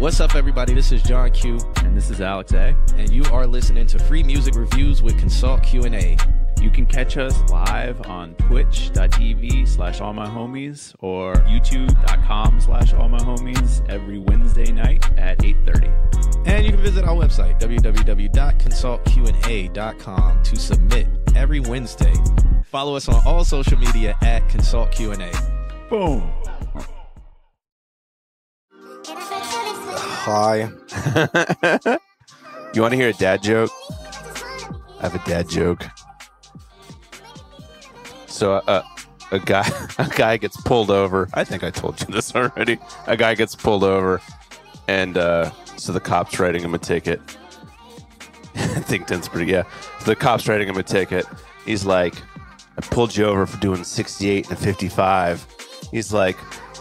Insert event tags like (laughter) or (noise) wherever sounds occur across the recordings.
What's up, everybody? This is John Q, And this is Alex A. and you are listening to Free Music Reviews with Consult Q and A. You can catch us live on twitch.tv slash all my homies or youtube.com slash all my homies every Wednesday night at 8.30. And you can visit our website, www.consultqna.com, to submit every Wednesday. Follow us on all social media at Consult Q and A. Boom. Hi. (laughs) You want to hear a dad joke? I have a dad joke. So uh, a guy (laughs) a guy gets pulled over. I think I told you this already. A guy gets pulled over, and uh, so the cops writing him a ticket. (laughs) I think that's pretty. Yeah, so the cops writing him a ticket. He's like, "I pulled you over for doing 68 and 55." He's like,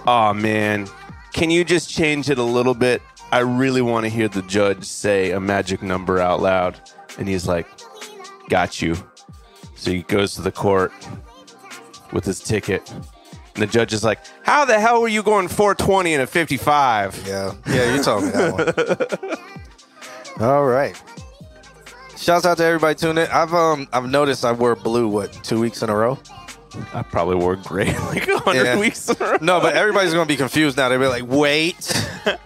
"Oh man, can you just change it a little bit? I really want to hear the judge say a magic number out loud." And he's like, "Got you." So he goes to the court with his ticket. And the judge is like, How the hell were you going 420 and a 55? Yeah. Yeah, you told me that one. (laughs) All right. Shouts out to everybody tuning in. I've um I've noticed I wore blue what two weeks in a row. I probably wore gray (laughs) like 100 Yeah. weeks in a row. No, but everybody's gonna be confused now. They'll be like, wait. (laughs)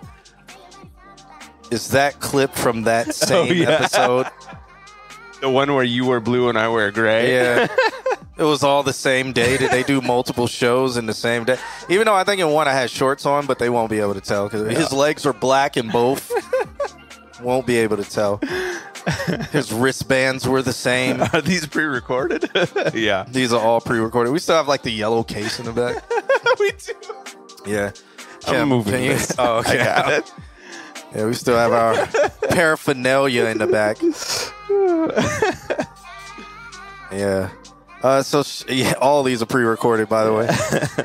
Is that clip from that (laughs) oh, same yeah. episode? The one where you wear blue and I wear gray. Yeah. (laughs) It was all the same day. Did they do multiple shows in the same day? Even though I think in one I had shorts on, but they won't be able to tell because his legs are black in both. (laughs) won't be able to tell. His wristbands were the same. Are these pre recorded? yeah. These are all pre-recorded. We still have like the yellow case in the back. we do. Yeah. I'm moving can you- this. Oh, okay. I got it. Yeah, we still have our (laughs) paraphernalia in the back. yeah. Uh, so sh- yeah, all these are pre-recorded, by the way.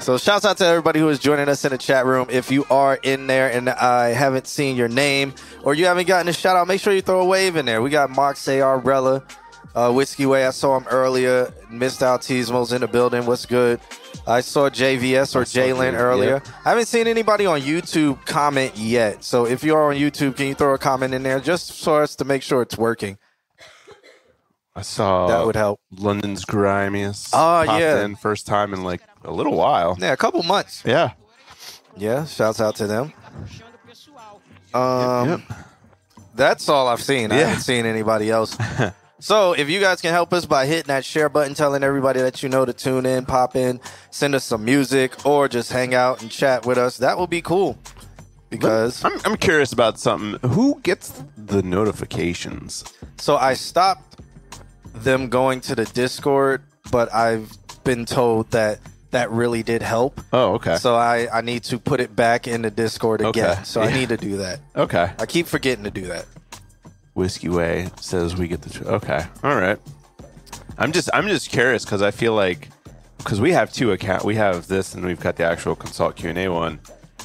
so shouts out to everybody who is joining us in the chat room. If you are in there and I haven't seen your name or you haven't gotten a shout out, make sure you throw a wave in there. We got Mox Arella, uh, Whiskey Way. I saw him earlier. Missed Altismo's in the building. What's good? I saw JVS or Jalen earlier. yeah. I haven't seen anybody on YouTube comment yet. So if you are on YouTube, can you throw a comment in there just for us to make sure it's working? I saw That would help. London's Grimiest. Oh, popped yeah. In first time in like a little while. Yeah, a couple months. Yeah. Yeah, shouts out to them. Um, Yep. That's all I've seen. I haven't seen anybody else. (laughs) so if you guys can help us by hitting that share button, telling everybody that you know to tune in, pop in, send us some music, or just hang out and chat with us, that would be cool. Because I'm, I'm curious about something. Who gets the notifications? so I stopped them going to the Discord, but I've been told that that really did help. Oh, okay. So I, I need to put it back in the Discord again. Okay. So I need to do that. okay. I keep forgetting to do that. Whiskey Way says we get the okay. All right. I'm just I'm just curious because I feel like because we have two account we have this and we've got the actual consult Q and A one,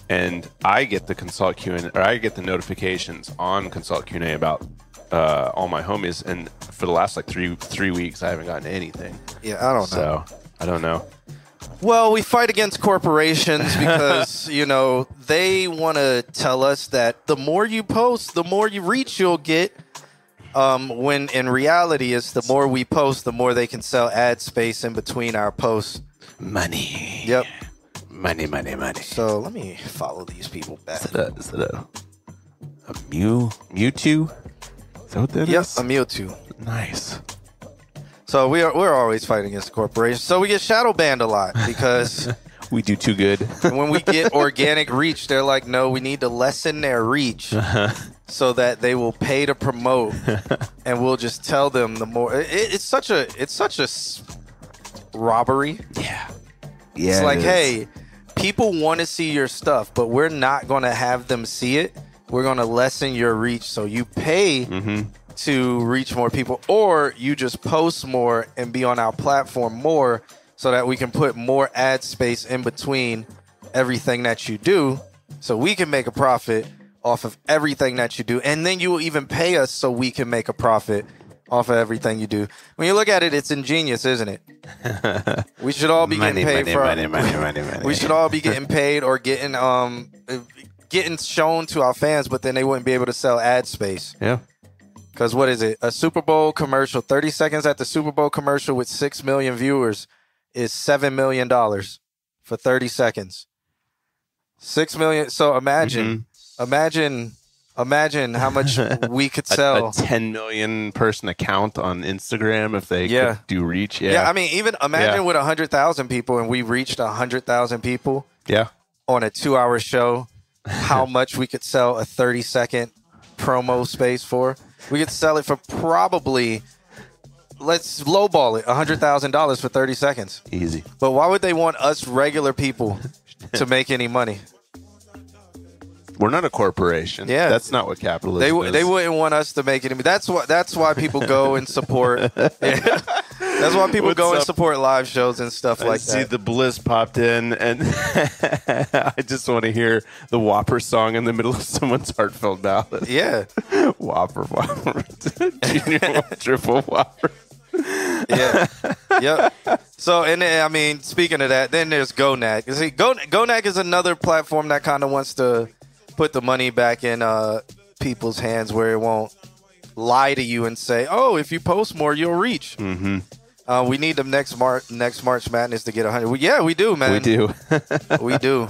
and I get the consult Q and or I get the notifications on consult Q and A about uh, all my homies, and for the last like three three weeks I haven't gotten anything. Yeah, I don't know. So I don't know. Well, we fight against corporations (laughs) because, you know, they want to tell us that the more you post, the more you reach you'll get. Um, when in reality, it's the more we post, the more they can sell ad space in between our posts. Money. Yep. Money. Money. Money. So let me follow these people back. Is that a, is that a, a Mew Mewtwo? Is that what that Yep, is? a Mewtwo. nice. So we are we're always fighting against corporations. So we get shadow banned a lot because (laughs) We do too good. when we get organic reach, they're like, no, we need to lessen their reach (laughs) so that they will pay to promote, (laughs) and we'll just tell them the more. It, it's such a it's such a s- robbery. Yeah. yeah. It's like, hey, people want to see your stuff, but we're not going to have them see it. We're going to lessen your reach, so you pay Mm-hmm. to reach more people, or you just post more and be on our platform more, so that we can put more ad space in between everything that you do, so we can make a profit off of everything that you do, and then you will even pay us so we can make a profit off of everything you do. When you look at it, it's ingenious, isn't it? (laughs) we should all be Money, getting paid money, for money, money, money, (laughs) money. we should all be getting paid or getting um getting shown to our fans, but then they wouldn't be able to sell ad space. Yeah. Because what is it? A Super Bowl commercial, 30 seconds at the Super Bowl commercial with 6 million viewers is $7 million for 30 seconds. 6 million. So imagine, imagine, imagine how much (laughs) we could A, sell. a 10 million person account on Instagram if they Yeah. could do reach. Yeah. yeah. I mean, even imagine Yeah. with 100,000 people and we reached 100,000 people yeah. on a two hour show, how (laughs) much we could sell a 30 second promo space for. We could sell it for probably, let's lowball it, $100,000 for 30 seconds. Easy. But why would they want us regular people to (laughs) make any money? We're not a corporation. Yeah. That's not what capitalism They w- is. they wouldn't want us to make any. That's why that's why people go and support. Yeah. (laughs) That's why people What's go and support live shows and stuff I like see that. the bliss popped in, and (laughs) I just want to hear the Whopper song in the middle of someone's heartfelt ballad. yeah, (laughs) Whopper, Whopper, Junior Triple Whopper. yeah, yep. So and then, I mean, speaking of that, then there's GoNag. You See, Go is another platform that kind of wants to put the money back in uh, people's hands, where it won't lie to you and say, "Oh, if you post more, you'll reach." Mm-hmm. Uh, we need them next March next March Madness to get a hundred. Well, yeah, we do, man. We do. (laughs) We do.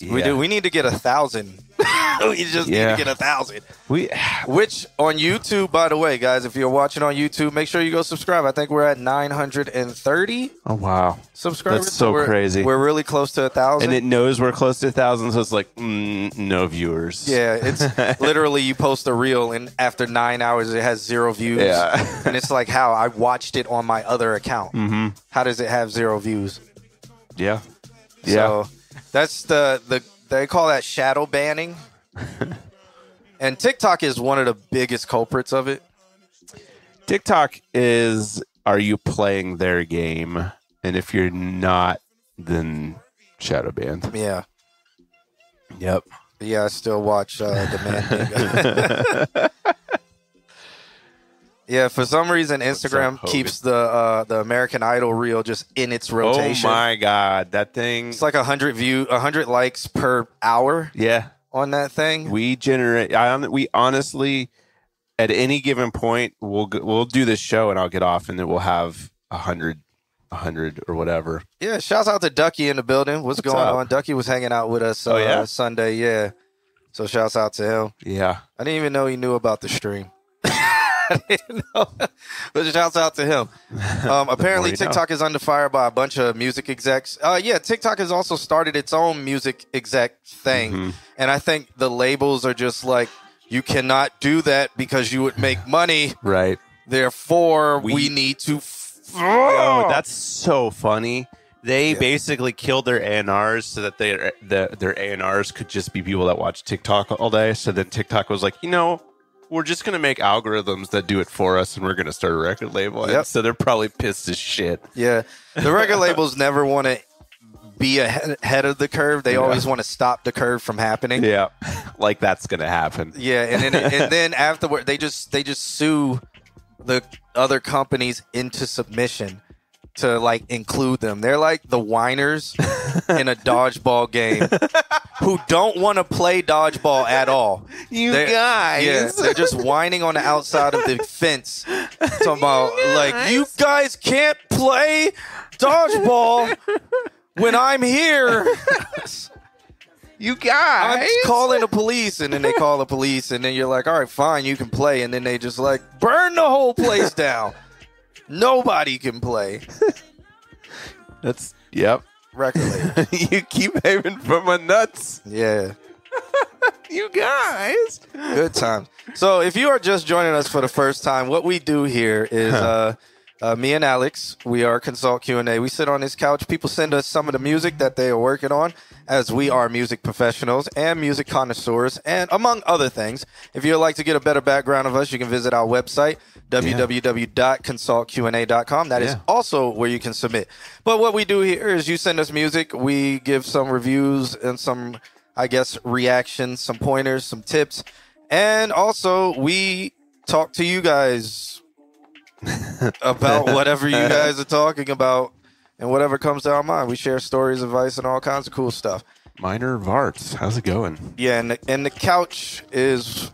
We do. We need to get a thousand. (laughs) we just need to get a thousand. We Which on YouTube, by the way, guys, if you're watching on YouTube, make sure you go subscribe. I think we're at 930 oh wow, subscribers. That's so we're, crazy. We're really close to a thousand. and it knows we're close to a thousand, so it's like mm, no viewers. yeah, it's (laughs) literally you post a reel, and after nine hours, it has zero views. Yeah. and it's like how I watched it on my other account. Mm-hmm. How does it have zero views? Yeah. Yeah. So that's the the they call that shadow banning. (laughs) and TikTok is one of the biggest culprits of it. TikTok is are you playing their game? And if you're not, then shadow banned. Yeah. Yep. Yeah, I still watch uh, the man. (laughs) (laughs) yeah, for some reason Instagram up, keeps the uh, the American Idol reel just in its rotation. Oh my god, that thing. It's like a hundred view, a hundred likes per hour yeah, on that thing. we generate. I we honestly, at any given point, we'll go- we'll do this show and I'll get off and it will have a hundred, a hundred or whatever. Yeah, shouts out to Ducky in the building. What's, going up? on? Ducky was hanging out with us Oh, uh, yeah? Sunday. Yeah, so shouts out to him. Yeah. I didn't even know he knew about the stream. (laughs) I didn't know. But shouts out to him. Um, apparently, you know. TikTok is under fire by a bunch of music execs. Uh, yeah, TikTok has also started its own music exec thing. Mm-hmm. And I think the labels are just like, you cannot do that because you would make money. Right. Therefore, we, We- need to. F- Oh, that's so funny. They basically killed their ANRs so that they, the, their ANRs could just be people that watch TikTok all day. So then TikTok was like, you know, we're just going to make algorithms that do it for us and we're going to start a record label. And Yep. so they're probably pissed as shit. Yeah, the record (laughs) labels never want to be ahead ahead of the curve. They Yeah. always want to stop the curve from happening. Yeah. like that's going to happen. Yeah, and then and (laughs) then afterward, they just they just sue the other companies into submission to like include them. They're like the whiners (laughs) in a dodgeball game who don't want to play dodgeball at all. You They're- guys. Yeah, they're just whining on the outside of the fence. Talking about like you guys can't play dodgeball when I'm here. You guys. I'm calling the police, and then they call the police, and then you're like, all right, fine, you can play, and then they just like burn the whole place down. Nobody can play (laughs) That's, yep. record (laughs) label. you keep aiming for my nuts. Yeah, (laughs) You guys. good times. So if you are just joining us for the first time, what we do here is uh, uh, me and Alex. We are Consult Q and A. We sit on this couch. People send us some of the music that they are working on, as we are music professionals and music connoisseurs, and among other things. If you'd like to get a better background of us, you can visit our website www.consultqna.com. That is Yeah. also where you can submit. But what we do here is you send us music, we give some reviews and some, I guess, reactions, some pointers, some tips, and also we talk to you guys (laughs) about whatever you guys are talking about and whatever comes to our mind. We share stories, advice, and all kinds of cool stuff. Minor Varts. How's it going? Yeah, and the, and the couch is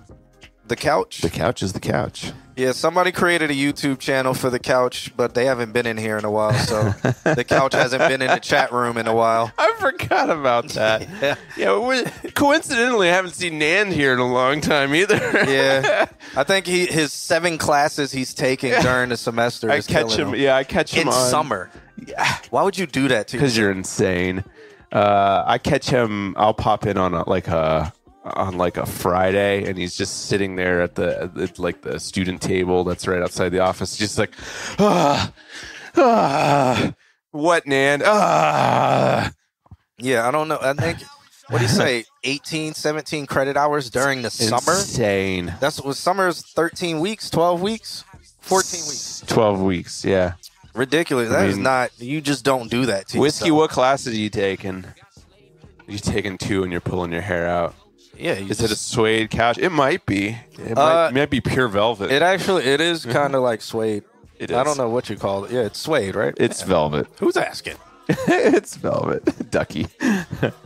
the couch. The couch is the couch. Yeah, somebody created a YouTube channel for the couch, but they haven't been in here in a while, so (laughs) the couch hasn't been in the chat room in a while. I forgot about that. (laughs) Yeah. yeah, we, coincidentally, I haven't seen Nan here in a long time either. Yeah, (laughs) I think he his seven classes he's taking during the semester. I is catch killing him. Yeah, I catch him in on, summer. Yeah, Why would you do that to? because you? you're insane. Uh, I catch him. I'll pop in on a, like a on like a Friday, and he's just sitting there at the at like the student table that's right outside the office, just like, ah, ah, what, Nan? Ah. Yeah, I don't know. I think what do you say? 18, 17 credit hours during the summer. Insane. That's what summer's thirteen weeks, twelve weeks, fourteen weeks. Twelve weeks. Yeah. Ridiculous. That is mean- not. You just don't do that to Whiskey, yourself. what classes are you taking? You taking two and you're pulling your hair out. Yeah, Is it a suede couch? It might be. It Uh, might, it might be pure velvet. It actually it is (laughs) kind of like suede. It I don't know what you call it. Yeah, it's suede, right? It's velvet. Who's asking? (laughs) it's velvet. (laughs) Ducky.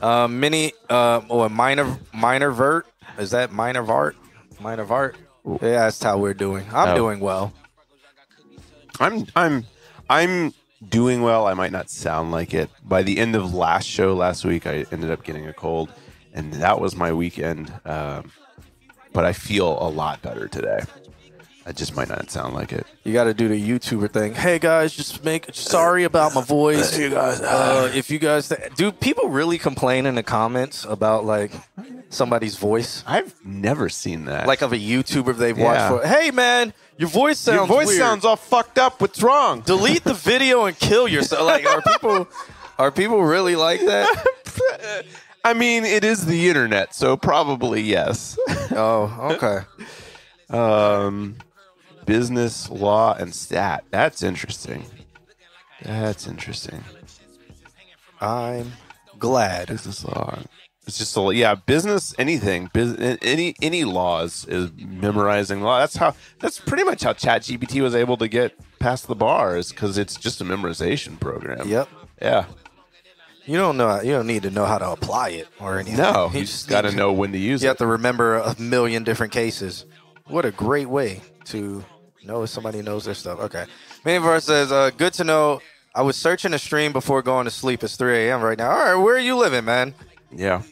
Uh, mini, uh, or minor, minor vert. Is that minor vart? Minor vart. Yeah, that's how we're doing. I'm Oh. doing well. I'm I'm I'm doing well. I might not sound like it. By the end of last show last week, I ended up getting a cold, and that was my weekend. Um, but I feel a lot better today. I just might not sound like it. You got to do the YouTuber thing. Hey guys, just make sorry about my voice. You guys, Uh, if you guys, do people really complain in the comments about like somebody's voice, I've never seen that. like of a YouTuber they've Yeah. watched? For, hey man, your voice sounds your voice weird. sounds all fucked up. What's wrong? Delete the video and kill yourself. Like, are people are people really like that? (laughs) I mean, it is the internet, so probably yes. (laughs) Oh, okay. Um, business, law, and stat. That's interesting. That's interesting. I'm glad. Business law. It's just a yeah, business anything, business, any any laws is memorizing law. That's how. That's pretty much how ChatGPT was able to get past the bar, is because it's just a memorization program. Yep. Yeah. You don't know. You don't need to know how to apply it or anything. No, You you just got to know when to use You it. You have to remember a million different cases. What a great way to know if somebody knows their stuff. Okay. Miniverse says, uh, "Good to know." I was searching a stream before going to sleep. It's 3 a.m. right now. All right, where are you living, man? Yeah.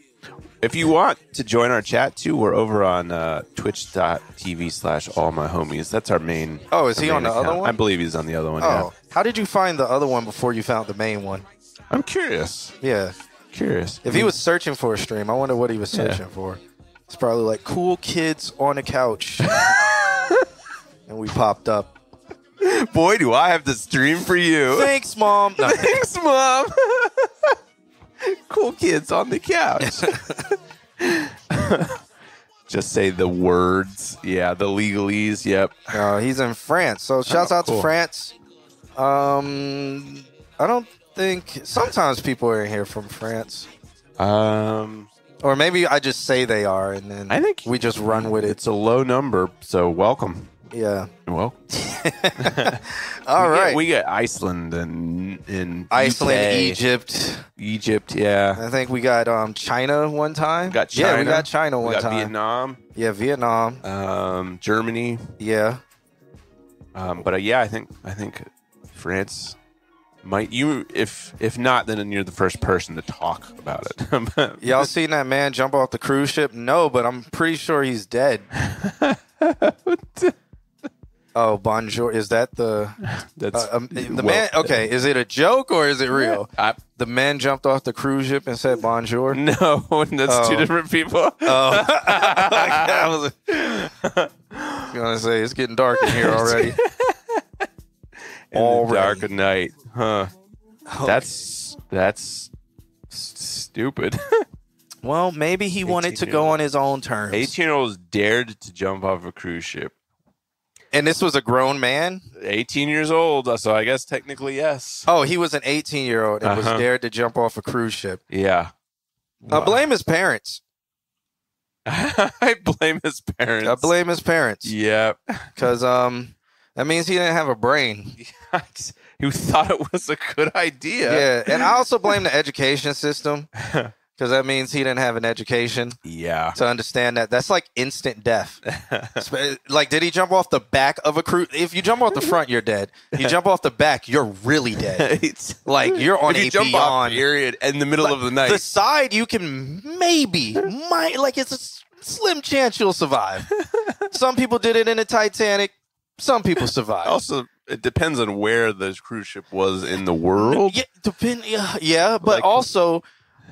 If you want to join our chat too, we're over on uh, twitch.tv slash all my homies. That's our main. Oh, is our he on the other one? I believe he's on the other one. Oh, how did you find the other one before you found the main one? I'm curious. Yeah. Curious. If he was searching for a stream, I wonder what he was Yeah. searching for. It's probably like cool kids on a couch. (laughs) and we popped up. boy, do I have the stream for you. Thanks, mom. No. (laughs) Thanks, mom. (laughs) (laughs) cool kids on the couch. (laughs) Just say the words. Yeah, the legalese. Yep. Uh, he's in France. So shouts Oh, out cool. to France. Um, I don't think sometimes people are in here from France, Um, or maybe I just say they are, and then I think we just run with it. it's a low number, so welcome. Yeah. Well, (laughs) All we right. Get, we get Iceland and in Iceland, UK, Egypt. Egypt. Yeah, I think we got um China one time. got China. Yeah, we got China We one got time. Vietnam, Yeah, Vietnam. um, Germany. Yeah. Um, but uh, yeah, I think I think France might you if if not, then you're the first person to talk about it. (laughs) Y'all seen that man jump off the cruise ship? No, but I'm pretty sure he's dead. (laughs) oh, bonjour. Is that the (laughs) That's uh, um, the well, man? Okay, is it a joke or is it real? I, The man jumped off the cruise ship and said bonjour. (laughs) no, (laughs) that's two different people. Oh, I was gonna say it's getting dark in here already. In the dark of night, huh? That's that's stupid. Well, maybe he wanted to go on his own terms. Eighteen year olds dared to jump off a cruise ship. And this was a grown man. 18 years old, so I guess technically yes. Oh, he was an 18 year old and was Uh-huh. dared to jump off a cruise ship. Yeah. (laughs) I blame his parents. I blame his parents. I blame his parents Yep. (laughs) because um that means he didn't have a brain. Who thought it was a good idea? Yeah, and I also (laughs) blame the education system because that means he didn't have an education Yeah. to understand that. That's like instant death. (laughs) Like, did he jump off the back of a cruise? If you jump off the front, you're dead. You jump off the back, you're really dead. (laughs) It's- Like you're on if a you jump off period in the middle of the night. The side you can maybe might like it's a slim chance you'll survive. Some people did it in the Titanic. Some people survived. also, it depends on where the cruise ship was in the world. Yeah, depend. Yeah, yeah, but Like- also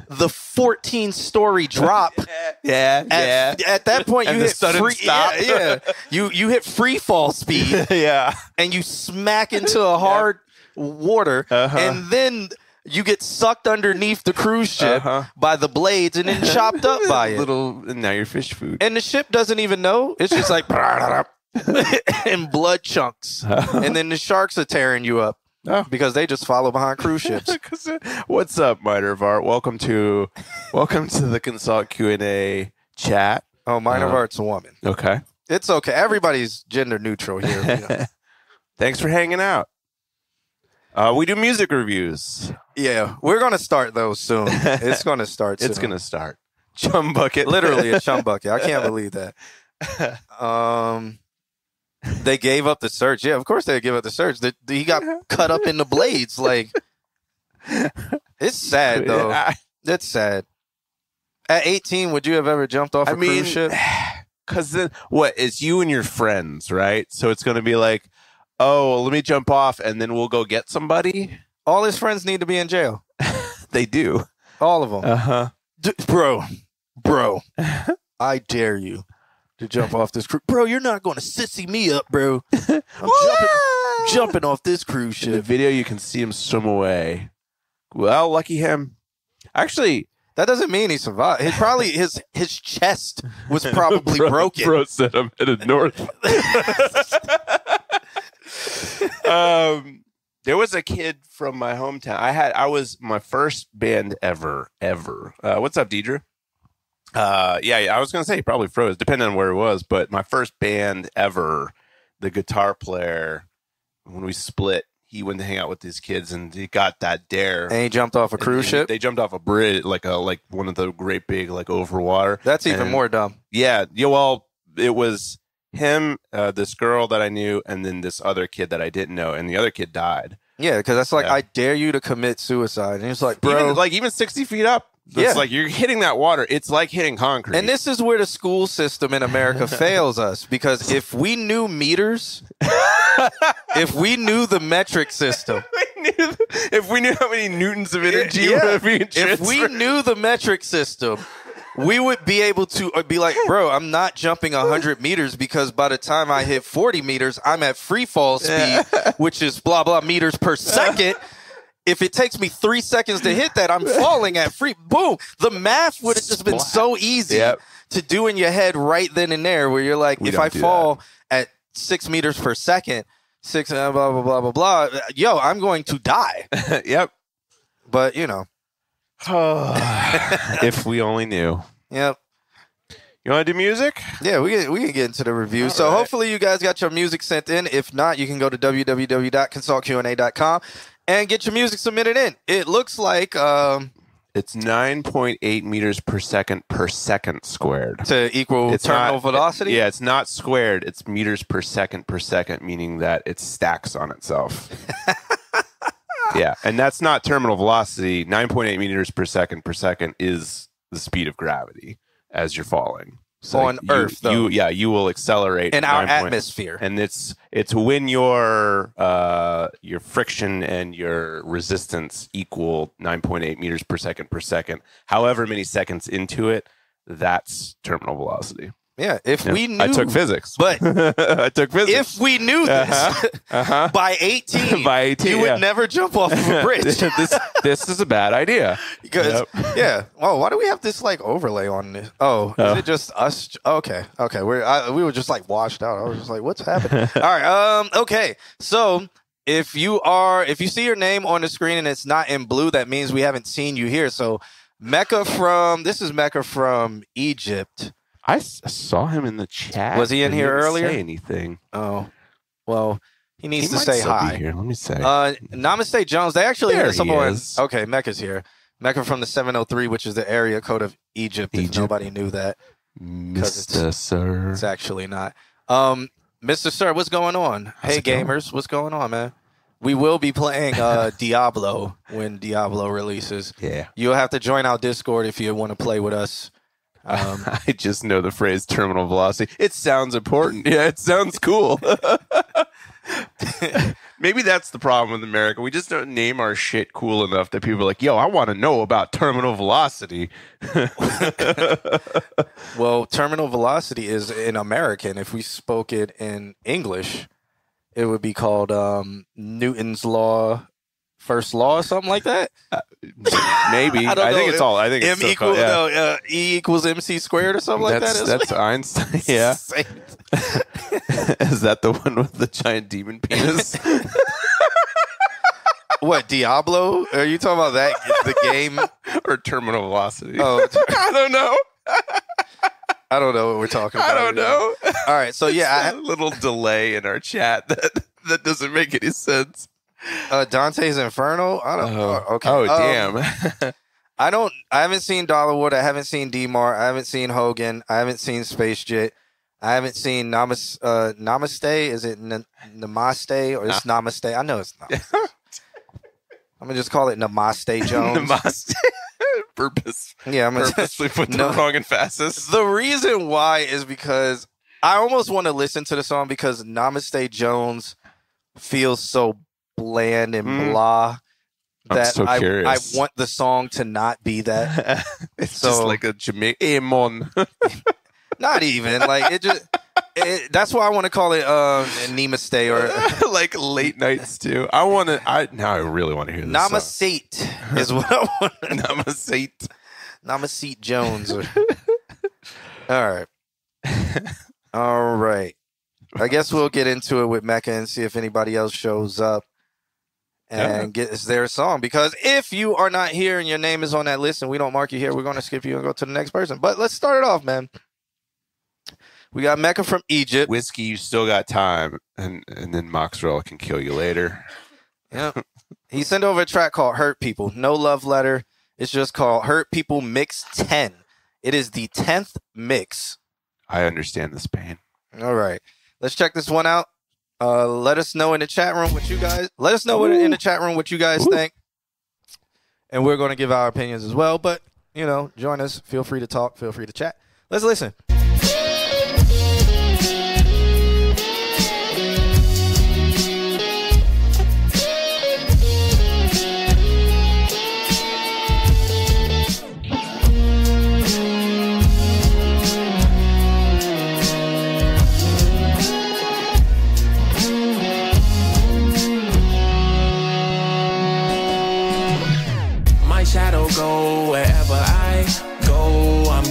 the 14 story drop. (laughs) Yeah, At, at that point, you hit free, stop. Yeah, yeah. (laughs) you you hit free fall speed, (laughs) yeah. and you smack into a hard water, Uh-huh. and then you get sucked underneath the cruise ship Uh-huh. by the blades, and then chopped up by it. Little, and now you're fish food. and the ship doesn't even know. It's just like and blood chunks, and then the sharks are tearing you up Oh. because they just follow behind cruise (laughs) ships. What's up, Miter of Art? Welcome to, (laughs) welcome to the Consult Q and A chat. Oh, minor Uh, art's a woman. Okay. It's okay. Everybody's gender neutral here. you know. (laughs) Thanks for hanging out. Uh, we do music reviews. yeah, we're gonna start those soon. It's gonna start. It's soon. gonna start. Chum bucket, literally a chum bucket. I can't believe that. Um, they gave up the search. Yeah, of course they give up the search. The, the- he got (laughs) cut up in the blades. Like, it's sad though. That's sad. At 18, would you have ever jumped off a I mean, cruise ship? (sighs) because then what? It's you and your friends, right? So it's gonna be like, oh, let me jump off, and then we'll go get somebody. All his friends need to be in jail. (laughs) They do. All of them. Uh huh. D- bro, bro, (laughs) I dare you to jump off this cruise. Bro, you're not going to sissy me up, bro. (laughs) I'm jumping, jumping off this cruise In the video, you can see him swim away. Well, lucky him. Actually, That doesn't mean he survived. His probably his his chest was (laughs) probably Bro- broken. Bro said I'm headed north. (laughs) um, there was a kid from my hometown. I had I was my first band ever, ever. Uh, what's up, Deidre? Uh, yeah, I was gonna say he probably froze, depending on where it was. But my first band ever, the guitar player, when we split, he went to hang out with these kids, and he got that dare. And he jumped off a cruise ship. They jumped off a bridge, like a like one of the great big like over water. That's even and- more dumb. Yeah, yeah. Well, it was him, uh, this girl that I knew, and then this other kid that I didn't know, and the other kid died. Yeah, because that's like Yeah. I dare you to commit suicide. And he's like, bro. Even, like even sixty feet up. It's Yeah. like you're hitting that water. It's like hitting concrete. and this is where the school system in America (laughs) fails us because if we knew meters, (laughs) if we knew the metric (laughs) system, if we knew how many newtons of energy Yeah. were being if we knew the metric system, we would be able to uh, be like, bro, I'm not jumping 100 meters because by the time I hit 40 meters, I'm at free fall speed, which is blah, blah meters per second. If it takes me three seconds to hit that, I'm falling at free. Boom. The math would have just been so easy Yep. to do in your head right then and there, where you're like, We if I fall at six meters per second, six, uh, blah, blah, blah, blah, blah, yo, I'm going to die. (laughs) yep. But, you know, (sighs) if we only knew. yep. You want to do music? Yeah, we can, we can get into the review. All so right. hopefully you guys got your music sent in. If not, you can go to www.consultqna.com and get your music submitted in. It looks like um, It's nine point eight meters per second per second squared. to equal It's terminal not- velocity. Yeah, it's not squared. It's meters per second per second, meaning that it stacks on itself. (laughs) yeah, and that's not terminal velocity. Nine point eight meters per second per second is the speed of gravity as you're falling. On you- Earth, though. you yeah, you will accelerate in our 9 point- atmosphere. and it's it's when your uh your friction and your resistance equal 9.8 meters per second per second however many seconds into it that's terminal velocity yeah, if Yeah. we knew, i took physics but (laughs) i took physics if we knew this uh-huh, uh-huh. (laughs) by 18, (laughs) By 18, you would never jump off of a bridge. this this is a bad idea Because Yep. yeah, oh, why do we have this like overlay on this? Oh, Oh. is it just us? Okay, okay, we're I, we were just like washed out. I was just like, what's happening? All right, um, okay, so if you are if you see your name on the screen and it's not in blue, that means we haven't seen you here. So Mecca from this is Mecca from Egypt. I saw him in the chat Was he in here didn't earlier? say anything Oh, well, he needs He to might say still be hi. here let me say Uh, Namaste Jones. They actually There hit us up is. Okay, Mecca's here. Mecca from the 703, which is the area code of Egypt. If nobody knew that, Mr. Sir. it's actually not. Um, Mr. Sir, what's going on? hey, it going? gamers, what's going on, man? We will be playing uh, (laughs) Diablo when Diablo releases. Yeah. You'll have to join our Discord if you want to play with us. Um, (laughs) I just know the phrase terminal velocity. It sounds important. (laughs) Yeah, it sounds cool. (laughs) Maybe that's the problem with America. We just don't name our shit cool enough that people are like, yo, I want to know about terminal velocity. well, terminal velocity is in American. If we spoke it in English, it would be called um, Newton's law, first law, or something like that. Maybe. (laughs) I I, think it's all. I think M still equal called- yeah. no, uh, E equals MC squared or something like that's that. that's Einstein. (laughs) Yeah, (laughs) is that the one with the giant demon penis? what Diablo? Are you talking about that the game? or terminal velocity? Oh, I don't know. I don't know what we're talking about. I don't know. All right, so yeah, a little delay in our chat that that doesn't make any sense. Uh, Dante's Inferno. I don't. Oh, okay. oh Um, damn. I don't. I haven't seen Dollarwood. I haven't seen Demar. I haven't seen Hogan. I haven't seen Space Jet. I haven't seen Namas, uh, Namaste. Is it N- Namaste or it's Namaste? I know it's not. (laughs) I'm gonna just call it Namaste (laughs) Jones. Namaste. (laughs) Purpose. yeah, I'm gonna. Purposely put the No. wrong emphasis. the reason why is because I almost want to listen to the song because Namaste Jones feels so bland and Mm. blah I'm that so I, I want the song to not be that. (laughs) it's So- just like a Jamaican. (laughs) Not even like it just. It, that's why I want to call it um, Namaste or (laughs) like late nights too. I want to. I now I really want to hear this. Namaste is what I want. Namaste. Namaste Jones. All right. All right. I guess we'll get into it with Mecca and see if anybody else shows up and Yeah. gets their song. Because if you are not here and your name is on that list and we don't mark you here, we're going to skip you and go to the next person. But let's start it off, man. We got Mecca from Egypt. Whiskey, you still got time, and and then Moxrel can kill you later. (laughs) Yep. he sent over a track called Hurt People. No love letter. It's just called Hurt People Mix 10. It is the 10th mix. I understand this pain. All right. Let's check this one out. Uh, let us know in the chat room what you guys let us know what, in the chat room what you guys think. And we're going to give our opinions as well, but you know, join us. Feel free to talk, feel free to chat. Let's listen.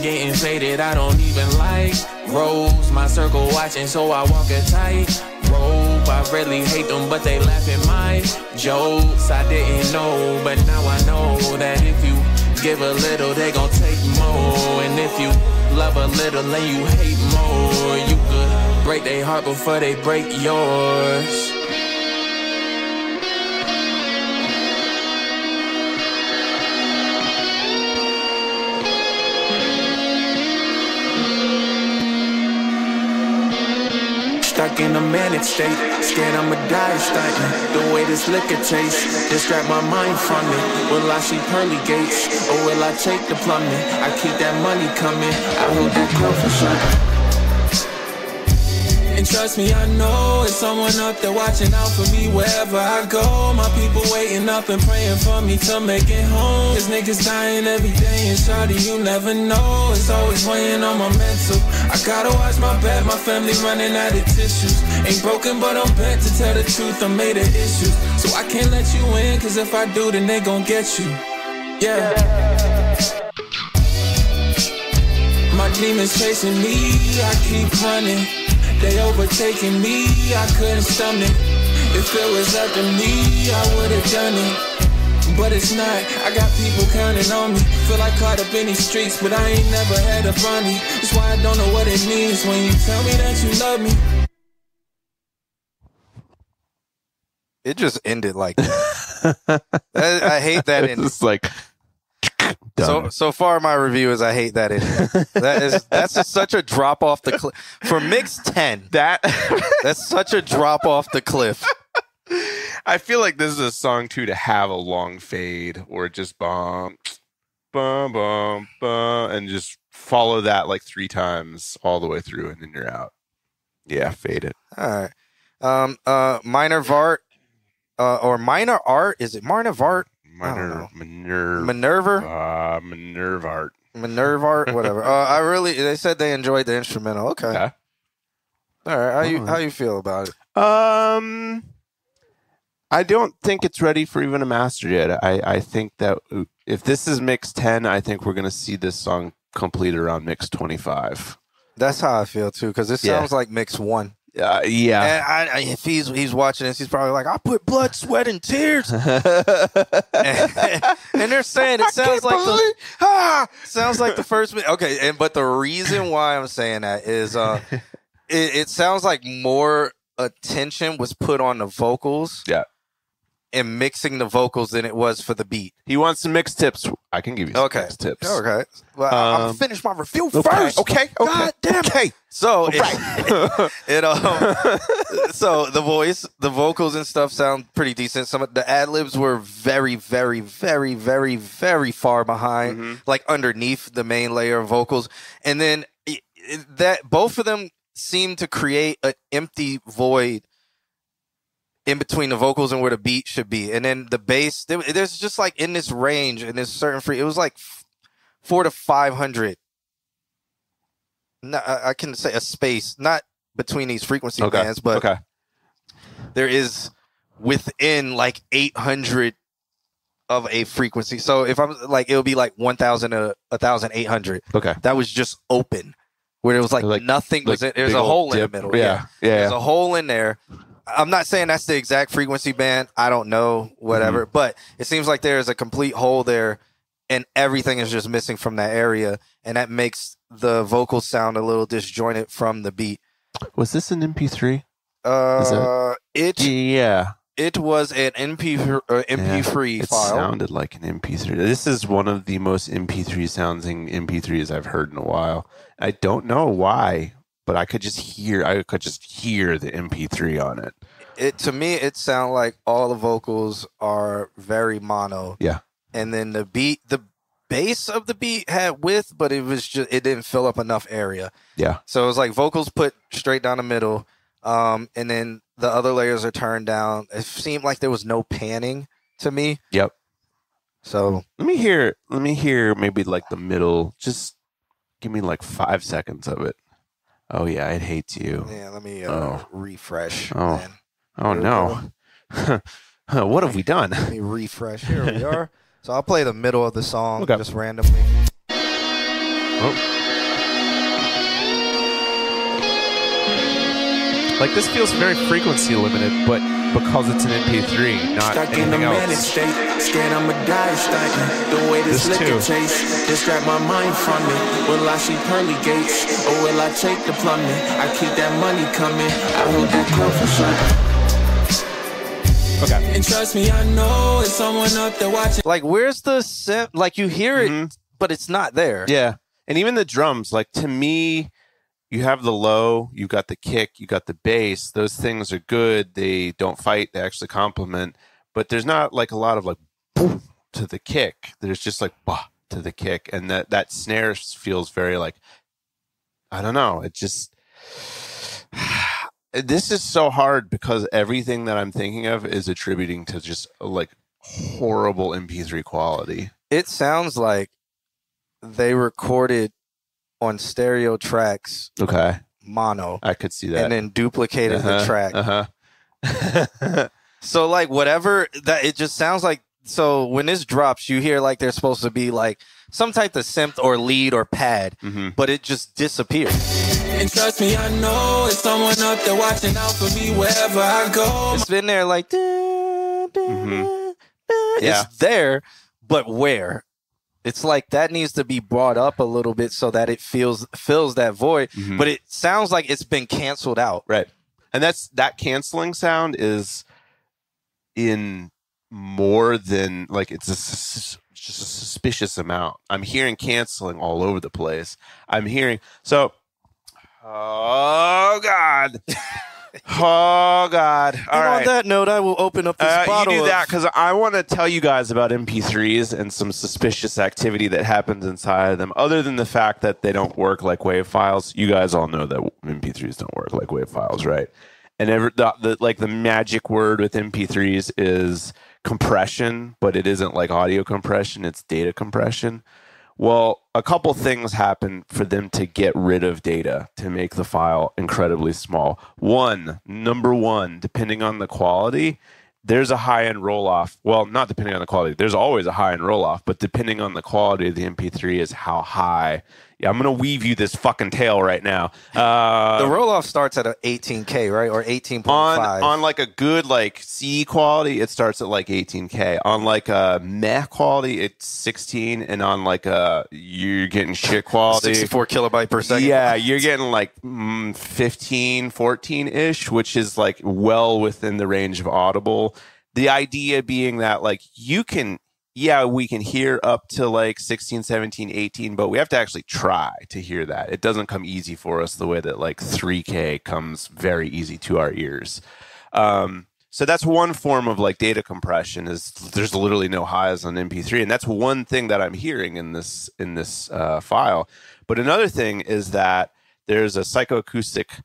Getting faded, I don't even like roads. My circle watching, so I walk a tight rope. I really hate them, but they laugh at my jokes. I didn't know, but now I know that if you give a little, they gon' take more. And if you love a little and you hate more, you could break their heart before they break yours. In a manic state, scared I'ma die stagnant. The way this liquor tastes, distract my mind from it. Will I see pearly gates, or will I take the plumbing? I keep that money coming, I hold that girl for sure. And trust me, I know it's someone up there watching out for me wherever I go. My people waiting up and praying for me to make it home. Cause niggas dying every day, and shawty, you never know. It's always weighing on my mental. I gotta watch my back, my family running out of tissues. Ain't broken, but I'm bent to tell the truth, I'm made of issues. So I can't let you in, cause if I do, then they gon' get you. Yeah. My demons chasing me, I keep running. They overtaking me, I couldn't stomach. If it was up to me, I would've done it. But it's not, I got people counting on me. Feel like caught up in these streets, but I ain't never had a bunny. That's why I don't know what it means when you tell me that you love me. It just ended like that. (laughs) I, I hate that ending. It's like So Done. so far, my review is I hate that. Intro. (laughs) that is that's just such a drop off the cliff for mix ten. that (laughs) That's such a drop off the cliff. I feel like this is a song too to have a long fade or just bum, bum, bum, bum, and just follow that like three times all the way through, and then you're out. Yeah, fade it. All right. Um. Uh. Minor Vart. Uh. Or minor art. Is it minor Vart? Minor know. Minerva. Minerva. Uh, Minerva art. Minerva art. Whatever. uh. I really. They said they enjoyed the instrumental. Okay. Okay. All right. How you Alright. How you feel about it? Um, I don't think it's ready for even a master yet. I, I think that if this is mix 10, I think we're going to see this song complete around mix 25. That's how I feel too. Because it Yeah. sounds like mix one. Uh, yeah. And I, I, if he's he's watching this, he's probably like, I put blood, sweat, and tears. (laughs) and, (laughs) and they're saying it sounds like the ah, sounds like the first. Okay, and but the reason why I'm saying that is, uh, (laughs) it, it sounds like more attention was put on the vocals. Yeah. And mixing the vocals than it was for the beat. he wants some mix tips. I can give you some Okay. mix tips. Okay. Well, I'm gonna Um, finish my review Okay, first. Okay. Okay. God damn it. Okay. So it, (laughs) it um (laughs) so the voice, the vocals and stuff sound pretty decent. Some of the ad libs were very, very, very, very, very far behind, Mhm. like underneath the main layer of vocals, and then it, it- that both of them seem to create an empty void in between the vocals and where the beat should be, and then the bass. There, there's just like in this range in this certain free. It was like f- four to five hundred. No, I I can say a space, not between these frequency Okay. bands, but okay. there is within like 800 of a frequency. So if I'm like, it'll be like 1,000 to 1,800. Okay. That was just open, where there was like, Like- nothing was in. Like There's a hole in the middle. Yeah. Yeah. There's a hole in there. I'm not saying that's the exact frequency band. I don't know, whatever. Mm-hmm. But it seems like there's a complete hole there, and everything is just missing from that area, and that makes the vocals sound a little disjointed from the beat. Was this an MP3? Uh, it Yeah. it was an MP uh, MP3 It file. sounded like an MP3. This is one of the most MP3 sounding MP3s I've heard in a while. I don't know why, but I could just hear I could just hear the MP3 on it. It to me, it sounded like all the vocals are very mono. Yeah. and then the beat, the bass of the beat had width, but it was just it didn't fill up enough area. Yeah. So it was like vocals put straight down the middle, um, and then the other layers are turned down. It seemed like there was no panning to me. Yep. So Let me hear let me hear maybe like the middle. Just give me like 5 seconds of it. Oh yeah, it hates you. yeah, let me uh, Oh. refresh. Oh. man. Oh no. (laughs) what have we done? Let me refresh. Here we are. So I'll play the middle of the song Okay. just randomly. Oh. Like this feels very frequency limited, but because it's an MP3, not Stuck in a anything else. state, scared I'ma die stunting. The way this, This liquor too. tastes, distract my mind from it. Will I see pearly gates, or will I take the plumbing? I keep that money coming, I hold that girl for something. Okay. And trust me, I know it's someone up there watching. Like, where's the sim? Like, you hear it, Mhm. but it's not there. Yeah. And even the drums, like to me, you have the low, you got the kick, you got the bass. Those things are good. They don't fight, they actually complement. But there's not like a lot of like boom to the kick. There's just like bah to the kick. And that, that snare feels very like, I don't know. It just, this is so hard because everything that I'm thinking of is attributing to just like horrible MP3 quality. It sounds like they recorded on stereo tracks Okay. mono I could see that. and then duplicated the track. Uh huh. (laughs) So, like, whatever that it just sounds like. So, when this drops, you hear like there's supposed to be like some type of synth or lead or pad, hmm but it just disappears. And trust me, I know it's someone up there watching out for me wherever I go. It's been there like, "Da, da, Mhm. da." Yeah. it's there, but where? It's like that needs to be brought up a little bit so that it feels fills that void. Mhm. But it sounds like it's been canceled out. Right. And that's that canceling sound is in more than like it's a s- s- just a suspicious amount. I'm hearing canceling all over the place. I'm hearing so. Oh God. Oh God! All (laughs) and right. on that note, I will open up this Uh, you do of- that because I want to tell you guys about MP3s and some suspicious activity that happens inside of them. Other than the fact that they don't work like WAV files, you guys all know that MP3s don't work like WAV files, right? And ever the, the like the magic word with MP3s is compression, but it isn't like audio compression; it's data compression. Well, a couple things happen for them to get rid of data to make the file incredibly small. One, number one, depending on the quality, there's a high end roll off. Well, not depending on the quality, there's always a high end roll off, but depending on the quality of the MP3 is how high. Yeah, I'm going to weave you this fucking tail right now. Uh, the roll off starts at a 18k, right, or 18.5. on on like a good like C quality, it starts at like 18k. On like a meh quality, it's 16, and on like a you're getting shit quality. 64 kilobyte per second. Yeah, you're getting like mm, 15, 14 ish, which is like well within the range of audible. The idea being that like you can, yeah, we can hear up to like 16, 17, 18, but we have to actually try to hear that. It doesn't come easy for us the way that like 3K comes very easy to our ears. Um, so that's one form of like data compression is there's literally no highs on MP3, and that's one thing that I'm hearing in this in this uh, file. But another thing is that there's a psychoacoustic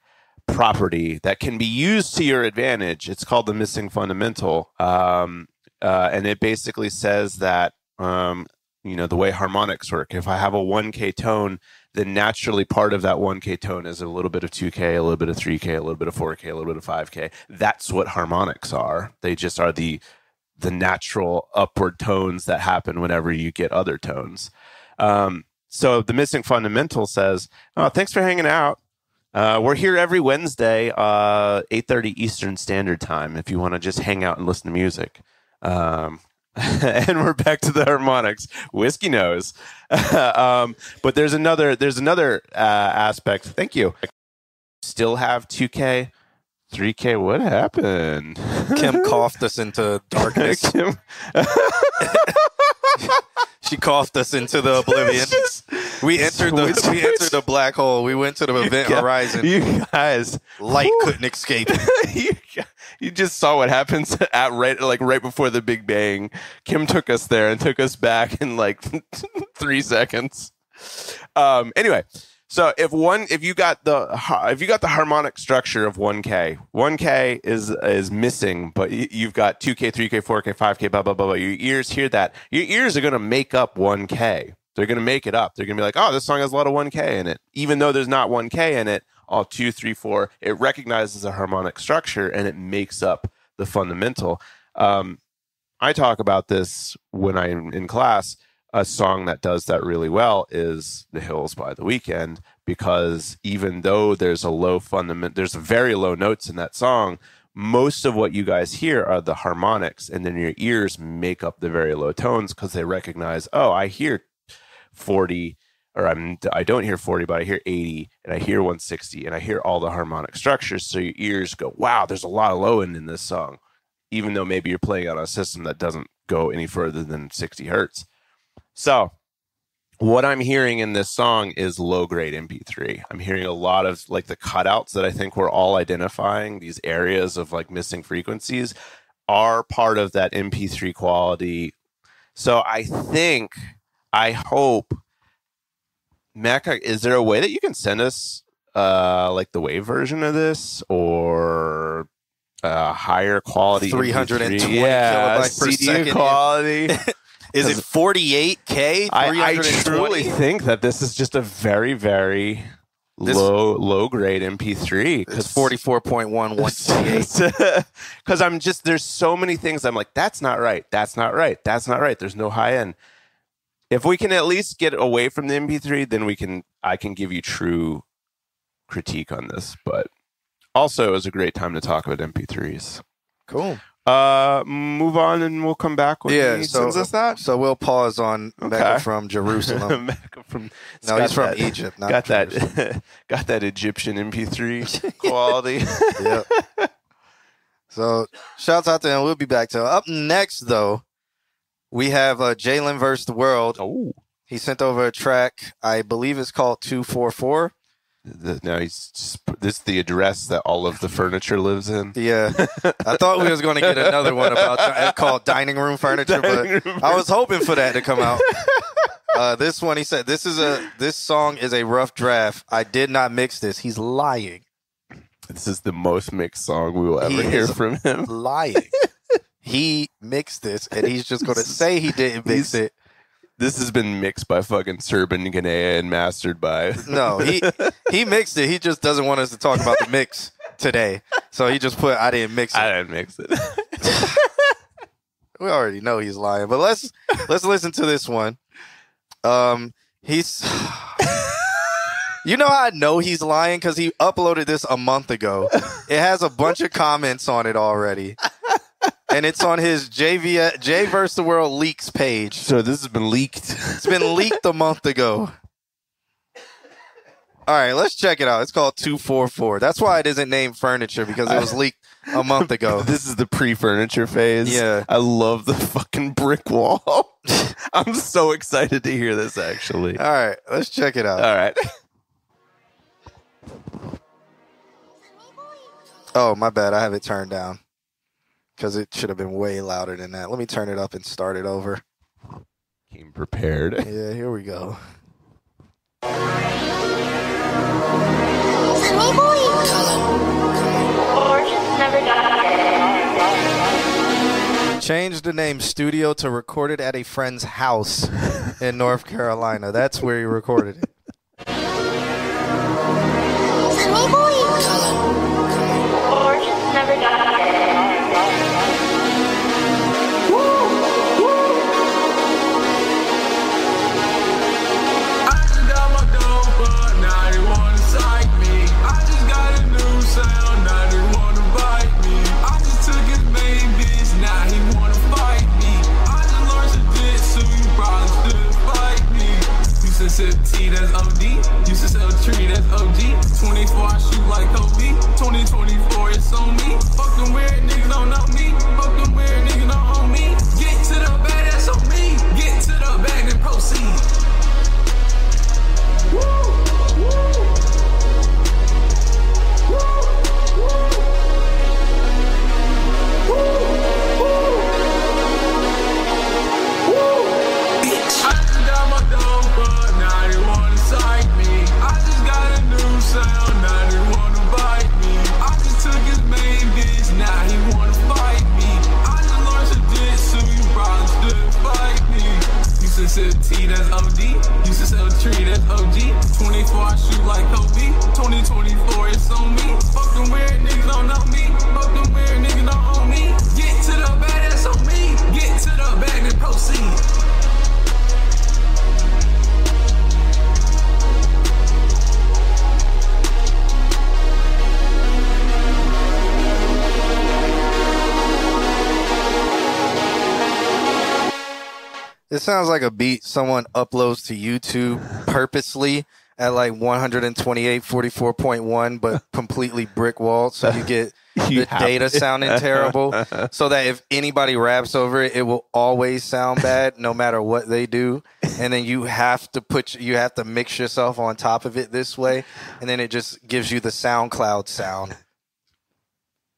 property that can be used to your advantage. It's called the missing fundamental, um, uh, and it basically says that um, you know the way harmonics work. If I have a 1K tone, then naturally part of that 1K tone is a little bit of 2K, a little bit of 3K, a little bit of 4K, a little bit of 5K. That's what harmonics are. They just are the the natural upward tones that happen whenever you get other tones. Um, so the missing fundamental says, "Oh, thanks for hanging out. Uh, we're here every Wednesday, uh, eight thirty Eastern Standard Time. If you want to just hang out and listen to music." Um, (laughs) and we're back to the harmonics. Whiskey knows, (laughs) um, but there's another there's another uh, aspect. Thank you. Still have two K, three K. What happened? Kim (laughs) coughed us into darkness. Kim- she coughed us into the oblivion. Just- We entered the we entered the black hole. We went to the event Yeah. horizon. You guys, Light couldn't escape. you, you just saw what happens (laughs) at right like right before the Big Bang. Kim took us there and took us back in like (laughs) three seconds. Um, anyway, so if one if you got the if you got the harmonic structure of 1K, 1K is is missing, but you've got 2K, 3K, 4K, 5K, blah blah blah. blah. Your ears hear that. Your ears are gonna make up 1K. They're gonna make it up. They're gonna be like, oh, this song has a lot of 1K in it, even though there's not 1K in it. All two, three, four. It recognizes a harmonic structure and it makes up the fundamental. Um, I talk about this when I'm in class. A song that does that really well is "The Hills" by The Weeknd because even though there's a low fundament, there's very low notes in that song. Most of what you guys hear are the harmonics, and then your ears make up the very low tones because they recognize, oh, I hear 40 or I'm I don't hear 40 but I hear 80 and I hear 160 and I hear all the harmonic structures so your ears go wow there's a lot of low end in this song even though maybe you're playing on a system that doesn't go any further than 60 hertz so what I'm hearing in this song is low grade MP3. I'm hearing a lot of like the cutouts that I think we're all identifying, these areas of like missing frequencies are part of that MP3 quality. So I think, I hope, Mecca, is there a way that you can send us uh like the wave version of this or uh higher quality 320 MP3? yeah, kilobyte per CD second. quality (laughs) Is it 48k? I, I 320? truly think that this is just a very, very This- low, low grade MP3. It's 44.1 128. Because (laughs) I'm just there's so many things I'm like that's not right, that's not right, that's not right. There's no high end. If we can at least get away from the MP3, then we can I can give you true critique on this. But also, it was a great time to talk about MP3s. Cool. Uh, move on, and we'll come back when Yeah, he so sends us that. so we'll pause on Mecca (laughs) from Jerusalem. Mecca from no, he's from that- Egypt. Not got Jerusalem. that (laughs) got that Egyptian MP3 (laughs) quality. Yep. So shouts out to him. We'll be back to him. Up next though, We have uh, Jalen versus the world. Oh, He sent over a track. I believe it's called two four four. now he's just, this is the address that all of the furniture lives in. Yeah, I thought we was going to get another one about uh, called dining room furniture, Dining but room I was hoping for that to come out. Uh, this one, he said, "This is a this song is a rough draft. I did not mix this. He's lying, This is the most mixed song we will ever He hear from him. lying. He mixed this, and he's just going to say he didn't mix it. This has been mixed by fucking Serban Ghenea and mastered by. No, he (laughs) he mixed it. He just doesn't want us to talk about the mix today. So he just put I didn't mix it. I didn't mix it. (laughs) we already know he's lying, but let's let's listen to this one. Um, he's. (sighs) You know how I know he's lying because he uploaded this a month ago. It has a bunch of comments on it already, and it's on his JV J versus the World leaks page. so this has been leaked. It's been leaked a month ago. All right, let's check it out. It's called two four four. That's why it isn't named furniture because it was leaked a month ago. (laughs) This is the pre-furniture phase. Yeah. I love the fucking brick wall. (laughs) I'm so excited to hear this. Actually, All right, let's check it out. all right. Oh, my bad. I have it turned down because it should have been way louder than that. Let me turn it up and start it over. Came prepared. (laughs) Yeah, here we go. Origins never. Change the name studio to record it at a friend's house in North Carolina. That's where he recorded it. (laughs) to sip tea, that's OD. Used to sell tree, that's OG. 24, I shoot like Kobe. 2024, it's on me. Fuck them weird niggas don't know me. Fuck them weird niggas don't own me. Get to the bag, that's on me. Get to the bag and proceed. Used to sip tea, that's OD. Used to sell tree, that's OG. 24, I shoot like Kobe. 2024, it's on me. Sounds like a beat someone uploads to YouTube purposely at like 128, 44.1, but (laughs) completely brick walled. So you get (laughs) You the data sounding terrible. So that if anybody raps over it, it will always sound bad no matter what they do. And then you have to put, you have to mix yourself on top of it this way. And then it just gives you the SoundCloud sound.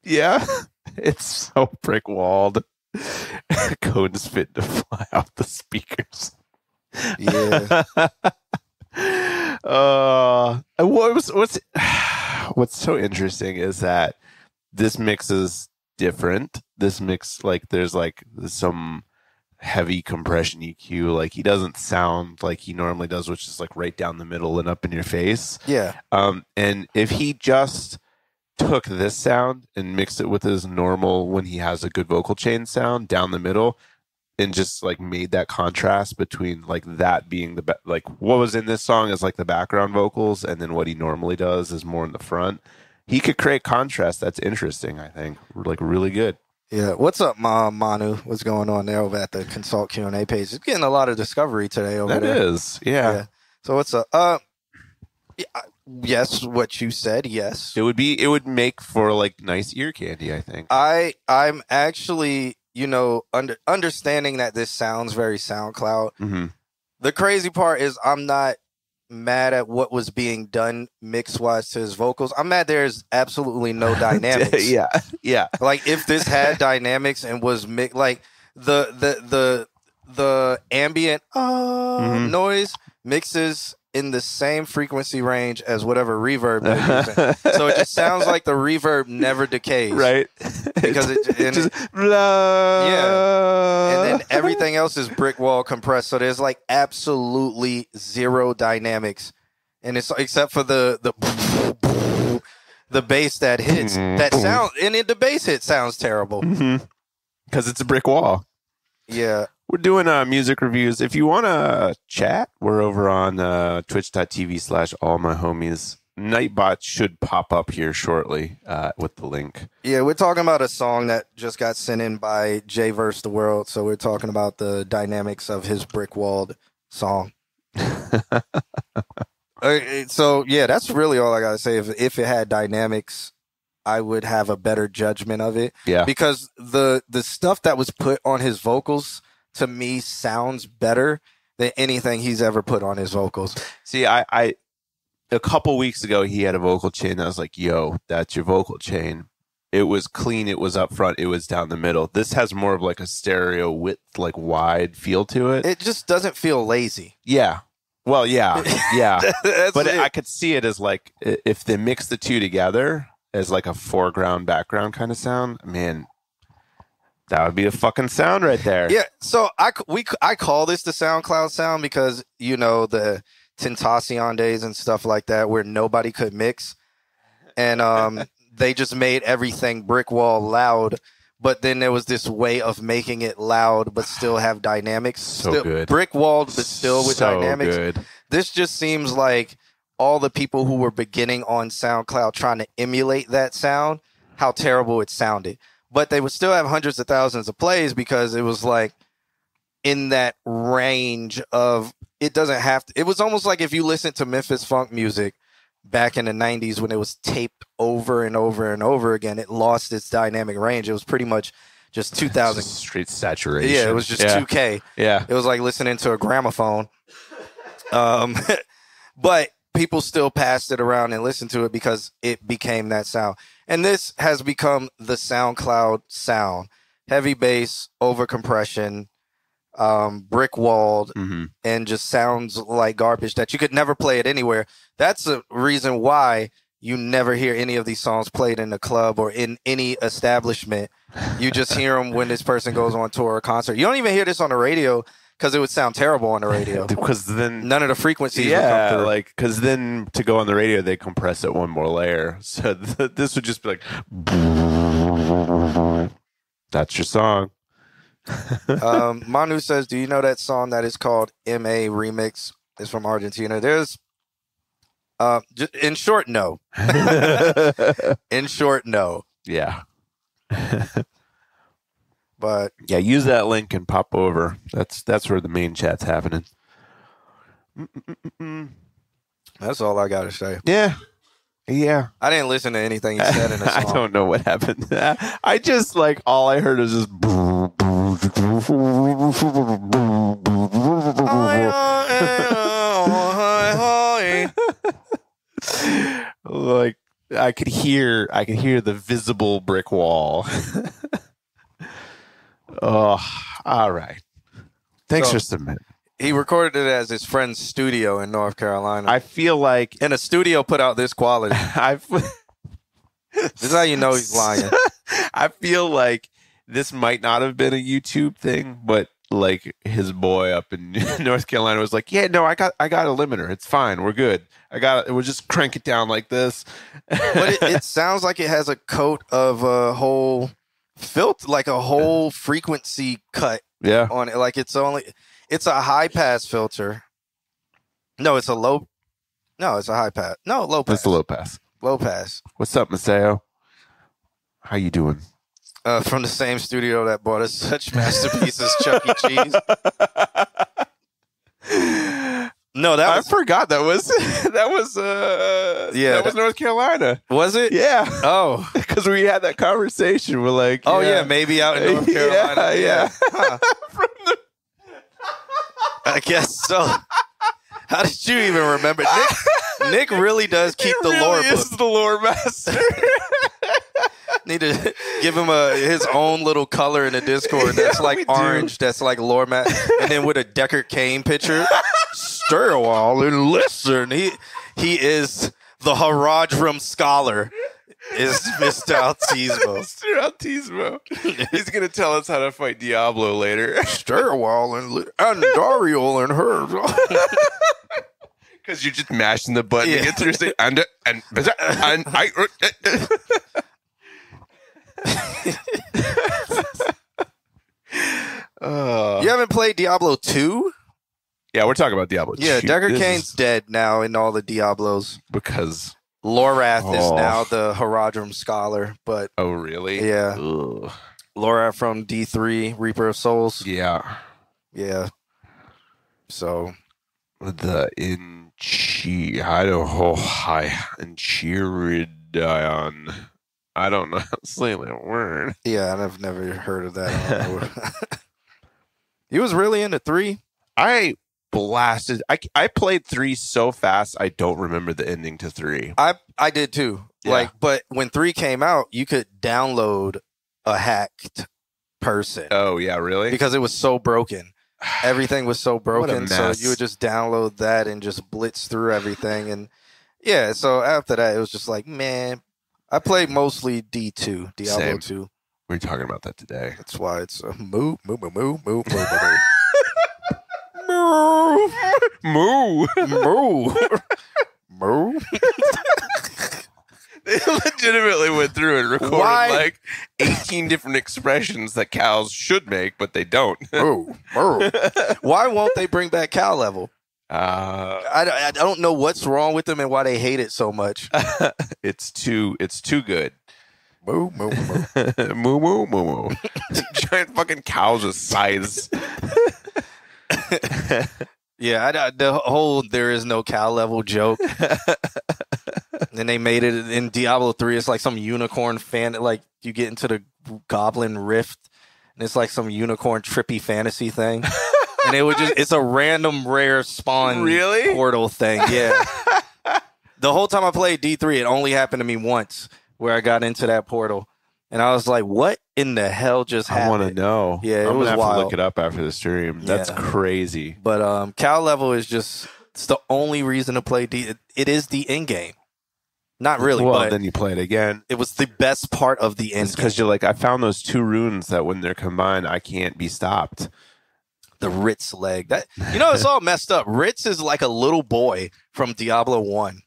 Yeah, (laughs) it's so brick walled. (laughs) Cones fit to fly (laughs) out the speakers. Yeah. (laughs) uh, what was what's (sighs) what's so interesting is that this mix is different. This mix, like, there's like some heavy compression EQ. Like, he doesn't sound like he normally does, which is like right down the middle and up in your face. Yeah. Um, and if he just took this sound and mixed it with his normal when he has a good vocal chain sound down the middle and just like made that contrast between like that being the ba- like what was in this song is like the background vocals and then what he normally does is more in the front he could create contrast that's interesting i think like really good Yeah. What's up, Ma- Manu? What's going on there over at the Consult Q and A page? It's getting a lot of discovery today over That there. is, yeah. Yeah. So what's up? Uh, yeah, yes, what you said. Yes, it would be it would make for like nice ear candy i think I I'm actually you know, under understanding that this sounds very SoundCloud. hmm The crazy part is I'm not mad at what was being done mix wise to his vocals. I'm mad there's absolutely no (laughs) dynamics. yeah, yeah. Like if this had (laughs) dynamics and was mix like the the the the ambient uh, Mhm. noise mixes in the same frequency range as whatever reverb they're (laughs) using. so it just sounds like the reverb never decays. right? Because it, (laughs) Just blah. and then everything else is brick wall compressed. So there's like absolutely zero dynamics. And it's except for the the (laughs) the bass that hits. That mm-hmm. sound and it, the bass hit sounds terrible. Mm-hmm. because it's a brick wall. Yeah. We're doing uh, music reviews. If you want to chat, we're over on uh, twitch.tv slash all my homies. Nightbot should pop up here shortly uh, with the link. Yeah, we're talking about a song that just got sent in by Jay Verse the World. So we're talking about the dynamics of his brick walled song. (laughs) So yeah, that's really all I gotta say. If if it had dynamics, I would have a better judgment of it. Yeah. because the the stuff that was put on his vocals to me sounds better than anything he's ever put on his vocals. See, I, I a couple weeks ago he had a vocal chain. I was like, "Yo, that's your vocal chain." It was clean. It was up front. It was down the middle. This has more of like a stereo width, like wide feel to it. It just doesn't feel lazy. yeah. Well, yeah, (laughs) yeah. But it. I could see it as like if they mix the two together as like a foreground background kind of sound. Man, that would be a fucking sound right there. Yeah, so I we I call this the SoundCloud sound because you know the Tentacion days and stuff like that where nobody could mix, and um (laughs) they just made everything brick wall loud. But then there was this way of making it loud but still (sighs) have dynamics. So still, good. brick walled but still with So dynamics. good. This just seems like all the people who were beginning on SoundCloud trying to emulate that sound, how terrible it sounded. But they would still have hundreds of thousands of plays because it was like in that range of it doesn't have to it was almost like if you listen to Memphis funk music back in the 90s when it was taped over and over and over again it lost its dynamic range it was pretty much just (laughs) 2000 Just straight saturation. yeah it was just yeah. 2k Yeah. it was like listening to a gramophone. Um, (laughs) but people still passed it around and listened to it because it became that sound. And this has become the SoundCloud sound: heavy bass, over compression, um, brick walled, hmm and just sounds like garbage that you could never play it anywhere. That's the reason why you never hear any of these songs played in a club or in any establishment. You just hear them when this person goes on tour or concert. You don't even hear this on the radio because it would sound terrible on the radio. (laughs) Because then None of the frequencies would come yeah, like because then to go on the radio they compress it one more layer, (laughs) so th- this would just be like, (laughs) that's your song. um, Manu says, "Do you know that song that is called MA Remix? Is from Argentina. There's, uh, j- in short, no. In short, no. yeah, But yeah. Use that link and pop over. That's that's where the main chat's happening. Mm-mm-mm-mm. that's all I got to say. Yeah, yeah. I didn't listen to anything he said in the I don't know what happened. I just like all I heard was just. like I could hear I could hear the visible brick wall. Oh, all right. Thanks So- for submitting. he recorded it as his friend's studio in North Carolina. I feel like and a studio put out this quality. (laughs) This is how you know he's lying. (laughs) I feel like this might not have been a YouTube thing, mm-hmm. but like his boy up in (laughs) North Carolina was like, "Yeah, no, I got I got a limiter. It's fine. We're good. I got it. We'll just crank it down like this." But it, it sounds like it has a coat of a whole filter, like a whole frequency cut yeah, on it. Like it's only it's a high pass filter. No, it's a low. No, it's a high pass. No, low pass. it's a low pass. low pass. What's up, Maseo? How you doing? Uh, from the same studio that bought us such masterpieces, Chuck E. Cheese. (laughs) No, that I was forgot that was (laughs) that was uh Yeah, that was North Carolina. was it? Yeah, Oh, (laughs) because we had that conversation. We're like, Oh yeah, maybe out in (laughs) North Yeah, Carolina. yeah. Huh. I guess so. How did you even remember? Nick, Nick really does keep the really lore is book. the lore master. Need to give him a his own little color in the Discord that's we like do. orange, that's like lore mat, and then with a Deckard Cain picture. While and listen. He he is the Horadrim scholar. Is Mr. Altismo. (laughs) Mr. Altismo. (laughs) He's gonna tell us how to fight Diablo later. A and li- and Dario and her. (laughs) Because you're just mashing the button Yeah. to get through. Say, and and and I. Uh, You haven't played Diablo 2? Yeah, we're talking about Diablo. Yeah, This Cain's is dead now in all the Diablos. because. Lorath is Oh. now the Horadrim scholar, but Oh, really? Yeah. Ugh. Lorath from D3, Reaper of Souls. Yeah. Yeah. So, The Idaho High Enchiridion. I don't know how to (laughs) say that word. yeah, and I've never heard of that. I don't know. (laughs) (laughs) he was really into 3? I blasted. I, I played three so fast, I don't remember the ending to three. I I did too. Yeah. Like, but when 3 came out, you could download a hacked person Oh, yeah, really? because it was so broken. (sighs) Everything was so broken, so you would just download that and just blitz through everything. And yeah, so after that, it was just like, man, I played mostly D two, Diablo Same. two. we were talking about that today. That's why it's a moo moo moo moo moo moo Moo. (laughs) moo moo moo. (laughs) They legitimately went through and recorded Why? like 18 different expressions that cows should make, but they don't. moo moo. Why won't they bring back cow level? Uh, I, don't- I don't know what's wrong with them and why they hate it so much. (laughs) it's too it's too good. Moo moo moo. (laughs) moo moo moo moo. Giant fucking cows with scythes. (laughs) Yeah, I, I- the whole there is no cow level joke. (laughs) and they made it in Diablo 3. It's like some unicorn fan. Like you get into the Goblin Rift, and it's like some unicorn trippy fantasy thing. (laughs) and it would just, it's a random rare spawn Really? portal thing. Yeah. the whole time I played D3, it only happened to me once where I got into that portal. And I was like, what in the hell just happened?" I want to know. Yeah, it I'm was gonna have to wild. look it up after the stream. That's Yeah. crazy. But um, cow level is just it's the only reason to play D. It, is the end game. Not really, well, but then you play it again. it was the best part of the end It's game. because you're like, I found those two runes that when they're combined, I can't be stopped. The Wirt's leg. That you know, it's all (laughs) messed up. Ritz is like a little boy from Diablo One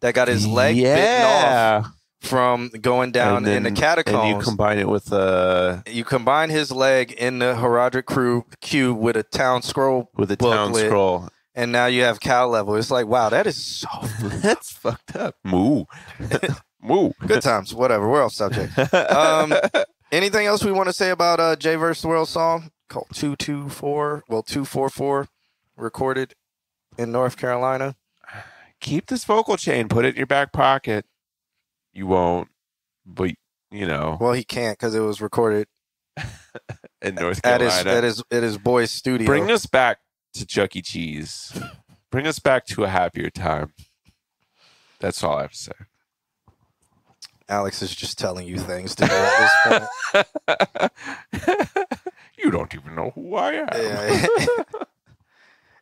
that got his leg bitten off yeah. From going down And in the then- catacombs. And you combine it with uh you combine his leg in the Horadric crew cube with a town scroll, with a town booklet, scroll. and now you have cow level. It's like, wow, that is so (laughs) That's fucked up. Moo. (laughs) Moo. (laughs) good times. Whatever, we're off subject. Um, anything else we want to say about uh, Jay vs. the World song called two two four? Well, two four four, recorded in North Carolina. Keep this vocal chain. Put it in your back pocket. You won't, but you know, Well, he can't because it was recorded (laughs) in North at his Carolina. at his at his boy's studio. Bring us back to Chuck E. Cheese. Bring us back to a happier time. That's all I have to say. Alex is just telling you things to do at this point. (laughs) you don't even know who I am. Yeah.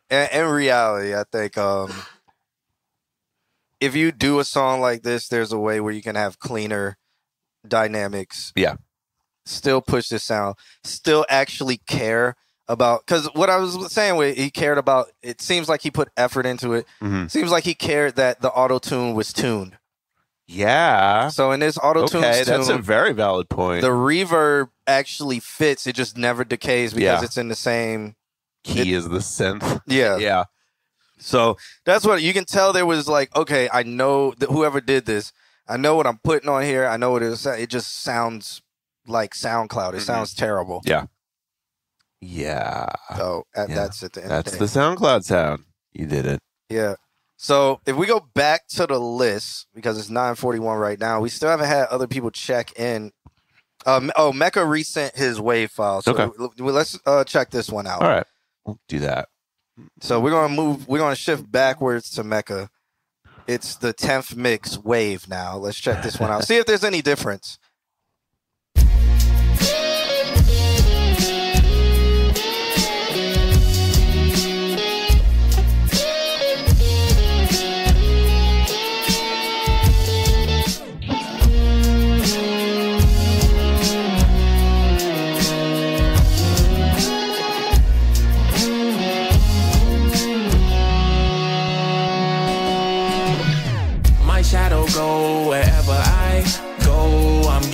(laughs) in, in reality, I think um, if you do a song like this, there's a way where you can have cleaner dynamics. Yeah. Still push the sound. Still actually care about because what I was saying, with he cared about. It seems like he put effort into it. Mhm. Seems like he cared that the auto tune was tuned. Yeah. So in this auto tune, Okay, that's a very valid point. the reverb actually fits. It just never decays because Yeah. it's in the same. Key is the synth. Yeah. Yeah. So that's what you can tell. There was like, okay, I know that whoever did this, I know what I'm putting on here. I know what it is. It just sounds like SoundCloud. It Mhm. sounds terrible. Yeah. So uh, Yeah. that's at Yeah. that's at the end. That's the the. SoundCloud sound. You did it. yeah. So if we go back to the list because it's 9:41 right now, we still haven't had other people check in. Um, oh, Mecca resent his wave file, so Okay. l- l- let's uh, check this one out. All right, we'll do that. So we're gonna move. We're gonna shift backwards to Mecca. It's the tenth mix wave now. Let's check this one out. See if there's any difference.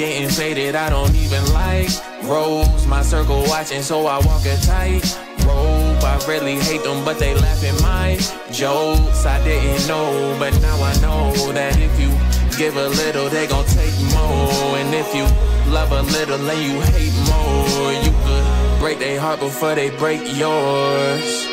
Getting faded, I don't even like roads. My circle watching, so I walk a tight rope. I really hate them, but they laugh at my jokes. I didn't know, but now I know that if you give a little, they gon' take more. And if you love a little and you hate more, you could break their heart before they break yours.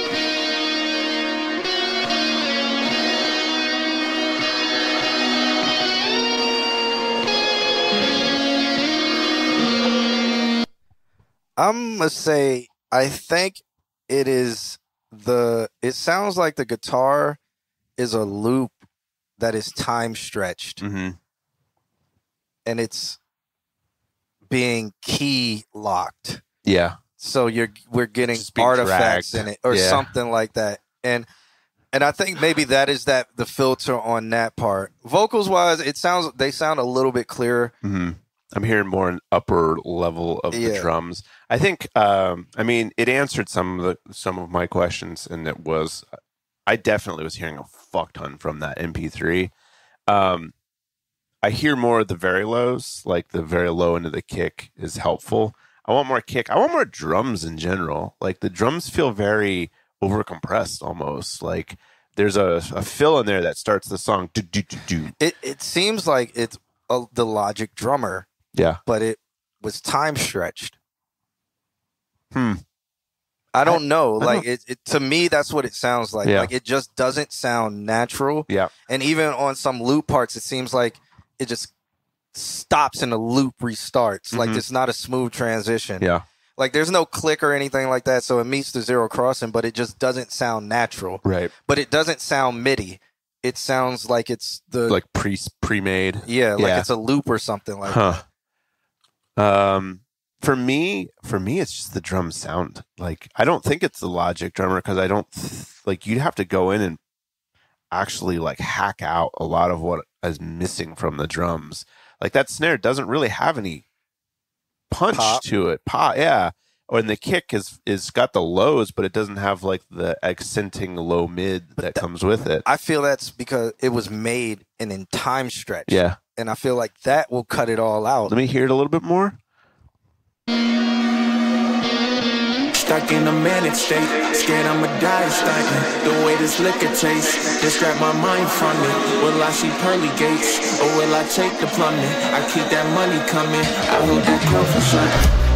I'm gonna say I think it is the. It sounds like the guitar is a loop that is time stretched, hmm and it's being key locked. Yeah, so you're we're getting artifacts dragged. in it or Yeah. something like that and and i think maybe that is that the filter on that part vocals wise it sounds they sound a little bit clearer hmm I'm hearing more an upper level of the drums. I think. Um, I mean, it answered some of the some of my questions, and it was. I definitely was hearing a fuck ton from that MP3. Um, I hear more of the very lows, like the very low end of the kick is helpful. I want more kick. I want more drums in general. Like the drums feel very overcompressed almost. Like there's a, a fill in there that starts the song. Do, do, do, do. it it seems like it's a, the logic drummer Yeah. but it was time stretched Hmm. i don't know I like it, it to me that's what it sounds like Yeah. like it just doesn't sound natural Yeah. and even on some loop parts it seems like it just stops and the loop restarts like Mhm. it's not a smooth transition Yeah. Like there's no click or anything like that, so it meets the zero crossing, but it just doesn't sound natural. Right. But it doesn't sound MIDI. It sounds like it's the Like pre pre made. yeah, like yeah. it's a loop or something like Huh. Um, for me, for me, it's just the drum sound. Like, I don't think it's the Logic drummer because I don't th- like you'd have to go in and actually like hack out a lot of what is missing from the drums. Like that snare doesn't really have any punch Pop. to it. Pop, yeah. Or and the kick is is got the lows, but it doesn't have like the accenting low mid that comes with it. I feel that's because it was made in in time stretch. Yeah. And I feel like that will cut it all out. Let me hear it a little bit more. Stuck in a manic state, scared I'ma die stunting. The way this liquor tastes, distract my mind from it. Will I see pearly gates, or will I take the plumbing? I keep that money coming, I hold that girl for sure.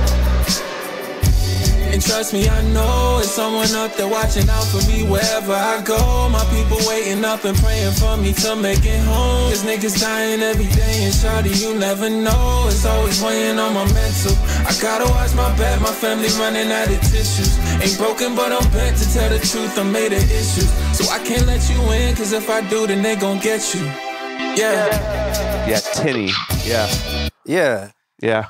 And trust me, I know it's someone up there watching out for me wherever I go. My people waiting up and praying for me to make it home. Cause niggas dying every day, and shawty, you never know. It's always weighing on my mental. I gotta watch my back, my family running out of tissues. Ain't broken, but I'm bent to tell the truth, I'm made of issues. So I can't let you in, cause if I do, then they gon' get you. Yeah. Yeah, tinny. Yeah, Yeah. yeah.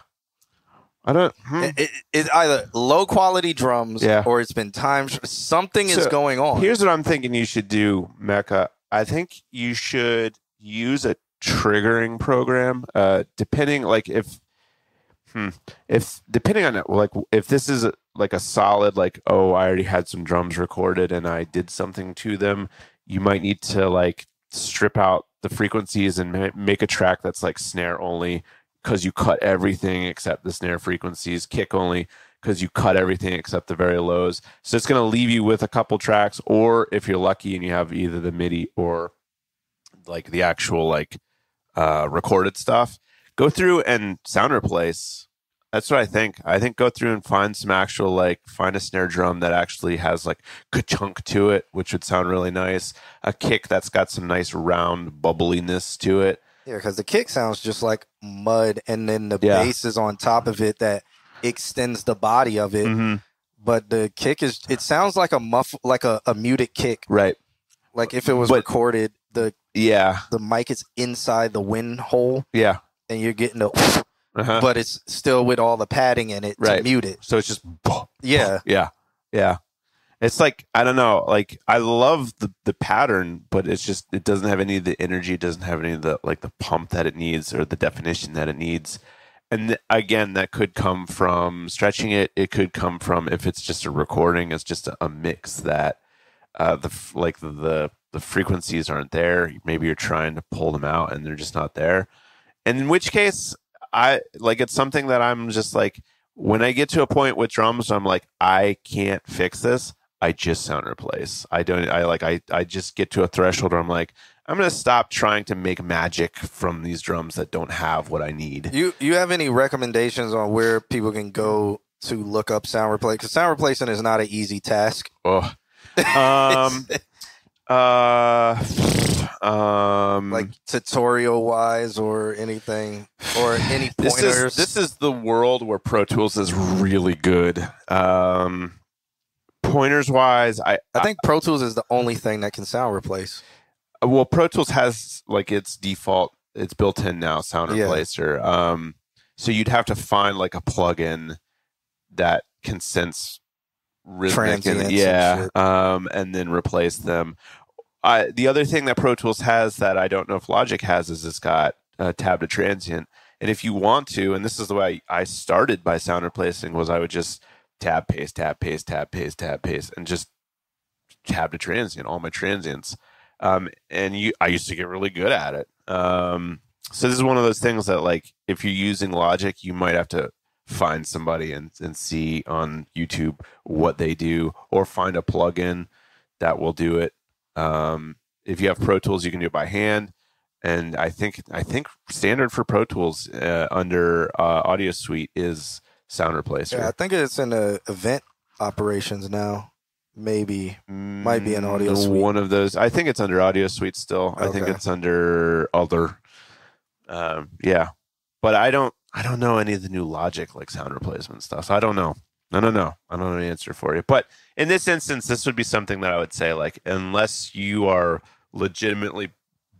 I don't. hmm. It, it, it's either low quality drums Yeah. or it's been time something is going on. Here's what I'm thinking you should do, Mecca. I think you should use a triggering program. Uh, depending, like if, hmm, if depending on it, like if this is a, like a solid, like oh, I already had some drums recorded and I did something to them, you might need to like strip out the frequencies and ma- make a track that's like snare only because you cut everything except the snare frequencies, kick only because you cut everything except the very lows. So it's going to leave you with a couple tracks, or if you're lucky and you have either the MIDI or like the actual like uh, recorded stuff, go through and sound replace That's what I think. I think go through and find some actual like find a snare drum that actually has like ka-chunk to it, which would sound really nice. A kick that's got some nice round bubbliness to it. Yeah, because the kick sounds just like mud, and then the Yeah. bass is on top of it that extends the body of it. Mm-hmm. But the kick is it sounds like a muff like a, a muted kick. Right. Like if it was But- recorded, the Yeah. the mic is inside the wind hole Yeah. and you're getting the Uh-huh. but it's still with all the padding in it Right. to mute it. so it's just Yeah. Yeah. Yeah. It's like I don't know, like I love the the pattern, but it's just it doesn't have any of the energy, it doesn't have any of the like the pump that it needs or the definition that it needs. And th- again, that could come from stretching it. It could come from if it's just a recording, it's just a, a mix that uh the like the, the the frequencies aren't there. Maybe you're trying to pull them out and they're just not there. And in which case I like it's something that I'm just like when I get to a point with drums, I'm like, I can't fix this. I just sound replace. I don't. I like. I. I just get to a threshold where I'm like, I'm gonna stop trying to make magic from these drums that don't have what I need. You you have any recommendations on where people can go to look up sound replace? Because sound replacing is not an easy task. Oh. (laughs) Um. uh. Um. like tutorial wise or anything or any pointers. this is this is the world where Pro Tools is really good. Um. Pointers wise, I I think Pro Tools is the only thing that can sound replace. Uh, well pro tools has like its default it's built in now sound Yeah. replacer um so you'd have to find like a plugin that can sense rhythmic and, and yeah shit. um and then replace them I, the other thing that pro tools has that i don't know if logic has is it's got uh, tab to transient and if you want to and this is the way i started by sound replacing was i would just tab paste tab paste tab paste tab paste and just tab to transient all my transients um, and you I used to get really good at it. Um, so this is one of those things that like if you're using Logic, you might have to find somebody and, and see on YouTube what they do, or find a plugin that will do it. Um, if you have Pro Tools, you can do it by hand. And I think I think standard for Pro Tools uh, under uh, Audio Suite is Sound Replacer. Yeah, I think it's in the event operations now. Maybe. Might be an Audio Mm, Suite. One of those. I think it's under Audio Suite still. I think Okay. it's under other. Um, yeah, but I don't. I don't know any of the new Logic like sound replacement stuff. So I don't know. I don't know. I don't know an answer for you. But in this instance, this would be something that I would say like unless you are legitimately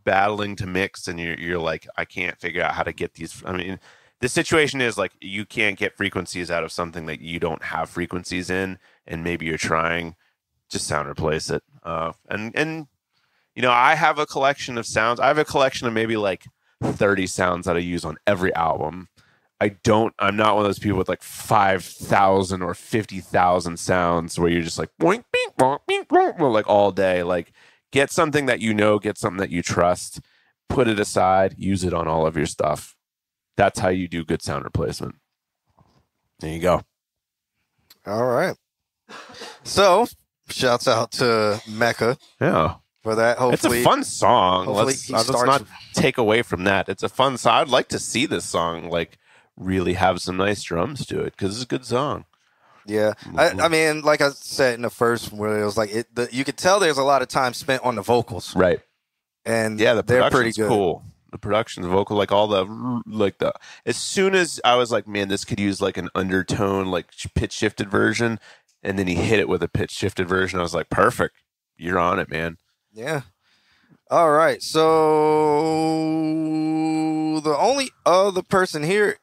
battling to mix and you're you're like I can't figure out how to get these. I mean. The situation is like you can't get frequencies out of something that you don't have frequencies in, and maybe you're trying just sound replace it. Uh, and and you know, I have a collection of sounds. I have a collection of maybe like 30 sounds that I use on every album. I don't. I'm not one of those people with like five thousand or fifty thousand sounds where you're just like boink, beep, bonk, beep, bonk, like all day. Like, get something that you know, get something that you trust, put it aside, use it on all of your stuff. That's how you do good sound replacement. There you go. All right. So, shouts out to Mecca Yeah, for that. Hopefully, it's a fun song. Let's, let's not take away from that. It's a fun song. I'd like to see this song like really have some nice drums to it because it's a good song. Yeah, I, I mean, like I said in the first one, where it was like it, the, you could tell there's a lot of time spent on the vocals, Right. and Yeah, the they're pretty good. cool. The production's vocal, like all the like the. As soon as I was like, man, this could use like an undertone, like pitch shifted version, and then he hit it with a pitch shifted version. I was like, perfect. You're on it, man. Yeah. All right. So the only other person here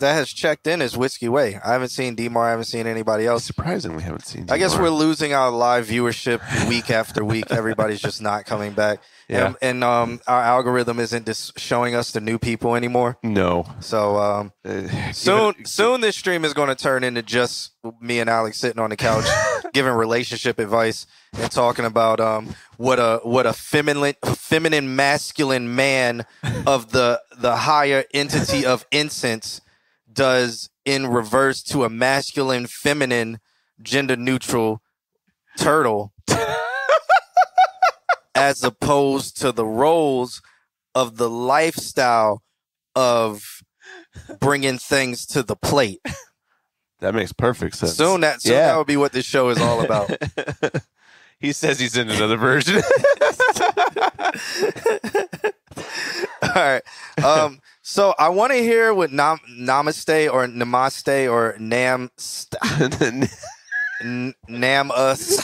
that has checked in is Whiskey Way. I haven't seen Demar. I haven't seen anybody else. Surprising, we haven't seen. I guess we're losing our live viewership week after week. (laughs) Everybody's just not coming back. Yeah. And, and um, our algorithm isn't just showing us the new people anymore. no. So um, Uh, (laughs) soon, even- soon this stream is going to turn into just me and Alex sitting on the couch (laughs) giving relationship advice and talking about um what a what a feminine feminine masculine man of the the higher entity of incense does in reverse to a masculine feminine gender neutral turtle (laughs) as opposed to the roles of the lifestyle of bringing things to the plate. That makes perfect sense. Soon that soon Yeah. that would be what this show is all about. (laughs) he says he's in another version. (laughs) all right. Um. So I want to hear what nam- namaste or namaste or nam (laughs) n- nam us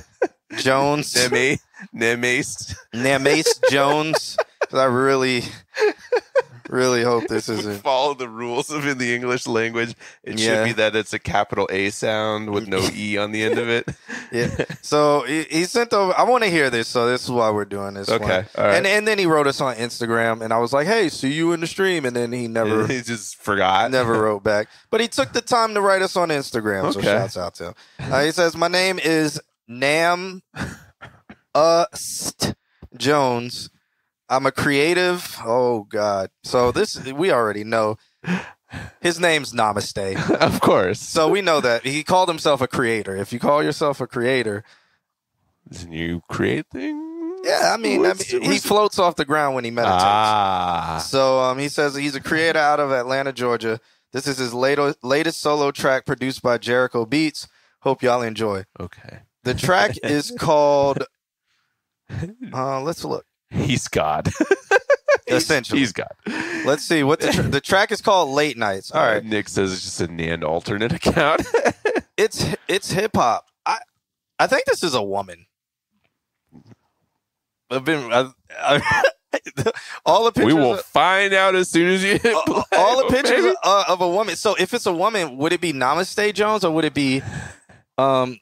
(laughs) Jones Neme, Nemaste. Namace Jones. I really, (laughs) really hope this isn't. Follow the rules of in the English language. It Yeah. should be that it's a capital A sound with no E on the end of it. (laughs) Yeah. So he, he sent over. I want to hear this. So this is why we're doing this. Okay, one. all right. And and then he wrote us on Instagram, and I was like, "Hey, see you in the stream." And then he never (laughs) he just forgot. never wrote back. But he took the time to write us on Instagram. So Okay. shouts out to him. Uh, he says, "My name is Nam Ust Jones. I'm a creative. Oh God. So this we already know. His name's Namaste. (laughs) of course. So we know that he called himself a creator. If you call yourself a creator, Didn't you create things? yeah, I mean, I mean he floats off the ground when he meditates. Ah. So um, he says he's a creator out of Atlanta, Georgia. This is his later, latest solo track produced by Jericho Beats. Hope y'all enjoy. Okay. The track is (laughs) called. Uh, let's look. He's God. (laughs) Essentially, He's God. let's see what the, tr- the track is called. Late Nights. All right, Nick says it's just a NAND alternate account. (laughs) it's it's hip hop. I I think this is a woman. I've been I, I, (laughs) all the pictures. we will of- find out as soon as you hit all- play, all the pictures baby. uh, of a woman. So if it's a woman, would it be Namaste Jones or would it be um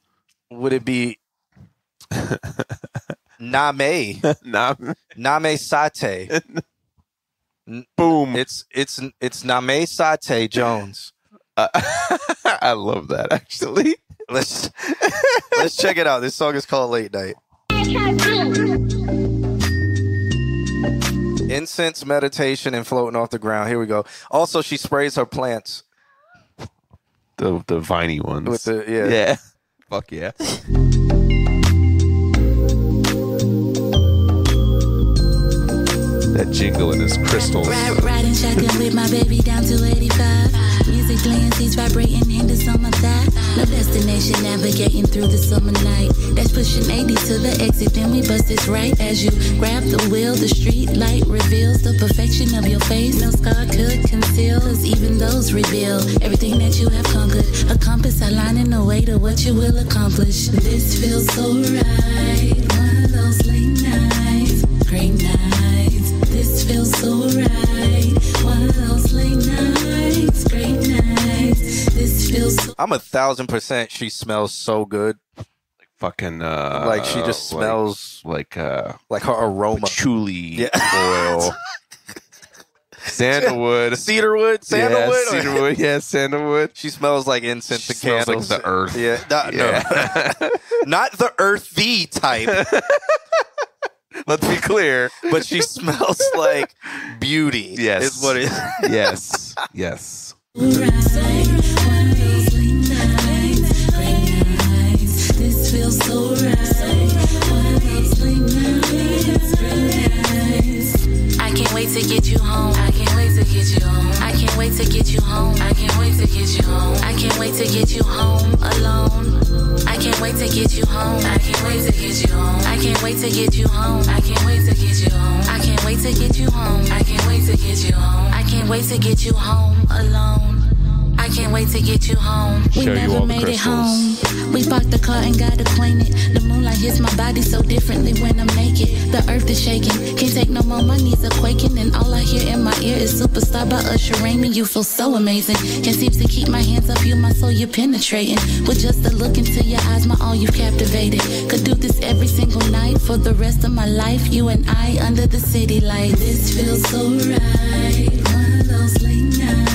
would it be Name (laughs) Nah, Name Sate? (laughs) boom. It's it's it's Name Sate Jones. Uh, (laughs) I love that actually. Let's let's check it out. This song is called Late Night. Incense, meditation, and floating off the ground. Here we go. Also, she sprays her plants The the viney ones. with the yeah. yeah. Fuck yeah. That jingle in his crystals. Riding shotgun with my baby down to 85. Music playing, seats vibrating, handles on my thigh. No destination, navigating through the summer night. That's pushing 80 to the exit, then we bust this right as you grab the wheel. The street light reveals the perfection of your face. No scar could conceal, 'cause even those reveal everything that you have conquered. A compass outlining the way to what you will accomplish. This feels so right. One of those late nights, great nights. This feels so right. One of those late nights, great nights. This feels so I'm a thousand percent. She smells so good. Like fucking uh Like she just smells like uh like her aroma. patchouli Yeah. oil. (laughs) Sandalwood. Cedarwood, sandalwood. Yeah, cedarwood. Yeah, sandalwood. She smells like incense She and smells like candles. the earth. Yeah, not, Yeah. no, (laughs) not the earthy type, (laughs) Let's be clear. but she smells like beauty. Yes. is what it. yes. Yes. right. One of those late nights, great nights. This feels so right. One of those late nights, great nights. I can't wait to get you home. I can't wait to get you home. I can't wait to get you home. I can't wait to get you home. I can't wait to get you home alone. I can't wait to get you home. I can't wait to get you home. I can't wait to get you home. I can't wait to get you home. I can't wait to get you home. I can't wait to get you home. I can't wait to get you home alone. I can't wait to get you home. We Show you never made it home. We parked the car and got acquainted. The moonlight hits my body so differently when I'm naked. The earth is shaking. Can't take no more, my knees are quaking. And all I hear in my ear is Superstar by Usher Raymond. You feel so amazing. Can't seem to keep my hands up you, my soul, you're penetrating. With just a look into your eyes, my all you've captivated. Could do this every single night for the rest of my life. You and I under the city light. This feels so right. One of those late nights,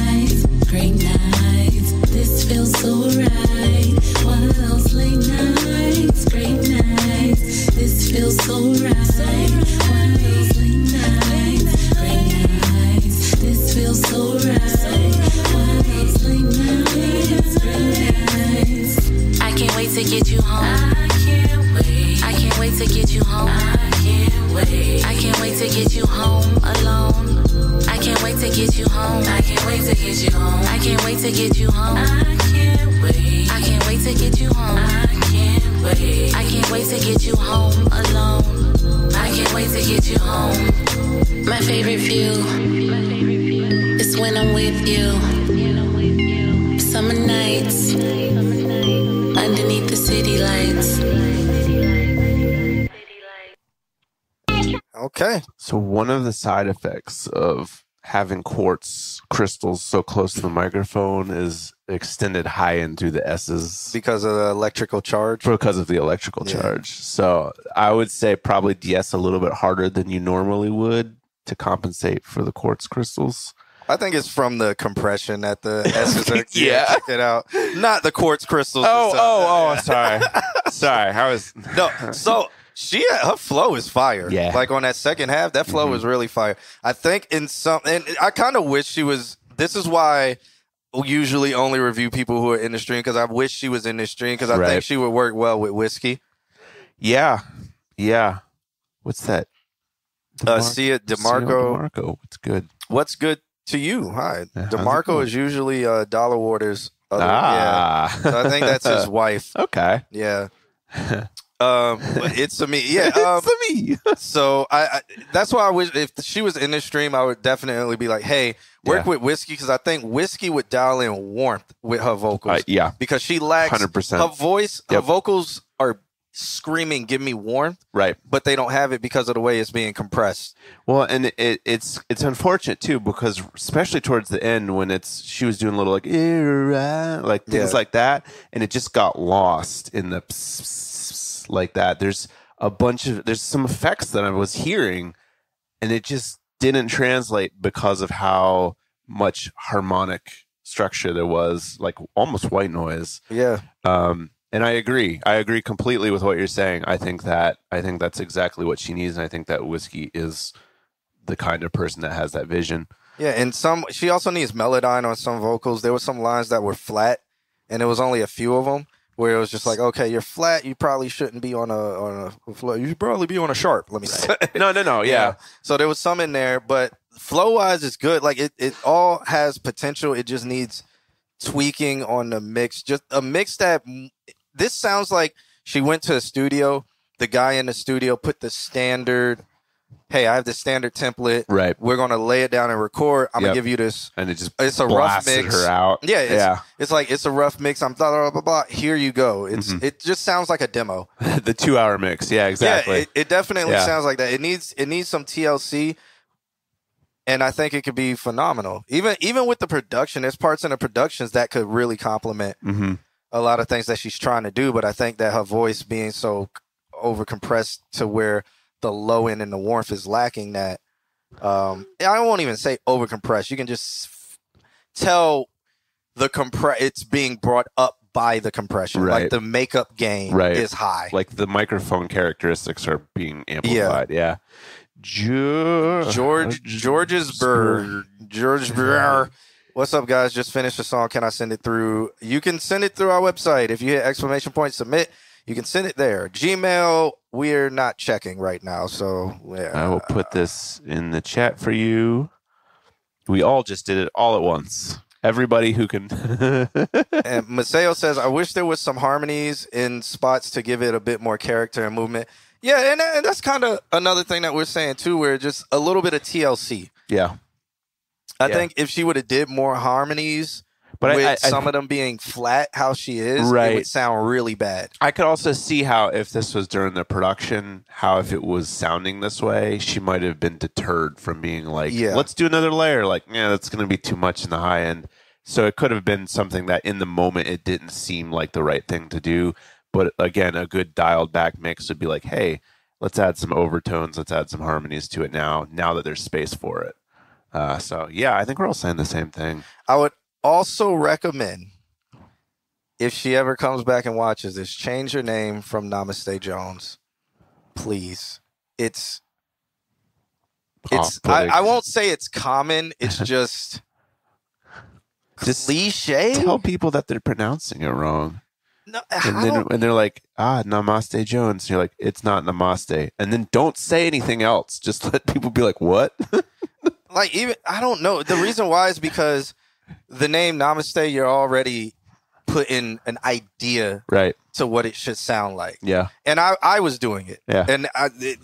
great nights. This feels so right. One of those late nights, great nights. This feels so right. One of those late nights, great nights. This feels so right. One of those late nights, great nights. I can't wait to get you home. I can't wait. I can't wait to get you home. I can't wait. I can't wait to get you home alone. I can't wait to get you home. I can't wait to get you home. I can't wait to get you home. I can't wait. I can't wait to get you home. I can't wait. I can't wait to get you home alone. I can't wait to get you home. My favorite view is when I'm with you. Summer nights underneath the city lights. Okay. So one of the side effects of having quartz crystals so close to the microphone is extended high end through the S's Because of the electrical charge. because of the electrical Yeah. charge. So I would say probably DS a little bit harder than you normally would to compensate for the quartz crystals. I think it's from the compression that the (laughs) S's are Yeah. check it out. Not the quartz crystals. Oh, oh, oh, sorry. (laughs) sorry. I was No, so she her flow is fire. Yeah. Like on that second half, that flow was really fire. I think in some and I kind of wish she was this is why we usually only review people who are in the stream because I wish she was in the stream because I Right. think she would work well with whiskey. Yeah. Yeah. What's that? Uh, see it, DeMarco. DeMarco. What's good? What's good to you? Hi, Yeah, DeMarco is usually uh, Dollar Waters. Other, Yeah, ah. so I think that's his (laughs) wife. okay. Yeah. (laughs) Um, but it's to me. Yeah. (laughs) Um, it's me. (laughs) So I, I that's why I wish if she was in the stream, I would definitely be like, hey, work Yeah. with whiskey because I think whiskey would dial in warmth with her vocals Uh, yeah. because she lacks 100%. her voice. Her vocals are screaming, "Give me warmth," Right. but they don't have it because of the way it's being compressed. Well, and it, it's it's unfortunate too because especially towards the end when it's she was doing a little like "Eh, like things Yeah. like that, and it just got lost in the pss, pss, pss, like that. There's a bunch of there's some effects that I was hearing, and it just didn't translate because of how much harmonic structure there was, like almost white noise. Yeah. Um, and I agree. I agree completely with what you're saying. I think that I think that's exactly what she needs, and I think that whiskey is the kind of person that has that vision. Yeah, and some she also needs melodyne on some vocals. There were some lines that were flat, and it was only a few of them where it was just like, okay, you're flat. You probably shouldn't be on a on a flow. You should probably be on a sharp. Let me say. (laughs) No, no, no. Yeah, So there was some in there, but flow wise, it's good. Like it, it all has potential. It just needs tweaking on the mix. Just a mix that this sounds like she went to a studio. The guy in the studio put the standard. Hey, I have the standard template. right. We're gonna lay it down and record. I'm Yep. gonna give you this. And it just It's a rough mix. her out. Yeah, it's, yeah. It's like it's a rough mix. I'm blah blah blah blah. Here you go. It's Mhm. it just sounds like a demo. (laughs) the two-hour mix. Yeah, exactly. Yeah, it, it definitely Yeah. sounds like that. It needs it needs some TLC, and I think it could be phenomenal. Even even with the production, there's parts in the productions that could really complement hmm a lot of things that she's trying to do. But I think that her voice being so over compressed to where the low end and the warmth is lacking that. Um, I won't even say over compressed. You can just f- tell the compress. It's being brought up by the compression. Like Right. the makeup gain Right. is high. Like the microphone characteristics are being amplified. Yeah. yeah. George George Georgesburg. George Burr. What's up, guys? Just finished the song. Can I send it through? You can send it through our website. If you hit exclamation point submit, you can send it there. Gmail, we're not checking right now. So, yeah. I will put this in the chat for you. We all just did it all at once. Everybody who can. (laughs) and Maseo says, I wish there was some harmonies in spots to give it a bit more character and movement. Yeah, and, and that's kind of another thing that we're saying too, where just a little bit of TLC. yeah. I Yeah. think if she would have did more harmonies But with I, I, some of them being flat, how she is, it would sound really bad. I could also see how if this was during the production, how if it was sounding this way, she might have been deterred from being like, Yeah. let's do another layer. Like, yeah, that's going to be too much in the high end. So it could have been something that in the moment it didn't seem like the right thing to do. But again, a good dialed back mix would be like, hey, let's add some overtones, let's add some harmonies to it now, now that there's space for it. Uh, so yeah, I think we're all saying the same thing. I would also recommend if she ever comes back and watches this, change her name from Namaste Jones, please. It's it's Oh, I, I won't say it's common. It's (laughs) just Just cliche. Tell people that they're pronouncing it wrong. No, and then and they're like, ah, Namaste Jones. And you're like, it's not Namaste. And then don't say anything else. Just (laughs) let people be like, what? (laughs) like even I don't know. The reason why is because the name Namaste, you're already putting an idea Right. to what it should sound like. Yeah. And I, I was doing it. Yeah. And I, it,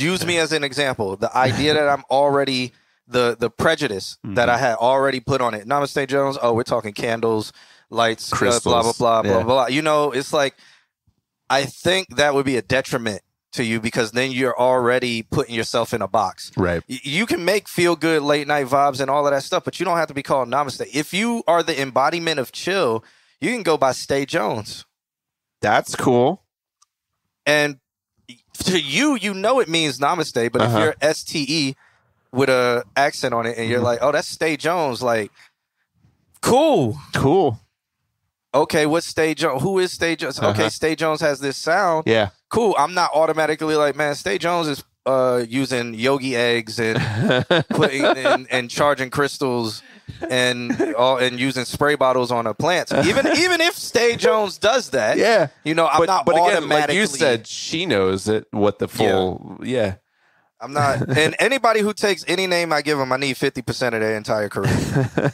use me as an example. The idea that I'm already the the prejudice Mm-hmm. that I had already put on it. Namaste Jones. Oh, we're talking candles, lights, uh, blah blah blah blah Yeah. blah. You know, it's like I think that would be a detriment to you because then you're already putting yourself in a box. Right. You can make feel good late night vibes and all of that stuff, but you don't have to be called Namaste. If you are the embodiment of chill, you can go by Stay Jones. That's cool. And to you, you know it means Namaste, but Uh-huh. if you're STE with a accent on it and Mm-hmm. you're like, oh, that's Stay Jones, like, cool. Cool. Okay, what's Stay Jones? Who is Stay Jones? Okay, Uh-huh. Stay Jones has this sound. Yeah. Cool. I'm not automatically like, man, Stay Jones is uh, using yoni eggs and (laughs) putting and, and charging crystals and all and using spray bottles on a plant. (laughs) Even even if Stay Jones does that, Yeah. you know, I'm but, not but again, like you said, she knows it. What the full? Yeah. I'm not. And (laughs) anybody who takes any name I give them, I need fifty percent of their entire career,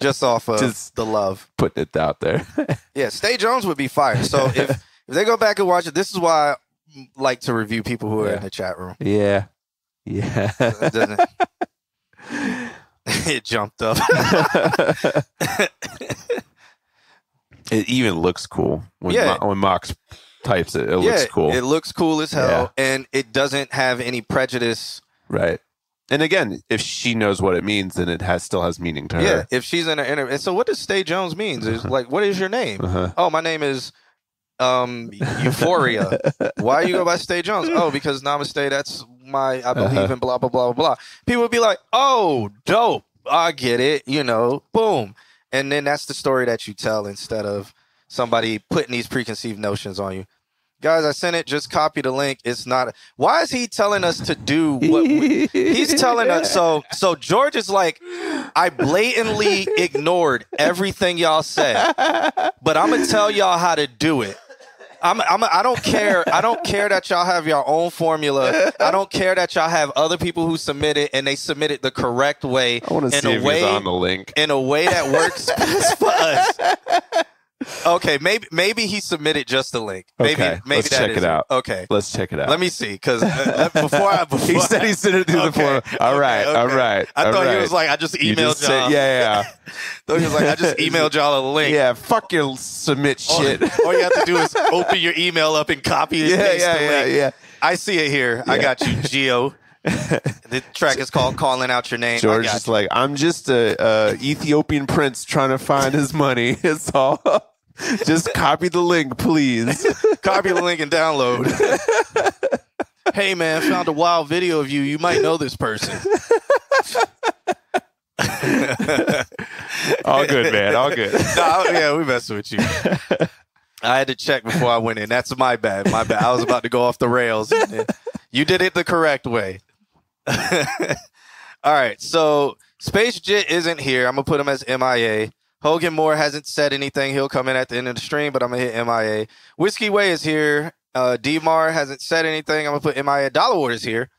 just off of Just- the love. Putting it out there. Yeah, Stay Jones would be fired. So if if they go back and watch it, this is why I like to review people who are in the chat room. yeah. Yeah. It (laughs) it jumped up. (laughs) it even looks cool when Yeah. When Mox types it. It yeah, looks cool. It looks cool as hell, and it doesn't have any prejudice. right. And again, if she knows what it means, then it has still has meaning to her. Yeah, if she's in an interview. And so, what does Stay Jones means? Is (laughs) like, what is your name? Uh-huh. Oh, my name is um Euphoria. Why you go by (laughs) Stay Jones? Oh, because Namaste. That's my I believe Uh-huh. in blah blah blah blah blah. People would be like, oh, dope. I get it. You know, boom. And then that's the story that you tell instead of somebody putting these preconceived notions on you. Guys, I sent it. Just copy the link. It's not. Why is he telling us to do what we, he's telling us? So, so George is like, I blatantly ignored everything y'all said, but I'm gonna tell y'all how to do it. I'm, I'm, I don't care. I don't care that y'all have your own formula. I don't care that y'all have other people who submit it and they submit it the correct way I want to in see a if way he's on the link. in a way that works best for us. Okay, maybe maybe he submitted just the link. Maybe Okay, maybe let's that check it out. Okay, Let's check it out. let me see because uh, before I (laughs) before He said he sent it through the Okay, form. All right, okay, okay. right. I all thought he was like, I just You emailed just y'all. yeah, yeah, (laughs) thought he was like, I just (laughs) emailed y'all a link. yeah. Fuck your submit All, shit. all you have to do is open your email up and copy and yeah, paste yeah, the yeah, link. yeah. I see it here. I got you, Geo. (laughs) the track is called "Calling Out Your Name." George is like, I'm just a, a Ethiopian prince trying to find his money. (laughs) It's all. (laughs) just copy the link, please. copy the link and download. hey man, found a wild video of you. You might know this person. all good, man. All good. no, yeah, we messing with you. I had to check before I went in. That's my bad. My bad. I was about to go off the rails. You did it the correct way. (laughs) All right. So Space Jit isn't here. I'm gonna put him as MIA. Hogan Moore hasn't said anything. He'll come in at the end of the stream, but I'm gonna hit MIA. Whiskey Way is here. Uh, Demar hasn't said anything. I'm gonna put MIA. Dollar Water's here.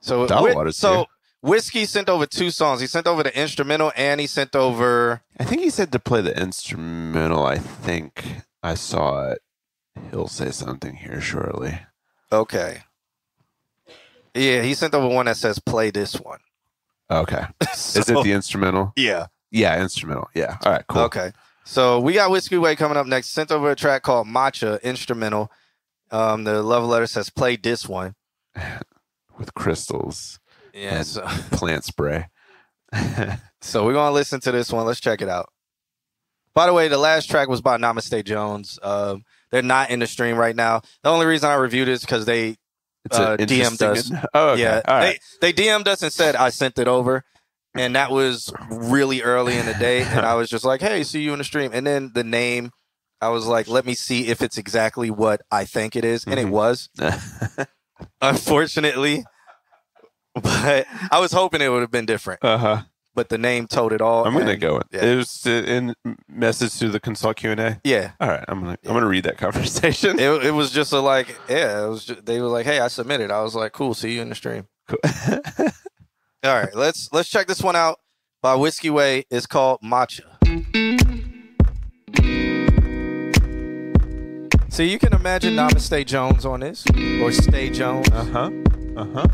So Dollar Whi- Water's so here. Whiskey sent over two songs. He sent over the instrumental and he sent over I think he said to play the instrumental. I think I saw it. He'll say something here shortly. Okay. Yeah, he sent over one that says play this one. Okay. (laughs) Is it the instrumental? Yeah. Yeah, instrumental. Yeah. All right, cool. Okay. So we got Whiskey Way coming up next. Sent over a track called Matcha Instrumental. Um, the love letter says play this one. (laughs) With crystals, Yeah. And- So, (laughs) plant spray. so we're gonna listen to this one. Let's check it out. By the way, the last track was by Namaste Jones. Um, they're not in the stream right now. The only reason I reviewed it is because they It's Uh, DM'd us. Oh, okay. Yeah, All right. they they DM'd us and said I sent it over, and that was really early in the day, (laughs) and I was just like, "Hey, see you in the stream." And then the name, I was like, "Let me see if it's exactly what I think it is," and it Mhm. was. (laughs) Unfortunately, but I was hoping it would have been different. uh huh. But the name told it all. I'm gonna go. yeah. It was in message to the consult Q and A. Yeah, All right, I'm gonna I'm gonna read that (laughs) conversation. it, it was just a like, yeah, it was. Just, they were like, "Hey, I submitted." I was like, "Cool, see you in the stream." Cool. (laughs) All right, let's let's check this one out by Whiskey Way. It's called Matcha. See, you can imagine Namaste Jones on this, or Stay Jones. Uh huh. Uh huh.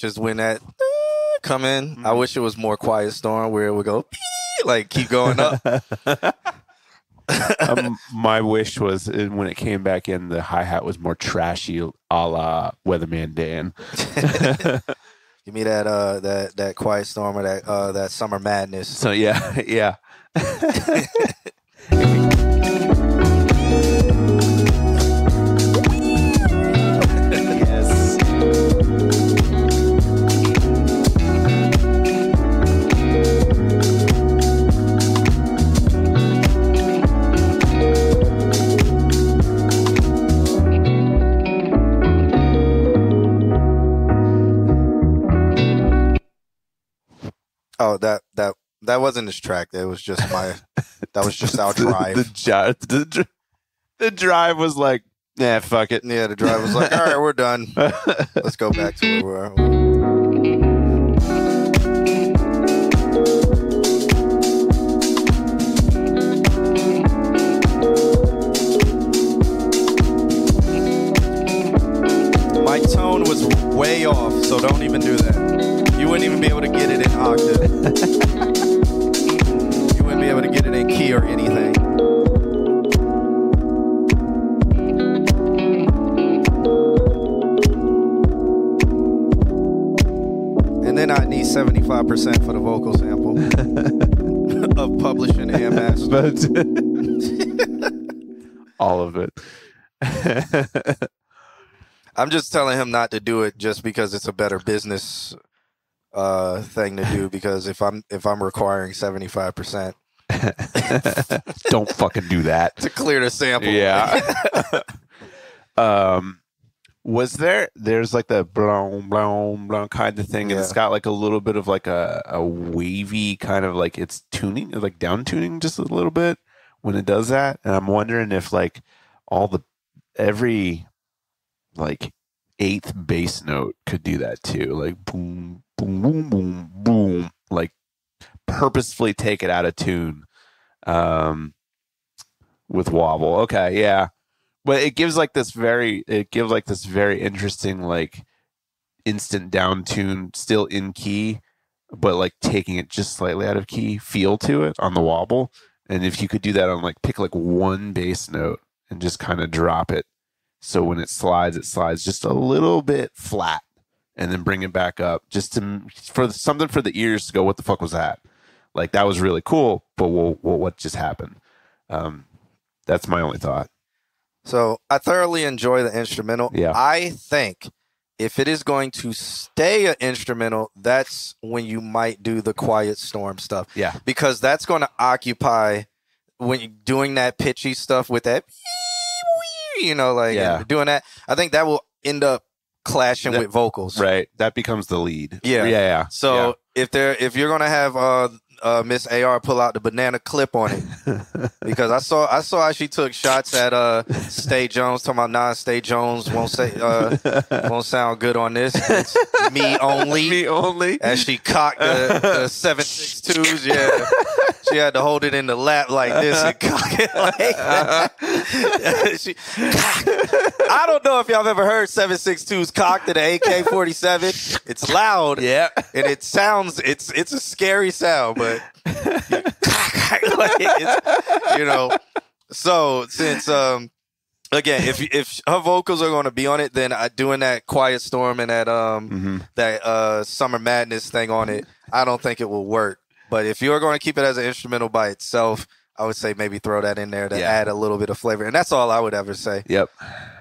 Thing I wish is when that come in, I wish it was more Quiet Storm where it would go like keep going up. (laughs) (laughs) um, my wish was uh, when it came back in, the hi hat was more trashy, a la Weatherman Dan. (laughs) Give me that uh that that Quiet Storm or that uh that Summer Madness. So yeah, yeah. Oh, that that that wasn't his track. It was just my that was just our drive. (laughs) the, the, dr- the drive was like, yeah, fuck it. yeah, the drive was like, (laughs) all right, we're done. Let's go back to where we were. My tone was way off, so don't even do that. You wouldn't even be able to get it in octave. you wouldn't be able to get it in key or anything. And then I need 75% for the vocal sample (laughs) of publishing and mastering. (laughs) all of it. I'm just telling him not to do it just because it's a better business uh, thing to do. Because if I'm if I'm requiring 75 percent (laughs) Don't fucking do that. (laughs) to clear the sample, Yeah. (laughs) um, was there? There's like the blown, blown, blown kind of thing, and it's Yeah. got like a little bit of like a a wavy kind of like it's tuning, like down tuning just a little bit when it does that. And I'm wondering if like all the every like eighth bass note could do that too. Like boom, boom, boom, boom, boom. Like purposefully take it out of tune um, with wobble. Okay, yeah, but it gives like this very it gives like this very interesting like instant down tune, still in key, but like taking it just slightly out of key feel to it on the wobble. And if you could do that on like pick like one bass note and just kind of drop it, so when it slides, it slides just a little bit flat, and then bring it back up, just to for something for the ears to go, what the fuck was that? Like that was really cool, but well, well, what just happened? Um, that's my only thought. So I thoroughly enjoy the instrumental. Yeah. I think if it is going to stay an instrumental, that's when you might do the quiet storm stuff. Yeah. Because that's going to occupy when you're doing that pitchy stuff with that, you know, like Yeah. doing that. I think that will end up clashing That- with vocals. Right, that becomes the lead. Yeah. yeah, yeah. So if they're if you're gonna have uh uh Miss AR pull out the banana clip on it (laughs) because I saw I saw how she took shots at uh Stay Jones talking about non Stay Jones won't say uh won't sound good on this it's me only (laughs) me only. as she cocked the, the seven six twos yeah she had to hold it in the lap like this and (laughs) cock it like that. (laughs) she, I don't know if y'all have ever heard seven six twos cocked at an AK forty seven it's loud Yeah, and it sounds it's it's a scary sound, but (laughs) like, it's, you know. So since um again, if if her vocals are going to be on it, then I doing that Quiet Storm and that um hmm that uh Summer Madness thing on it, I don't think it will work. But if you're going to keep it as an instrumental by itself, I would say maybe throw that in there to Yeah. add a little bit of flavor, and that's all I would ever say. Yep.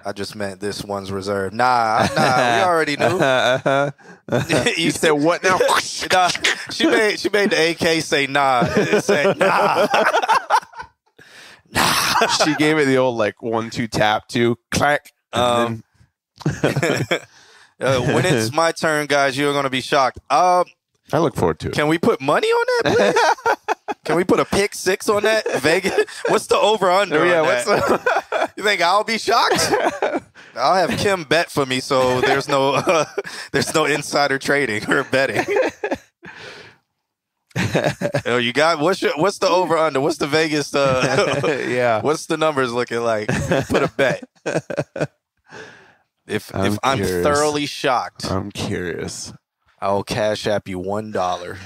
I just meant this one's reserved. Nah, nah, we (laughs) already knew. (laughs) you said what now? (laughs) nah, she made she made the AK say nah. It said nah. she gave it the old like one two tap two clack. Um, Uh, when it's my turn, guys, you're gonna be shocked. Um, I look forward to it. can we put money on that? Please? (laughs) can we put a pick six on that? Vegas. What's the over under? Yeah, what's that? (laughs) you think I'll be shocked? (laughs) I'll have Kim bet for me, so there's no uh, there's no insider trading or betting. oh, you got what's your what's the over under? What's the Vegas? Uh, yeah. What's the numbers looking like? Put a bet. If I'm if I'm thoroughly shocked, I'm curious. I'll cash app you one dollar,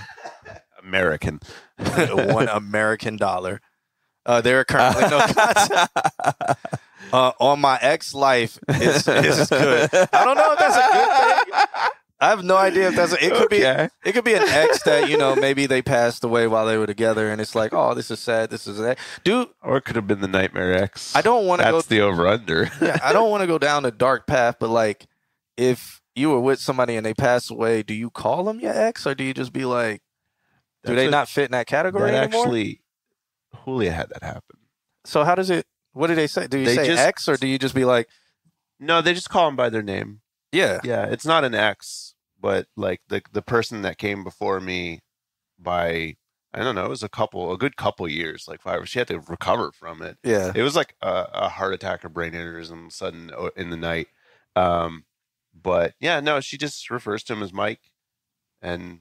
American. (laughs) one American dollar. Uh, there are currently no (laughs) cuts. Uh, on my ex life, it's, it's good. I don't know if that's a good thing. I have no idea if that's a, it could be it could be an ex that you know maybe they passed away while they were together and it's like oh this is sad this is that dude Or it could have been the Nightmare X. I don't want to That's go the over under. yeah, I don't want to go down a dark path, but like, if you were with somebody and they pass away, do you call them your ex, or do you just be like, do they not fit in that category That anymore? actually, Julia had that happen. so how does it? What do they say? Do you They say just- ex, or do you just be like, No, they just call them by their name. yeah, Yeah, it's not an ex, but like the the person that came before me by I don't know, it was a couple, a good couple years, like five. She had to recover from it. yeah, It was like a, a heart attack or brain aneurysm sudden in the night. Um, but yeah, no, she just refers to him as Mike, and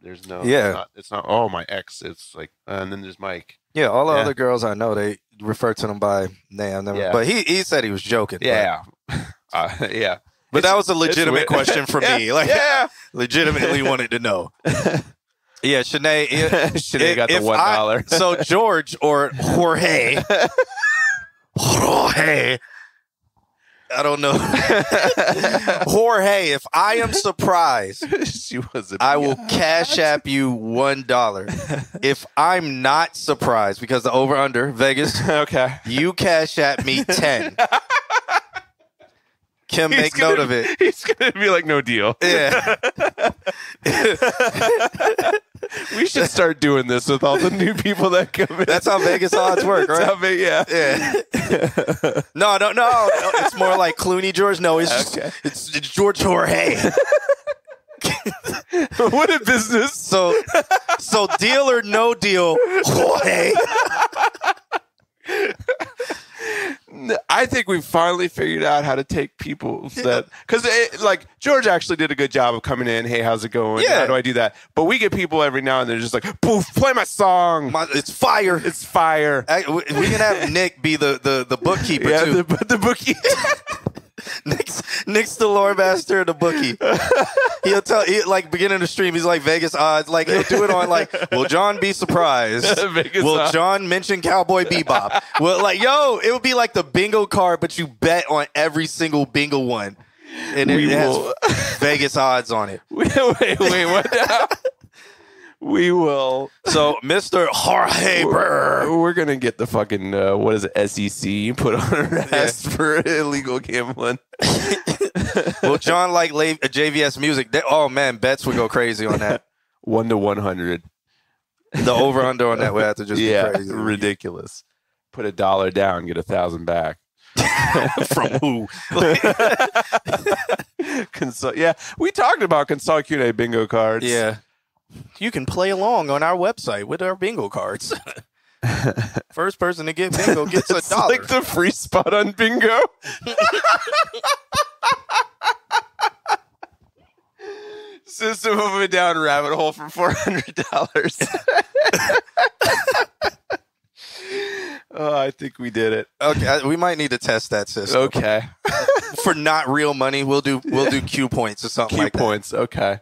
there's no, Yeah. it's not, it's not oh my ex. It's like, and then there's Mike. yeah? All the Yeah. other girls I know, they refer to them by name. Never, Yeah. But he he said he was joking. Yeah, (laughs) uh, yeah. But, that was a legitimate question for (laughs) Yeah, me. (laughs) Like, yeah. legitimately wanted to know. Yeah, Shanae. it- Shanae got the one So George or Jorge, Jorge. I don't know. (laughs) Jorge, if I am surprised, (laughs) she was. I will cash app you one dollar. (laughs) If I'm not surprised, because the over under Vegas, okay. you cash app me ten. Kim, make gonna, note of it. He's gonna be like, no deal. Yeah. (laughs) We should start doing this with all the new people that come in. That's how Vegas odds work, right? how big- yeah. Yeah. (laughs) no, no, no. It's more like Clooney George. No, it's just, Okay. it's, it's George Jorge. (laughs) what a business. So, so deal or no deal, Jorge. I think we finally figured out how to take people that because like George actually did a good job of coming in. Hey, how's it going? Yeah. How do I do that? But we get people every now and then they're just like, poof, play my song. My- it's fire. it's fire. I- we can have Nick be the the, the bookkeeper yeah, too. the, (laughs) the bookie. (laughs) (laughs) Nick's, Nick's the lore master of the bookie. He'll tell, he, like, beginning the stream, he's like Vegas odds. Like, he'll do it on, like, will John be surprised? (laughs) Vegas will odds. John mention Cowboy Bebop? well, like, yo, it would be like the bingo card, but you bet on every single bingo one. And it, it has (laughs) Vegas odds on it. wait, wait, wait, what? We will. So, Mr. Jorge Burr. We're, we're gonna get the fucking uh, what is it? SEC put on our ass for (laughs) illegal gambling. (laughs) well, John like la- JVS music? They- oh, man, bets would go crazy on that. (laughs) One to one hundred. The over under on that would have to just Yeah, be crazy. ridiculous. Put a dollar down, get a thousand back. From who? Consol- yeah, we talked about Consult bingo cards. Yeah. You can play along on our website with our bingo cards. (laughs) First person to get bingo (laughs) gets a it's dollar. like the free spot on bingo. (laughs) System of a down rabbit hole for uh-huh. four hundred dollars. oh, I think we did it. okay, I- we might need to test that system Okay, for not real money. We'll do we'll do Q points or something Q like points. Okay,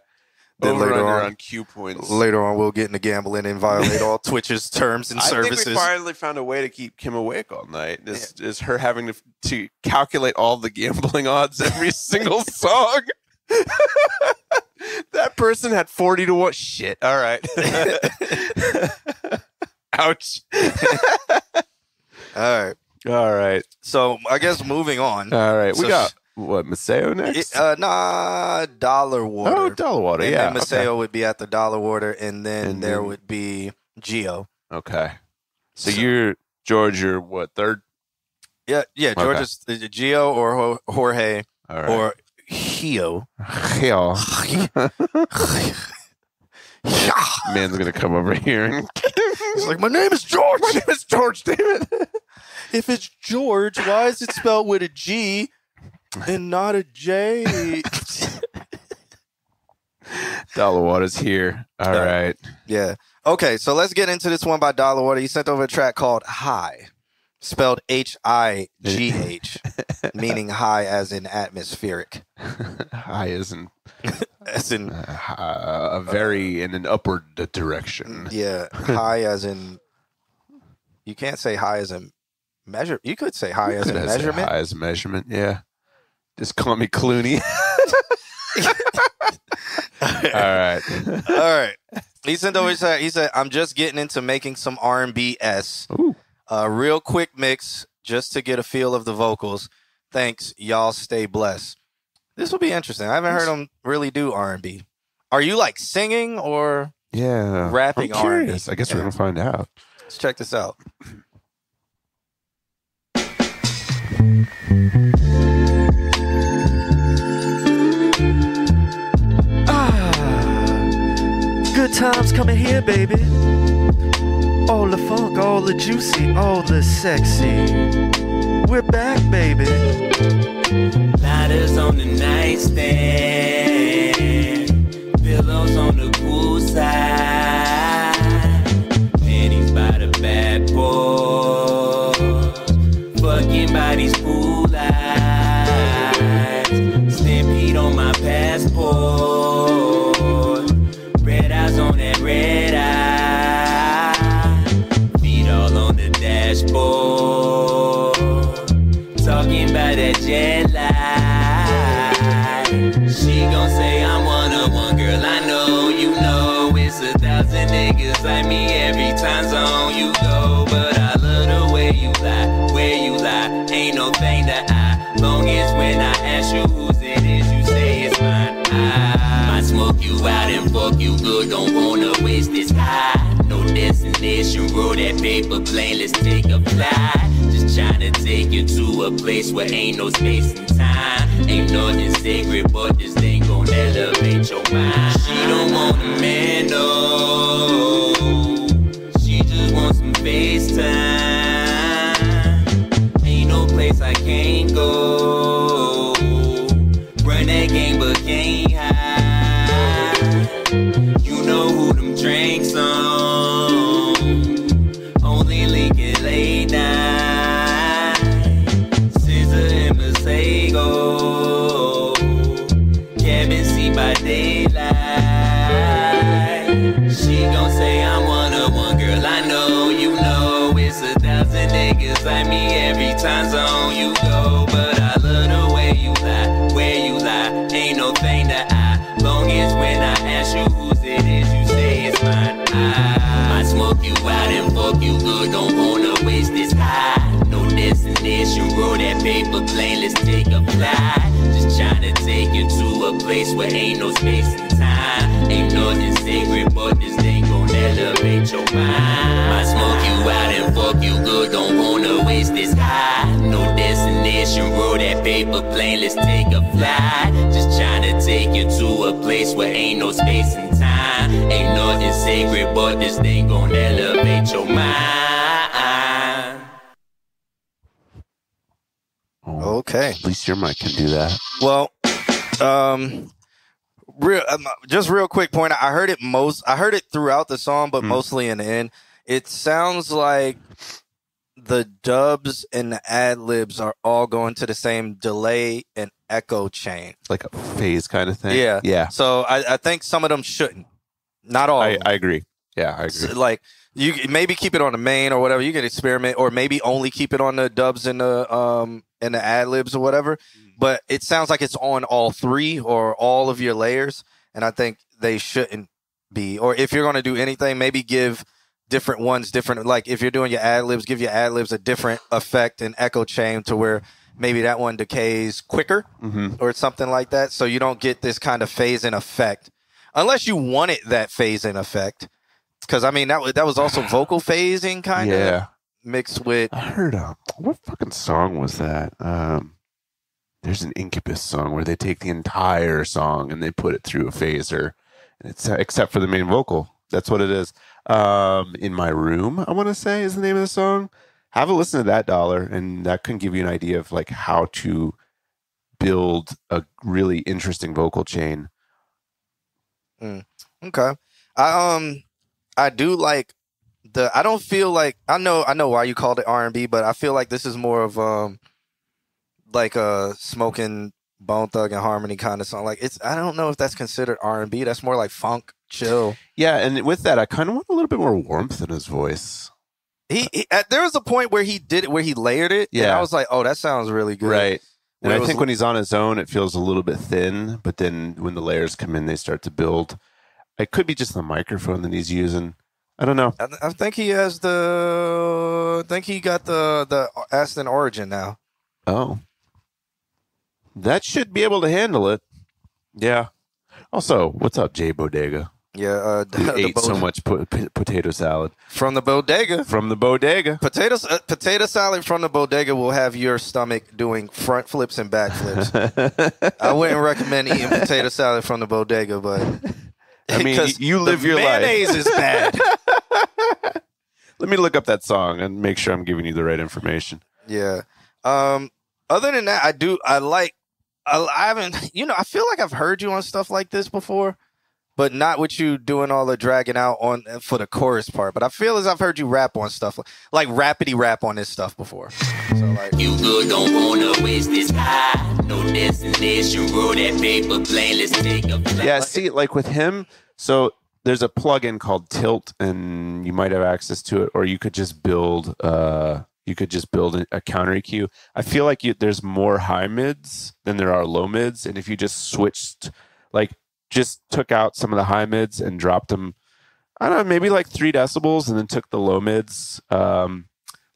Then over later on- on Q points. Later on, we'll get into gambling and violate all (laughs) Twitch's terms and I think services. we finally found a way to keep Kim awake all night. Is, is her having to, to calculate all the gambling (laughs) odds every single (laughs) song? that person had 40 to 1. Shit. All right. Ouch. all right. All right. So I guess moving on. All right. We So- got what, Maseo next? It- uh, nah, Dollar Water. oh, Dollar Water. and Yeah. then Maseo would be at the Dollar Water, and then And there then- would be Geo. Okay. okay. So, So- you're, George, you're what, third? Yeah, yeah. Okay. George is is Geo or Ho- Jorge All right. or Hio. Hell. (laughs) Man's going to come over here and (laughs) He's like, my name is George. My name is George, damn it. (laughs) If it's George, why is it spelled with a G (laughs) and not a J? (laughs) Dollar Water's here. All Yeah. right. yeah. Okay, so let's get into this one by Dollar Water. He sent over a track called High, spelled H I G H, (laughs) meaning high as in atmospheric, High is in as in uh, a very in an upward direction. yeah, high as in. You can't say high as in measure. You could say high as Could in measurement. High as a measurement. Yeah. Just call me Clooney. (laughs) All right. All right. He sent over. He said, he said, "I'm just getting into making some R and B s. Ooh. A real quick mix just to get a feel of the vocals. Thanks, y'all. Stay blessed. This will be interesting. I haven't heard him really do R and B. Are you like singing or Yeah. Rapping I'm R&B. curious. I guess we're gonna find out. let's check this out? Times coming here, baby. All the funk, all the juicy, all the sexy. We're back, baby. Lighters on the nightstand, pillows on the cool me every time zone you go. But I love the way you lie, where you lie. Ain't no thing that I. Long as when I ask you whose it is, you say it's mine. I smoke you out and fuck you good. Don't wanna waste this high. No destination, roll that paper plane. Let's take a flight. Just tryna take you to a place where ain't no space and time. Ain't nothing sacred, but this thing gon' elevate your mind. She don't want a man, no want some FaceTime. Ain't no place I can't go. Paper plane. Let's take a flight. Just tryna take you to a place where ain't no space and time. Ain't nothing sacred, but this thing gon' elevate your mind. I smoke you out and fuck you good. Don't wanna waste this high. No destination, roll that paper plane. Let's take a flight. Just tryna take you to a place where ain't no space and time. Ain't nothing sacred, but this thing gon' elevate your mind. Okay. At least your mic can do that. Well, um, real, um, just real quick point. I heard it most. I heard it throughout the song, but Hmm. mostly in the end. It sounds like the dubs and the ad libs are all going to the same delay and echo chain. Like a phase kind of thing. Yeah. Yeah. So I, I think some of them shouldn't. Not all. I. I agree. Yeah, I agree. like you maybe keep it on the main or whatever. You can experiment, or maybe only keep it on the dubs and the um and the ad libs or whatever. But it sounds like it's on all three or all of your layers, and I think they shouldn't be. Or if you're going to do anything, maybe give different ones different. Like if you're doing your ad libs, give your ad libs a different effect and echo chain to where maybe that one decays quicker hmm or something like that. So you don't get this kind of phase in effect, unless you wanted that phase in effect. Because I mean that was that was also vocal phasing kind of Yeah. Mixed with I heard um, what fucking song was that? Um, there's an Incubus song where they take the entire song and they put it through a phaser, and it's except for the main vocal. That's what it is. Um, in my room, I want to say is the name of the song. Have a listen to that dollar, and that can give you an idea of like how to build a really interesting vocal chain. Mm, okay. I um I do like the I don't feel like I know I know why you called it R and B, but I feel like this is more of um like a smoking Bone Thugs-n-Harmony kind of song. Like it's I don't know if that's considered R and B. That's more like funk, chill. Yeah, and with that, I kind of want a little bit more warmth in his voice. He, he uh, there was a point where he did it where he layered it. and Yeah. I was like, oh, that sounds really good. Right. And I was think when he's on his own, it feels a little bit thin. But then when the layers come in, they start to build. It could be just the microphone that he's using. I don't know. I, I think he has the. I think he got the the Aston Origin now. Oh, that should be able to handle it. Yeah. Also, what's up, Jay Bodega? Yeah, uh, (laughs) (laughs) the, ate so much po- p- potato salad from the bodega. from the bodega. Potatoes, uh, potato salad from the bodega will have your stomach doing front flips and back flips. (laughs) I wouldn't recommend eating potato salad from the bodega, but I (laughs) mean, you live your life. mayonnaise is bad. (laughs) Let me look up that song and make sure I'm giving you the right information. Yeah. Um. Other than that, I do. I like. I, I haven't. You know, I feel like I've heard you on stuff like this before, but not with you doing all the dragging out on for the chorus part. But I feel as I've heard you rap on stuff like, like rapidy rap on this stuff before. So like, You good, don't wanna waste this high. No destination, roll that paper plane. Let's take a flight. Yeah, see, like with him, so there's a plugin called Tilt, and you might have access to it, or you could just build. Uh, you could just build a, a counter EQ. I feel like you, there's more high mids than there are low mids, and if you just switched, like, just took out some of the high mids and dropped them, I don't know, maybe like three decibels, and then took the low mids, um,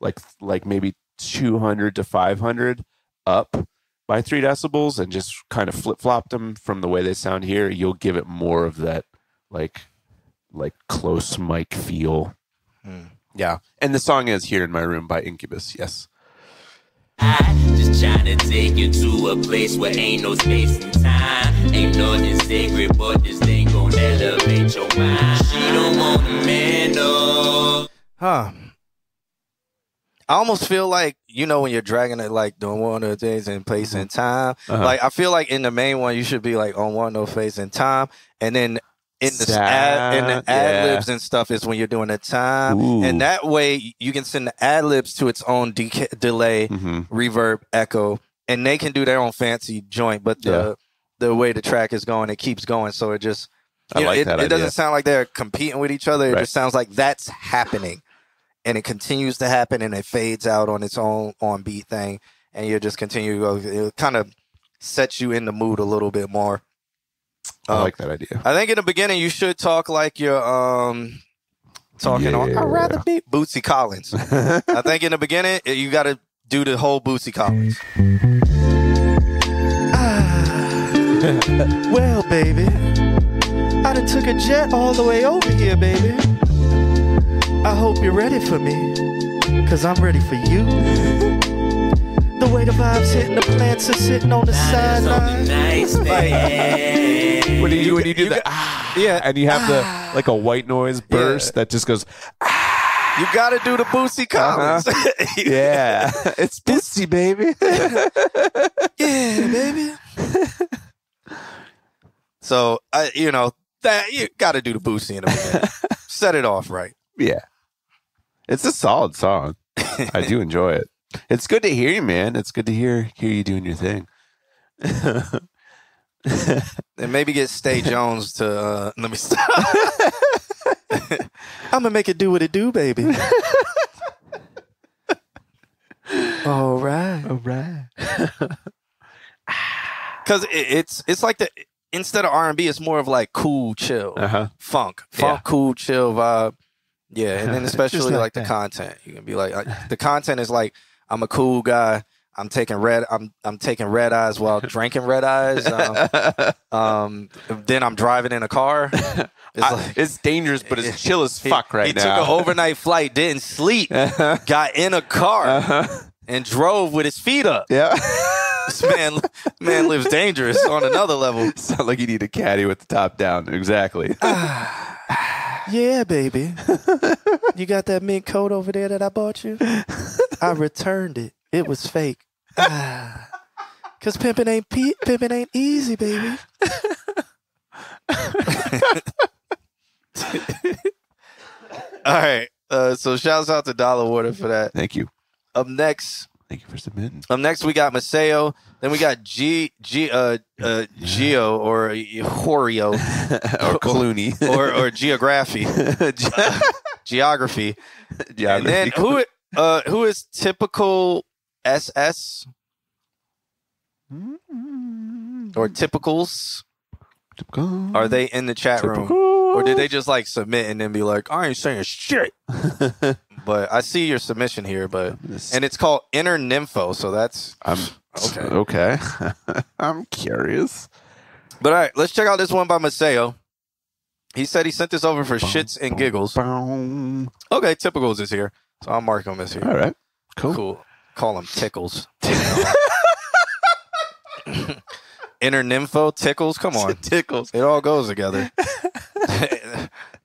like like maybe 200 to 500 up by three decibels and just kind of flip flopped them from the way they sound here, you'll give it more of that like like close mic feel. Hmm. Yeah, and the song is "Here in My Room" by Incubus. Yes, I just tryna take you to a place where ain't no space and time. Ain't nothing sacred, but this thing gon' elevate your mind. She don't want a man, no. huh? I almost feel like you know when you're dragging it like doing one of the things in place and time. Uh-huh. Like I feel like in the main one you should be like on one no face and time, and then in the ad, in the ad libs and stuff is when you're doing the time, Ooh. and that way you can send the ad libs to its own deca- delay, Mhm. reverb, echo, and they can do their own fancy joint. But the Yeah. the way the track is going, it keeps going, so it just you know, like it, it doesn't sound like they're competing with each other. It Right. just sounds like that's happening, and it continues to happen, and it fades out on its own on beat thing, and you just continue to go. It kind of sets you in the mood a little bit more. I Um, like that idea. I think in the beginning you should talk like you're um talking on. I'd rather be Bootsy Collins. (laughs) I think in the beginning you got to do the whole Bootsy Collins. (laughs) Well, baby, I done took a jet all the way over here, baby. I hope you're ready for me, cause I'm ready for you. The way the vibes hitting, the plants are sitting on the sideline. when (laughs) you when you do that, ah, Yeah. and you have the ah. like a white noise burst that just goes, ah. You got to do the Bootsy uh-huh. Collins. (laughs) yeah, (laughs) it's busy, baby. yeah, baby. so I, you know that you got to do the Bootsy in the beginning. Set it off right. yeah, it's a solid song. I do enjoy it. It's good to hear you, man. It's good to hear hear you doing your thing. And maybe get Stay (laughs) Jones to uh, let me stop. (laughs) I'm gonna make it do what it do, baby. All right, All right. (laughs) because it, it's it's like the instead of R and B, it's more of like cool, chill, Uh huh. funk, funk, Yeah. cool, chill vibe. Yeah, and then especially like like, the content, you can be like the content is like I'm a cool guy. I'm taking red. I'm I'm taking red eyes while (laughs) drinking red eyes. Um, (laughs) um, then I'm driving in a car. (laughs) It's I- like it's dangerous, but it's chill as he- fuck right he now. He took an overnight flight, didn't sleep, got in a car Uh-huh. and drove with his feet up. Yeah. This man man lives dangerous on another level. Sound like you need a caddy with the top down. Exactly. (sighs) (sighs) Yeah, baby. you got that mint coat over there that I bought you? (laughs) I returned it. It was fake. Ah. (laughs) Cause pimping ain't pe- pimping ain't easy, baby. (laughs) All right. Uh, so shouts out to Dollar Water for that. Thank you. Up next, Thank you for submitting. up next we got Maseo. Then we got G G uh uh Geo or Horio (laughs) or Clooney. (laughs) or or Geography. (laughs) Geography. And then who uh who is typical SS or typicals? Are they in the chat room? Or did they just like submit and then be like, I ain't saying shit? But I see your submission here, but and it's called Inner Nympho, so that's I'm Okay. okay. (laughs) I'm curious. but all right, let's check out this one by Maseo. He said he sent this over for shits and giggles. Okay, typicals is here. So I'll mark him as here. All right. Cool. Cool. Call him tickles. (laughs) Inner nympho tickles. Come on, (laughs) Tickles. it all goes together.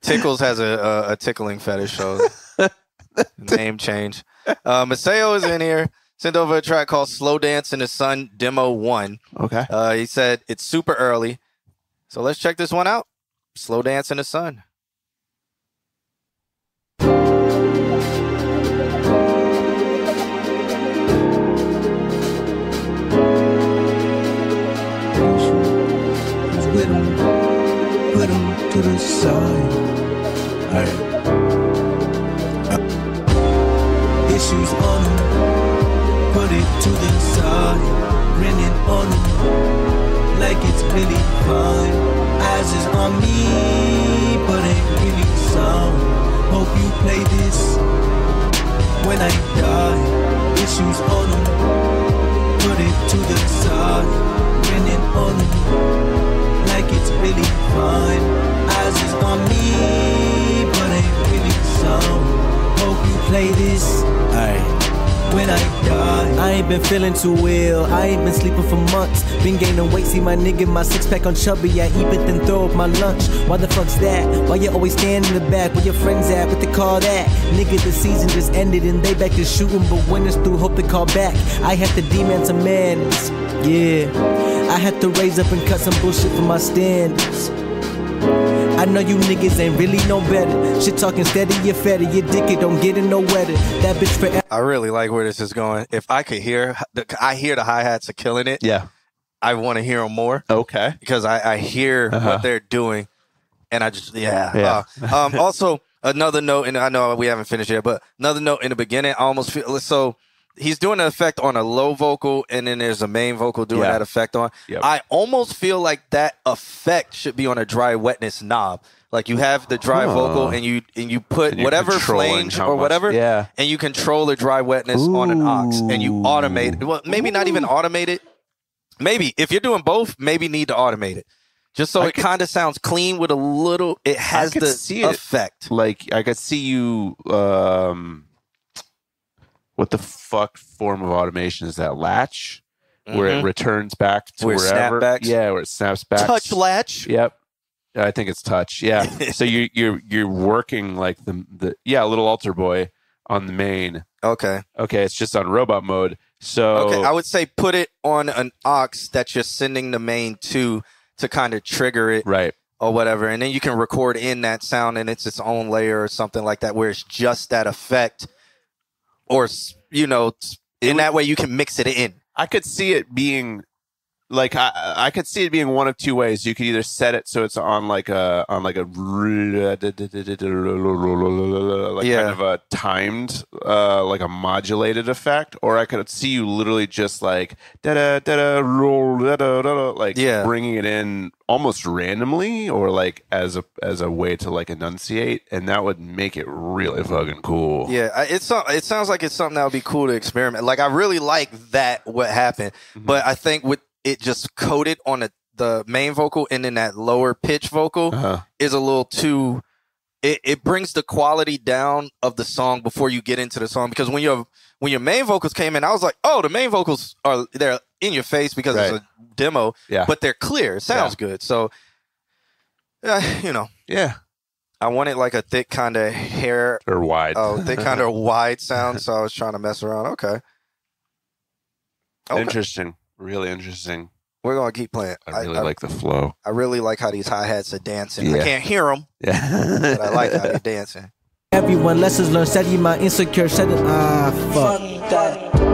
Tickles has a, a, a tickling fetish, so (laughs) name change. Uh, Maseo is in here. Sent over a track called "Slow Dance in the Sun" Demo One. Okay. Uh, he said it's super early, so let's check this one out. "Slow Dance in the Sun." Side. Grinning on 'em, like it's really fine. Eyes is on me, but ain't really sound. Hope you play this when I die. Issues on on 'em, put it to the side. Grinning on 'em, like it's really fine. Eyes is on me, but ain't really sound. Hope you play this. Alright. When I die, I ain't been feeling too well. I ain't been sleeping for months. Been gaining weight, see my nigga, my six pack on chubby. I eat it then throw up my lunch. Why the fuck's that? Why you always stand in the back? Where your friends at? What they call that? Nigga, the season just ended and they back to shooting, but winners through hope they call back. I had to demand some manners. Yeah, I had to raise up and cut some bullshit from my standards. I I know you niggas ain't really no better. Shit talking steady, you fatter. Your dick, it don't get it no wetter. That bitch forever. I really like where this is going. If I could hear, the, I hear the hi hats are killing it. Yeah. I want to hear them more Okay. because I, I hear Uh-huh. what they're doing, and I just yeah. Yeah. Uh, um, (laughs) also, another note, and I know we haven't finished yet, but another note in the beginning. I almost feel so. He's doing an effect on a low vocal, and then there's a main vocal doing Yeah. that effect on. Yep. I almost feel like that effect should be on a dry wetness knob. Like you have the dry Huh. vocal, and you and you put And whatever flange or whatever, yeah. and you control the dry wetness on an aux, and you Ooh. automate. Well, maybe not even automate it. Maybe if you're doing both, maybe need to automate it, just so I it kind of sounds clean with a little. It has the effect. Like I could see you. Um, what the fuck form of automation is that? Latch, where it Mhm. returns back to Where wherever. snapbacks? Yeah, where it snaps back. touch latch. Yep. I think it's touch. Yeah. (laughs) so you you're you're working like the the yeah little AlterBoy on the main. Okay. Okay, it's just on robot mode. So Okay. I would say put it on an aux that you're sending the main to to kind of trigger it right. or whatever, and then you can record in that sound, and it's its own layer or something like that, where it's just that effect, or you know, in that way you can mix it in. I could see it being like I I could see it being one of two ways. You could either set it so it's on like a on like a like Yeah. kind of a timed uh like a modulated effect, or I could see you literally just like da da da da roll da da da like Yeah. bringing it in almost randomly or like as a as a way to like enunciate, and that would make it really fucking cool. Yeah, it's it sounds like it's something that would be cool to experiment. Like I really like that what happened, Mm-hmm. but I think with it just coated on the the main vocal and then that lower pitch vocal Uh-huh. is a little too. It, it brings the quality down of the song before you get into the song because when your when your main vocals came in, I was like, oh, the main vocals are they're in your face because Right. it's a demo, Yeah. but they're clear. It sounds good. So, yeah, you know, yeah. I wanted like a thick kind of hair Or wide. Oh, thick kind of (laughs) wide sound, so I was trying to mess around. Okay. Okay. Interesting. Really interesting. We're gonna keep playing. I really like the flow. I really like how these hi hats are dancing. I can't hear them, (laughs) Yeah. but I like how they're dancing. Everyone, lessons learned. Study my insecure. Said it. Ah, fuck. You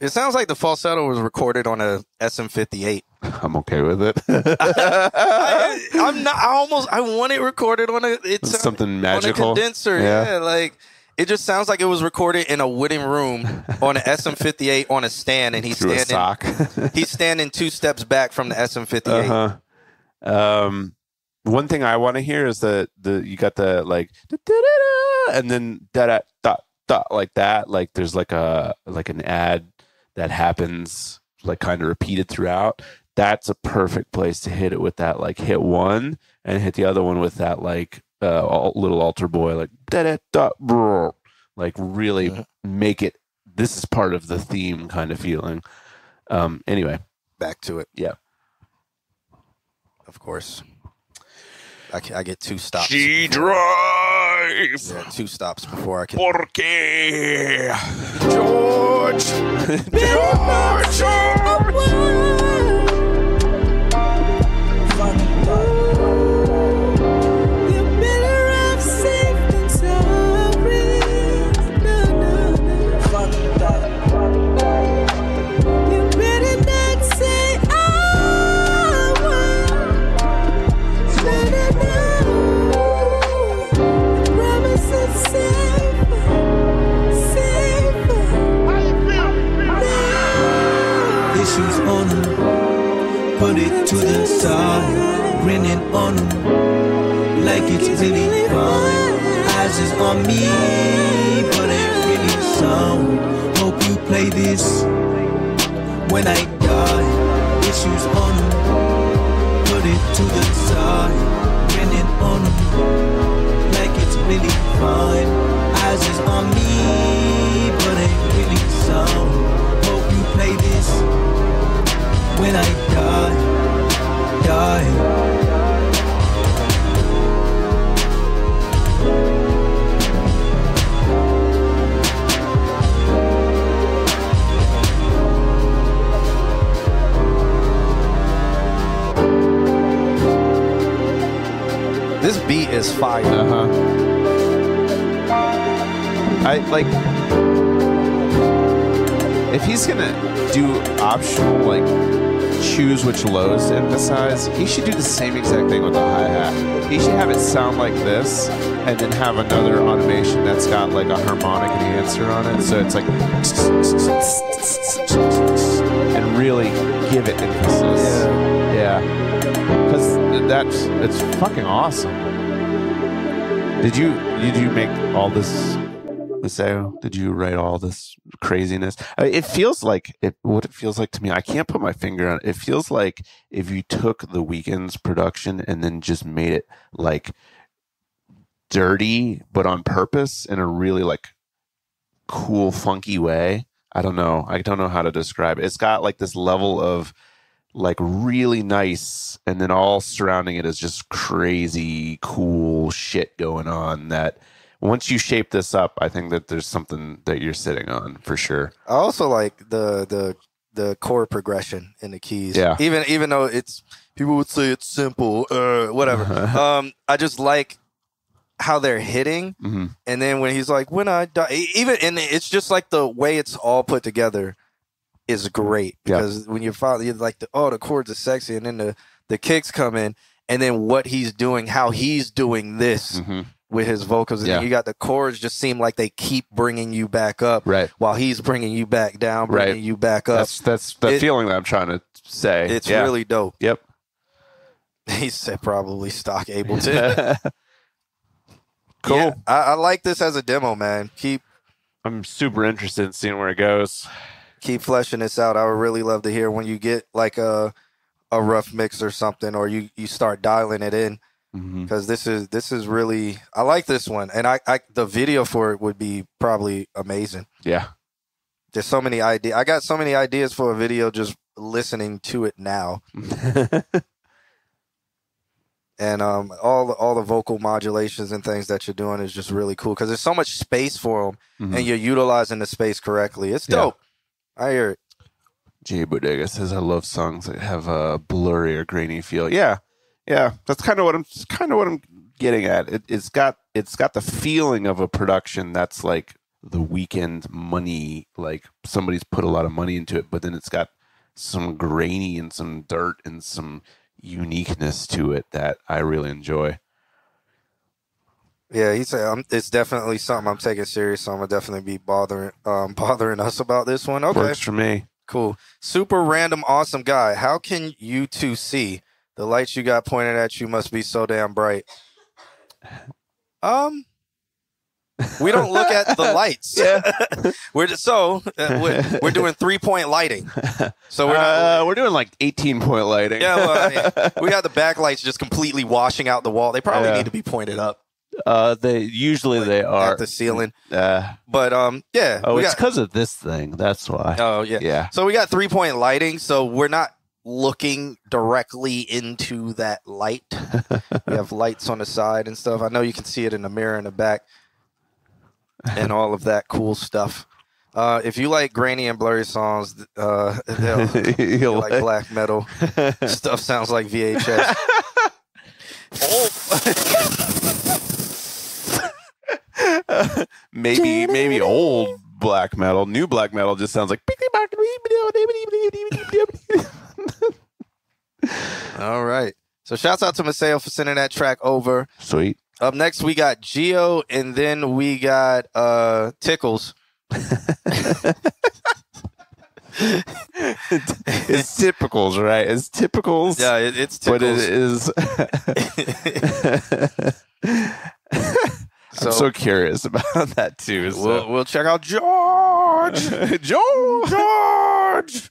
It sounds like the falsetto was recorded on a SM58. I'm okay with it. (laughs) I, I'm not. I almost. I want it recorded on a. It's It's something on a magical. condenser. Yeah. Yeah. like it just sounds like it was recorded in a wooden room on an SM58 on a stand, and he's Through a standing. (laughs) He's standing two steps back from the SM58. uh-huh. Um, one thing I want to hear is that the you got the like and then da da da da like that. Like there's like a like an ad that happens like kind of repeated throughout. That's a perfect place to hit it with that. Like hit one and hit the other one with that like uh, little AlterBoy like da da da like really Mhm. make it. This is part of the theme kind of feeling. Um. Anyway, Back to it. Yeah. Of course. I, I get two stops. G before- drive. Yeah, two stops before I can. Porque George, George, (laughs) You star grinning on them like it's really fun. Eyes is on me, but it really sound. Hope you play this when I die. Issues on them, put it to the side, grinning on them like it's really fun. Eyes is on me, but it really sound. Hope you play this when I die die. This beat is fire. Uh-huh. I like if he's gonna do optional like choose which lows to emphasize, he should do the same exact thing with the hi hat. He should have it sound like this, and then have another automation that's got like a harmonic enhancer on it, so it's like and really give it emphasis. Yeah, because that's it's fucking awesome. Did you did you make all this Maseo? Did you write all this craziness? It feels like it. What it feels like to me, I can't put my finger on it. It feels like if you took the Weeknd's production and then just made it like dirty, but on purpose in a really like cool, funky way. I don't know. I don't know how to describe it. It's got like this level of like really nice, and then all surrounding it is just crazy, cool shit going on. That once you shape this up, I think that there's something that you're sitting on for sure. I also like the the the chord progression in the keys. Yeah. Even even though it's people would say it's simple, uh, whatever. (laughs) um, I just like how they're hitting, hmm and then when he's like, "When I die," even and it's just like the way it's all put together is great Yeah. because when you find you're like the oh the chords are sexy, and then the the kicks come in, and then what he's doing, how he's doing this hmm with his vocals, and Yeah. you got the chords just seem like they keep bringing you back up Right. while he's bringing you back down, bringing Right. you back up. That's that's the It- feeling that I'm trying to say. it's Yeah. really dope. Yep. (laughs) He said probably stock Ableton. (laughs) cool. Yeah, I, I like this as a demo, man. Keep I'm super interested in seeing where it goes. keep fleshing this out. I would really love to hear when you get like a a rough mix or something, or you you start dialing it in hmm because this is this is really I like this one, and I, I the video for it would be probably amazing. Yeah. There's so many ideas. I got so many ideas for a video just listening to it now. (laughs) and um, all the, all the vocal modulations and things that you're doing is just really cool because there's so much space for them, Mhm. and you're utilizing the space correctly. It's Yeah. dope. I hear it. Jay Bodega says, "I love songs that have a blurry or grainy feel." Yeah, yeah, that's kind of what I'm kind of what I'm getting at. It, it's got it's got the feeling of a production that's like the Weeknd money, like somebody's put a lot of money into it, but then it's got some grainy and some dirt and some uniqueness to it that I really enjoy. Yeah, he said um, it's definitely something I'm taking serious. So I'm gonna definitely be bothering um, (laughs) bothering us about this one. Okay, Works for me. cool. Super random, awesome guy. How can you two see the lights you got pointed at you? Must be so damn bright. Um, we don't look at the lights. (laughs) Yeah. (laughs) we're just, so uh, we're, we're doing three point lighting. So we're not. Uh, we're doing like 18 point lighting. yeah, well, yeah. (laughs) we got the backlights just completely washing out the wall. They probably Yeah. need to be pointed up uh, they usually they are. at the ceiling. uh, But um, yeah. oh, it's because of this thing. That's why. Oh yeah. Yeah. So we got three point lighting, so we're not looking directly into that light. we have lights on the side and stuff. I know you can see it in the mirror in the back and all of that cool stuff. Uh, if you like grainy and blurry songs, uh, (laughs) (laughs) you like black metal (laughs) stuff sounds like VHS. maybe maybe old black metal, new black metal just sounds like. All right. So shouts out to Maseo for sending that track over. Sweet. Up next we got Geo and then we got uh Tickles. (laughs) it's typicals, right? It's typicals. Yeah, it, it's but it is. (laughs) So- I'm so curious about (laughs) that too. So. We'll, we'll check out George. George. George.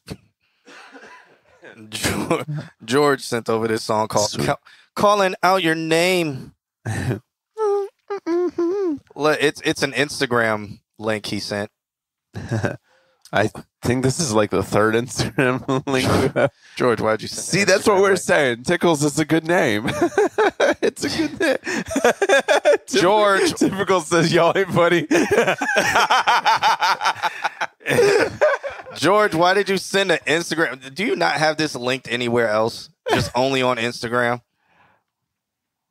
George. George sent over this song called. Ca- "Calling Out Your Name." (laughs) It's it's an Instagram link he sent. (laughs) I think this is like the third Instagram (laughs) link. we have. George, why'd you send See, that's what we're link? saying. Tickles is a good name. (laughs) it's a good name. (laughs) George. Typical says y'all ain't funny. George, why did you send an Instagram? Do you not have this linked anywhere else? Just only on Instagram?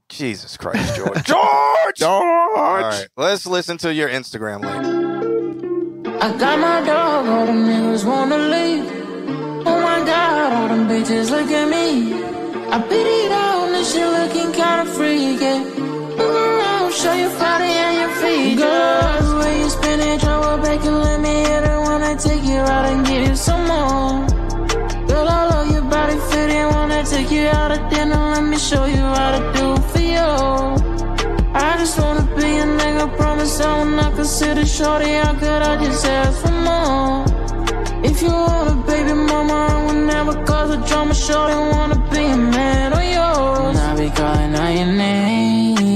Jesus Christ, George. George! George! All right, let's listen to your Instagram link. I got my dog, all them niggas wanna leave. Oh my god, all them bitches look at me. I beat it out, this shit looking kinda freaky. Move around, show your body and your feet. The way you spin it, drop it back and let me hit it. Wanna take you out and give you some more. Girl, I love your body fitting, wanna take you out of dinner. Let me show you how to promise I consider shorty. How could I just ask for more? If you want a baby mama, I will never cause a drama. Shorty wanna be a man of yours. And I be calling out your name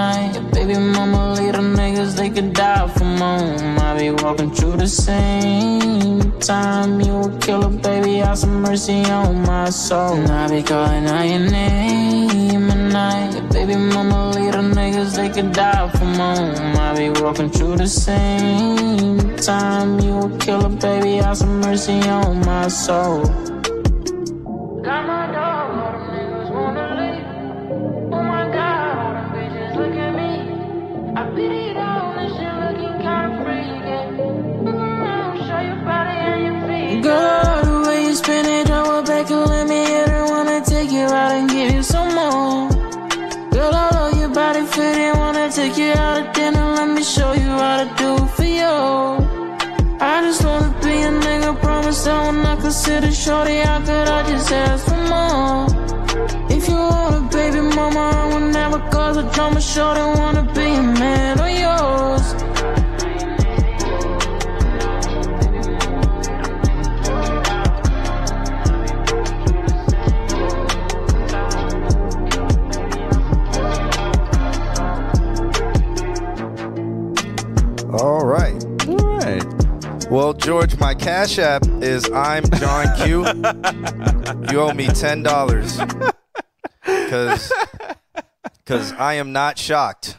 night. Baby mama, little niggas, they could die for mom. I be walking through the same time. You a killer, baby, have some mercy on my soul. I be calling out your name at night. Baby mama, little niggas, they could die for mom. I be walking through the same time. You a killer, baby, have some mercy on my soul. Got my dog, Girl, you back and let me. Wanna take you out and give you some more. Girl, I love your body wanna take you out of dinner. Let me show you how to do it for you. I just wanna be a nigga, promise I will not consider shorty. How could I just ask for more? Baby mama, I will never cause a drama. Shorty wanna be a man of yours. All right. All right. Well, George, my Cash App is I'm John Q. (laughs) you owe me ten dollars because because I am not shocked.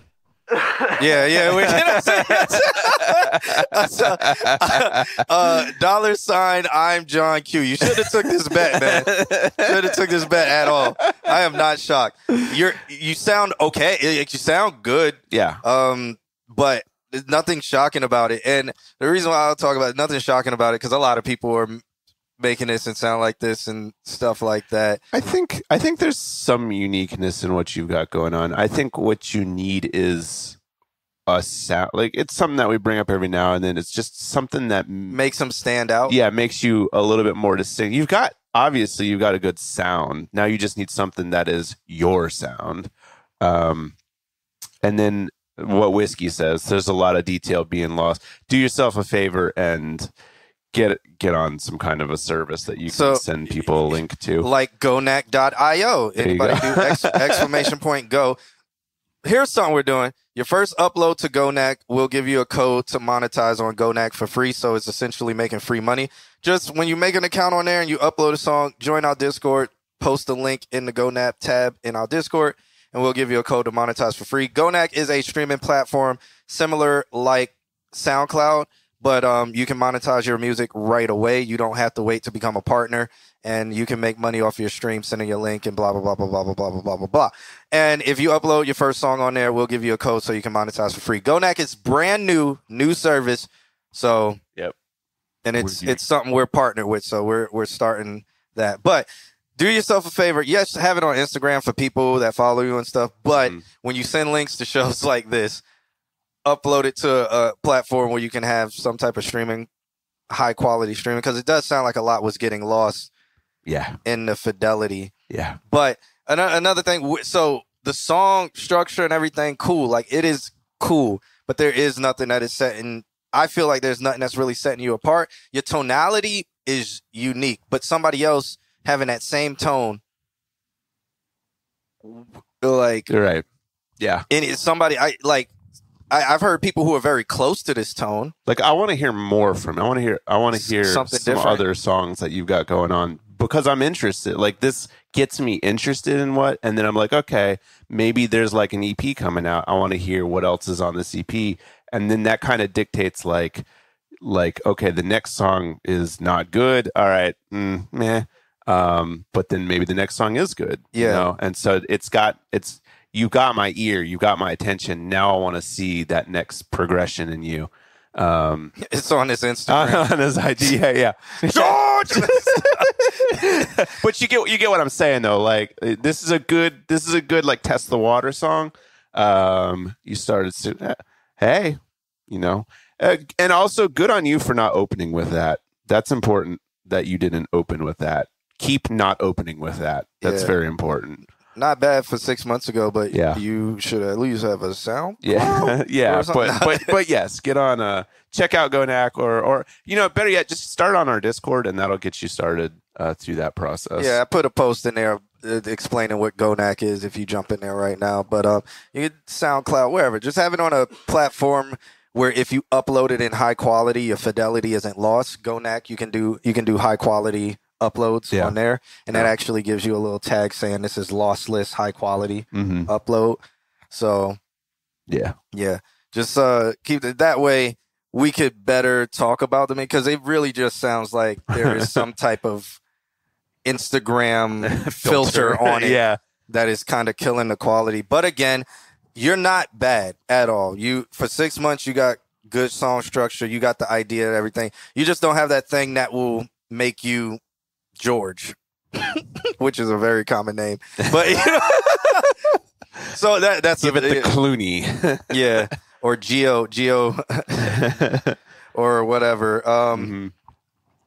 Yeah, yeah, we (laughs) (laughs) so, uh, uh, dollar sign. I'm John Q. You should have took this bet, man. Should have took this bet at all. I am not shocked. You're you sound okay. You sound good. Yeah. Um, but there's nothing shocking about it. And the reason why I'll talk about it, nothing shocking about it because a lot of people are making this and sound like this and stuff like that. I think I think there's some uniqueness in what you've got going on. I think what you need is a sound like it's something that we bring up every now and then. It's just something that Makes them stand out. yeah makes you a little bit more distinct. You've got obviously you've got a good sound. Now you just need something that is your sound. Um, and then what whiskey says, there's a lot of detail being lost. Do yourself a favor and get get on some kind of a service that you So- can send people a link to. Like gonac.io. Anybody go. do ex- (laughs) exclamation point go. Here's something we're doing. Your first upload to Gonac will give you a code to monetize on Gonac for free. So it's essentially making free money. Just when you make an account on there and you upload a song, join our Discord, post a link in the Gonac tab in our Discord, and we'll give you a code to monetize for free. Gonac is a streaming platform similar like SoundCloud, but um, you can monetize your music right away. You don't have to wait to become a partner, and you can make money off your stream, sending your link and blah blah blah blah blah blah blah blah blah blah blah. And if you upload your first song on there, we'll give you a code so you can monetize for free. Gonac is brand new, new service, so Yep. and it's it's something we're partnered with, so we're we're starting that. But do yourself a favor. Yes, have it on Instagram for people that follow you and stuff. But Mhm. when you send links to shows (laughs) like this, upload it to a platform where you can have some type of streaming, high quality streaming, because it does sound like a lot was getting lost Yeah. in the fidelity. Yeah. But another another thing, so the song structure and everything, cool. Like it is cool, but there is nothing that is setting. I feel like there's nothing that's really setting you apart. Your tonality is unique, but somebody else having that same tone, like You're right. Yeah. and it's somebody I like. I, I've heard people who are very close to this tone. Like I want to hear more from. I want to hear. I want to hear something some different. other songs that you've got going on because I'm interested. Like this gets me interested in what, and then I'm like, okay, maybe there's like an EP coming out. I want to hear what else is on this EP, and then that kind of dictates like, like okay, the next song is not good. All right, mm, meh. Um, but then maybe the next song is good. you Yeah. know? and so it's got it's you got my ear, you got my attention. Now I want to see that next progression in you. Um, (laughs) It's on his (laughs) Instagram. on his ID, yeah, yeah. (laughs) George! but you get you get what I'm saying though. Like uh, this is a good this is a good like test the water song. Um, you started to eh, hey, you know, uh, and also good on you for not opening with that. That's important that you didn't open with that. Keep not opening with that. That's Yeah. very important. Not bad for six months ago, but Yeah. you should at least have a sound. Yeah, (laughs) yeah, but but but yes, get on. Uh, check out Gonak or or you know better yet, just start on our Discord and that'll get you started uh, through that process. Yeah, I put a post in there uh, explaining what Gonak is if you jump in there right now. But um, you can SoundCloud, wherever. Just have it on a platform where if you upload it in high quality, your fidelity isn't lost. Gonak, you can do you can do high quality uploads Yeah. on there, and that actually gives you a little tag saying this is lossless, high quality Mhm. upload. So yeah. yeah, just uh, keep it that way. We could better talk about them because it really just sounds like there is some (laughs) type of Instagram (laughs) filter on it yeah. that is kind of killing the quality. But again, you're not bad at all. You for six months you got good song structure, you got the idea and everything. You just don't have that thing that will make you George, (laughs) which is a very common name. (laughs) But you know, (laughs) so that that's Give a, it the Clooney. yeah, or Geo Geo or whatever. Um, Mm-hmm.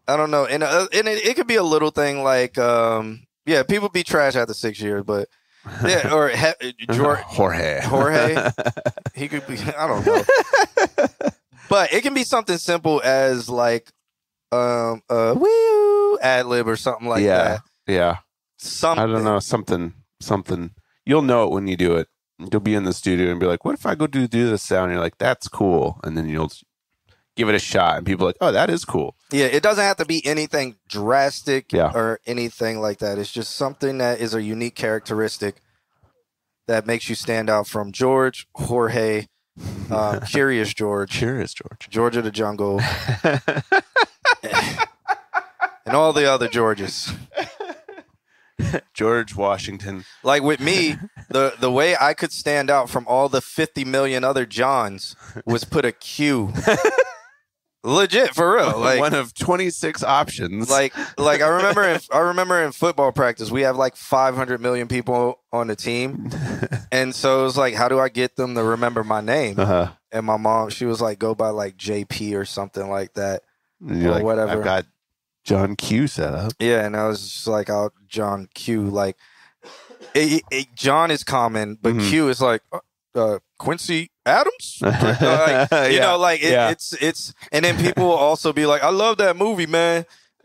I don't know, and uh, and it, it could be a little thing like um, yeah, people be trash after six years, but yeah, or he, George, Jorge. Jorge, he could be. I don't know, but it can be something simple as like um uh woo ad lib or something like yeah. that. Yeah. Something I don't know. Something. Something. You'll know it when you do it. You'll be in the studio and be like, "What if I go do do this sound?" And you're like, "That's cool," and then you'll give it a shot, and people are like, "Oh, that is cool." Yeah, it doesn't have to be anything drastic Yeah. or anything like that. It's just something that is a unique characteristic that makes you stand out from George, Jorge, uh, (laughs) Curious George, Curious George, George of the Jungle, (laughs) (laughs) and all the other Georges. (laughs) George Washington. Like with me, the the way I could stand out from all the 50 million other Johns was put a Q. (laughs) Legit for real. Like one of 26 options. like like I remember in, I remember in football practice we have like 500 million people on the team, and so it was like, how do I get them to remember my name? Uh-huh. And my mom, she was like, go by like JP or something like that. Or like, whatever. I've got John Q set up. Yeah, and I was just like, out John Q. Like, it, it- John is common, but Mhm. Q is like uh, uh, Quincy Adams. Uh, like, (laughs) you Yeah. know, like it, Yeah. it's it's, and then people will also be like, I love that movie, man. (laughs)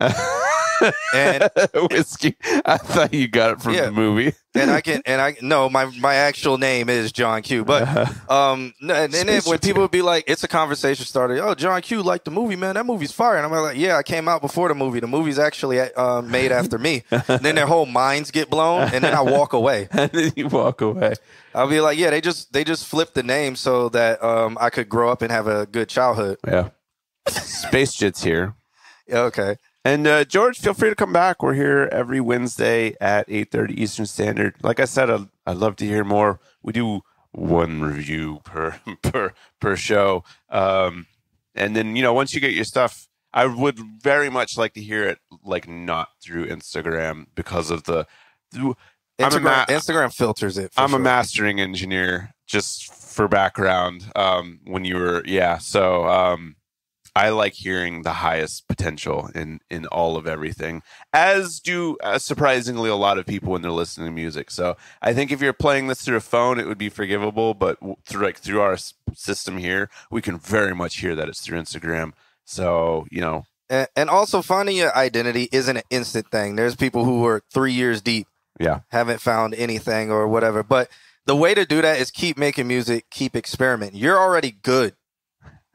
and (laughs) Whiskey. I thought you got it from Yeah. the movie. and I can and I no my my actual name is John Q. But um and, and then when people would be like, it's a conversation started. Oh, John Q. liked the movie, man. That movie's fire. And I'm like, yeah, I came out before the movie. The movie's actually uh, made after me. (laughs) And then their whole minds get blown, and then I walk away. (laughs) and then you walk away. I'll be like, yeah, they just they just flipped the name so that um I could grow up and have a good childhood. Yeah. Space Jit's here. Okay. And uh, George, feel free to come back. We're here every Wednesday at 8.30 Eastern Standard. Like I said, I'd, I'd love to hear more. We do one review per (laughs) per per show. Um, and then, you know, once you get your stuff, I would very much like to hear it, like, not through Instagram because of the... I'm Instagram, ma- Instagram filters it. I'm a mastering engineer, just for background. Um, when you were, yeah, so um, I like hearing the highest potential in in all of everything, as do uh, surprisingly a lot of people when they're listening to music. So I think if you're playing this through a phone, it would be forgivable, but through like through our system here, we can very much hear that it's through Instagram. So you know, and, and also finding your identity isn't an instant thing. There's people who are three years deep yeah, haven't found anything or whatever. But the way to do that is keep making music, keep experimenting. You're already good.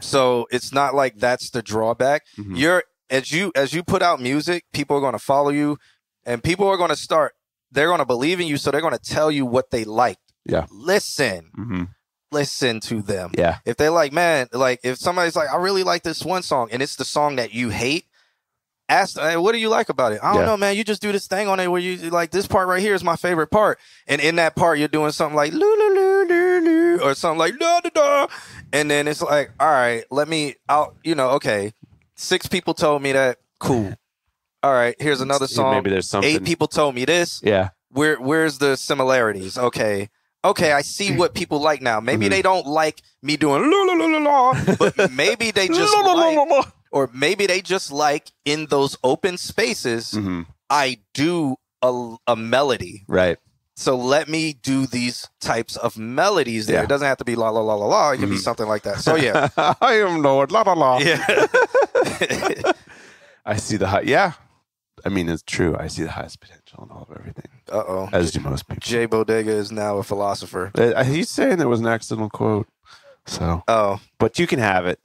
So it's not like that's the drawback. Mhm. You're as you as you put out music, people are going to follow you and people are going to start they're going to believe in you so they're going to tell you what they like. yeah, Listen. hmm Listen to them. yeah, If they like, man, like if somebody's like, I really like this one song and it's the song that you hate, asked, hey, "What do you like about it?" I don't Yeah. know, man. You just do this thing on it where you like this part right here is my favorite part, and in that part you're doing something like loo loo or something like da da da, and then it's like, all right, let me out. You know, okay, six people told me that. Cool. All right, here's another song. maybe there's something- Eight people told me this. Yeah. Where where's the similarities? Okay. Okay, I see what people like now. Maybe Mhm. they don't like me doing la la la la la, but maybe they (laughs) just like, or maybe they just like in those open spaces. Mhm. I do a, a melody. Right. So let me do these types of melodies there. Yeah. It doesn't have to be la la la la la. It can be Mhm. something like that. So yeah. (laughs) I am Lord. La la la. yeah. (laughs) I see the high. Yeah. I mean, it's true. I see the highest potential in all of everything, Uh oh. as do most people. Jay Bodega is now a philosopher. Uh, He's saying it was an accidental quote. So, Oh, but you can have it.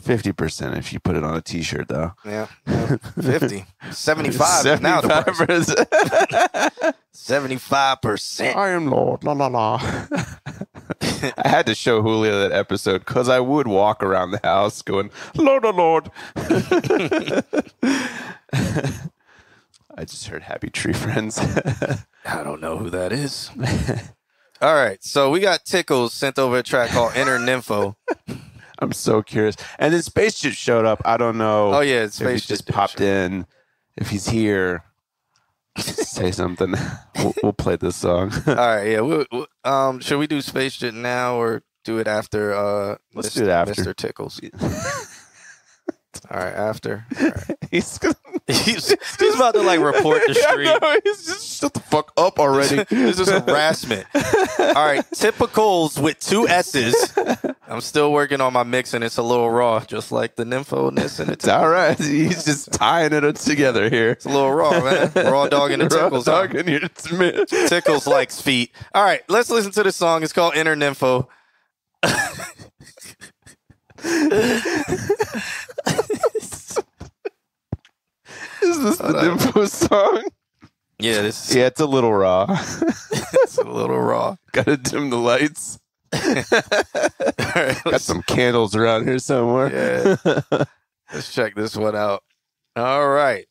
50% if you put it on a t-shirt though. yeah. yeah. (laughs) 50. 75 is now the price. 75%. (laughs) (laughs) I am Lord. La la la. I had to show Julio that episode because I would walk around the house going, Lord, oh Lord. I just heard Happy Tree Friends. I don't know who that is. All right. So we got Tickles sent over a track called Inner Nympho. I'm so curious. And then Space just showed up. I don't know. Oh, yeah. Space just popped in. If he's here, (laughs) say something. (laughs) We'll, we'll play this song. (laughs) All right. Yeah. we we- um, should we do Space Jet now or do it after uh, Let's Mr. do it after. Mr. Tickles? All right. After. All right. he's gonna. (laughs) he's, he's about to like report the (laughs) Yeah, street. no, he's just shut the fuck up already. (laughs) this is harassment. All right, typicals with two S's. I'm still working on my mix, and it's a little raw, just like the nympho-ness and It's all right. He's just tying it together here. It's a little raw, man. Raw dog and the Raw tickles. huh? dog in here. It's me. Tickles likes feet. All right, let's listen to the song. It's called Inner Nympho. (laughs) Is this the. Nympho song? Yeah, this is Yeah, it's a little raw. (laughs) it's a little raw. Gotta dim the lights. (laughs) All right, Got some candles around here somewhere. Yeah. let's check this one out. All right.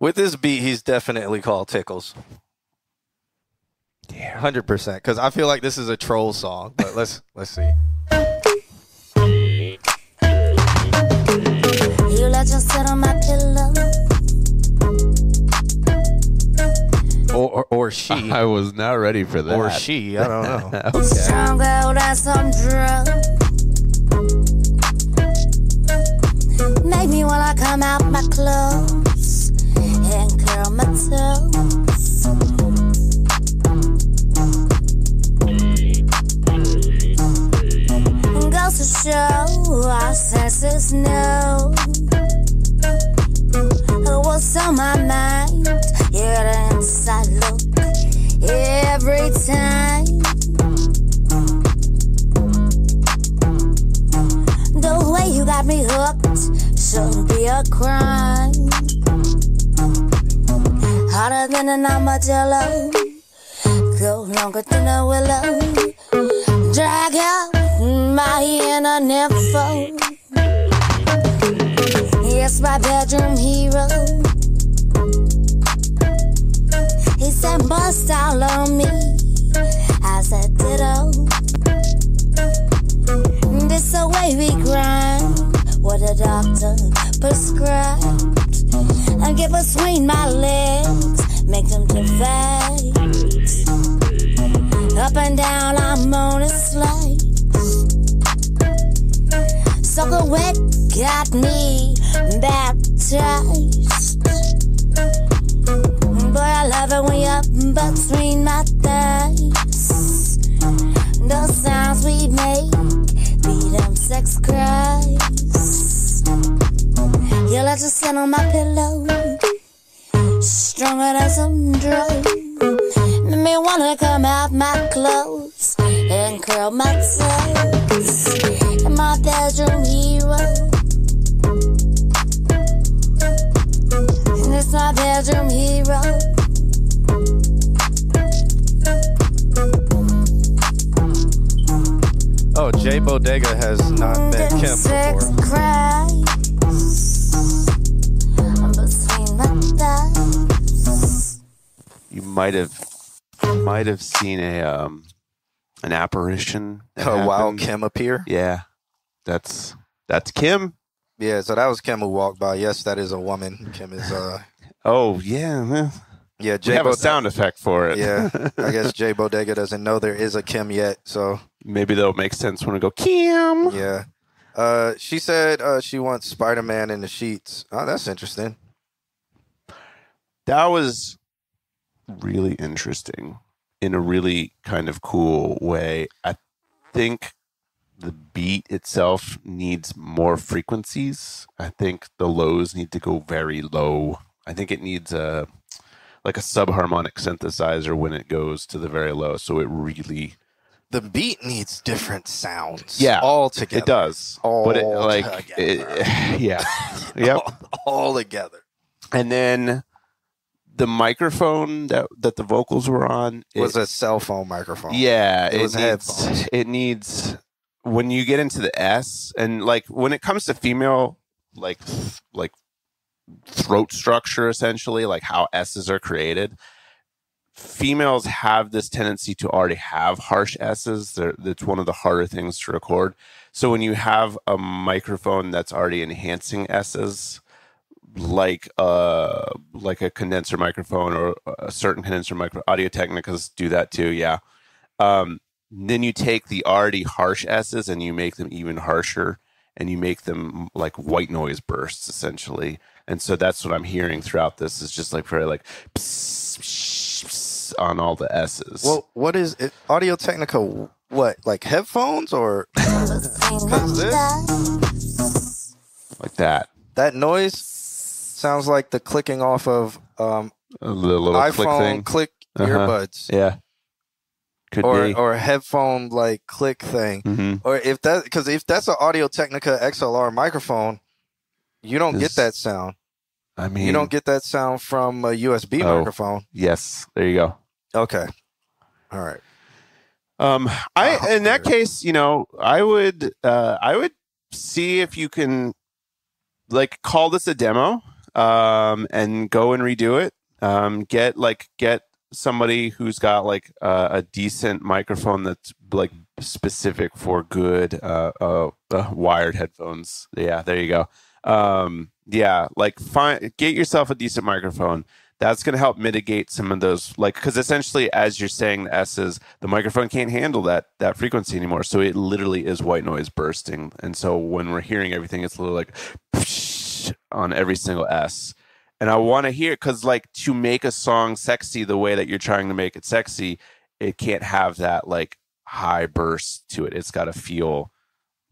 With this beat, he's definitely called Tickles. Yeah. Hundred percent. Because I feel like this is a troll song. But let's let's see. You let your sit on my pillow. Or or, or she. (laughs) I was not ready for that. Or she. I don't know. (laughs) okay. Strong girl, that's some drug. Make me wanna come out my clothes and curl my toes. To show our senses know what's on my mind. Yeah, the inside look every time. The way you got me hooked shouldn't be a crime. Harder than an armadillo, go longer than a willow. Drag out my inner nympho. Yes, my bedroom hero. He said, bust all on me. I said, ditto. This the way we grind. What the doctor prescribed. And get between my legs, make them divide. Up and down, I'm on a slide. Sucker wet got me baptized. Boy, I love it when you're between my thighs. The sounds we make be them sex cries. You let your skin on my pillow, stronger than some drug. Make me wanna come out my clothes and curl my toes. My bedroom hero. And it's my bedroom hero. Oh, Jay Bodega has not met Kim Sex before. cries between my thighs. You might have might have seen a um an apparition. A wild. Kim appear. Yeah, that's that's Kim. Yeah, so that was Kim who walked by. Yes, that is a woman. Kim is uh (laughs) Oh yeah, man. yeah, we Jay have a sound effect for it. Yeah, I guess (laughs) Jay Bodega doesn't know there is a Kim yet, so maybe that'll make sense when we go Kim. yeah. Uh, she said uh, she wants Spider Man in the sheets. Oh, that's interesting. That was really interesting in a really kind of cool way. I think the beat itself needs more frequencies. I think the lows need to go very low. I think it needs a like a subharmonic synthesizer when it goes to the very low so it really The beat needs different sounds. Yeah, all together. it does. All but it like together. it, (laughs) yeah. (laughs) Yep. all together. And then the microphone that that the vocals were on It was a cell phone microphone. Yeah, It was needs, headphones. It needs when you get into the S and like when it comes to female like like throat structure essentially like how S's are created. Females have this tendency to already have harsh S's. They're, it's one of the harder things to record. So when you have a microphone that's already enhancing S's, like uh like a condenser microphone or a certain condenser micro audio technicas do that too yeah um then you take the already harsh s's and you make them even harsher and you make them like white noise bursts essentially and so that's what i'm hearing throughout this is just like very like pss, pss, pss on all the s's Well, what is it? Audio Technica? What like headphones or (laughs) because this like that that noise sounds like the clicking off of um a little, iPhone click thing click Uh-huh. earbuds yeah could or be or headphone like click thing. Mhm. Or if that because if that's an Audio Technica XLR microphone, you don't get that sound. i mean You don't get that sound from a USB Oh. microphone. yes there you go Okay. All right. Um, I Oh, in that case, you know, I would uh, I would see if you can like call this a demo, um, and go and redo it. Um, get like get somebody who's got like uh, a decent microphone that's like specific for good uh, uh, uh, wired headphones. Yeah, there you go. Um, yeah, like find get yourself a decent microphone that's going to help mitigate some of those like because essentially as you're saying the s's the microphone can't handle that that frequency anymore so it literally is white noise bursting and so when we're hearing everything it's a little like on every single s. And i want to hear because like to make a song sexy the way that you're trying to make it sexy it can't have that like high burst to it. It's got to feel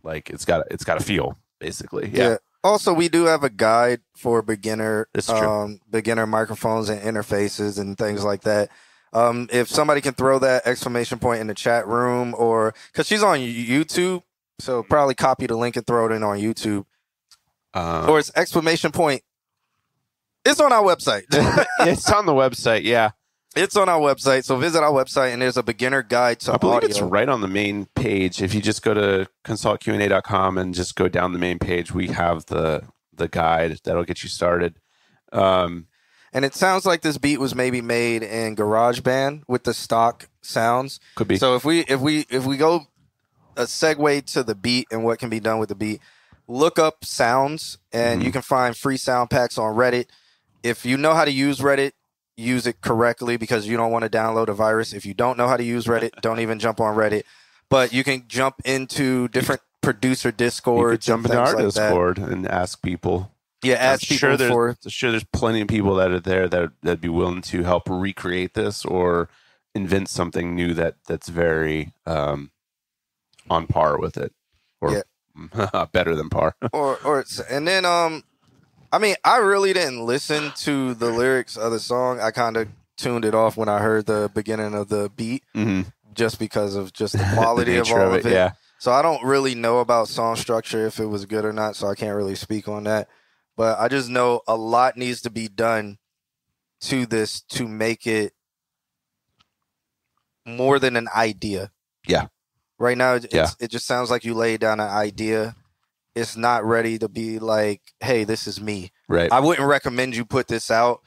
like it's got it's got to feel basically. Yeah, Also, we do have a guide for beginner um, beginner microphones and interfaces and things like that. Um, if somebody can throw that exclamation point in the chat room, or because she's on YouTube, so probably copy the link and throw it in on YouTube, Um, or it's exclamation point. It's on our website. (laughs) it's on the website yeah it's on our website. So visit our website, and there's a beginner guide to I believe audio. it's right on the main page. If you just go to consultqna.com and just go down the main page, we have the the guide that'll get you started. Um, And it sounds like this beat was maybe made in GarageBand with the stock sounds. Could be. So if we if we if we go a segue to the beat and what can be done with the beat, look up sounds and Mm-hmm. you can find free sound packs on Reddit. If you know how to use Reddit, use it correctly because you don't want to download a virus. If you don't know how to use Reddit, (laughs) don't even jump on Reddit. But you can jump into different producer you discords. jump into our like that. Discord and ask people. Yeah, ask I'm people sure there's, for sure there's plenty of people that are there that that'd be willing to help recreate this or invent something new that that's very um, on par with it or (laughs) better than par. (laughs) or or it's, and then um I mean I really didn't listen to the lyrics of the song. I kind of tuned it off when I heard the beginning of the beat Mhm. just because of just (laughs) the quality of nature all of of it, it. yeah. So I don't really know about song structure if it was good or not, so I can't really speak on that. But I just know a lot needs to be done to this to make it more than an idea. Yeah. Right now, Yeah. it just sounds like you laid down an idea. It's not ready to be like, hey, this is me. Right. I wouldn't recommend you put this out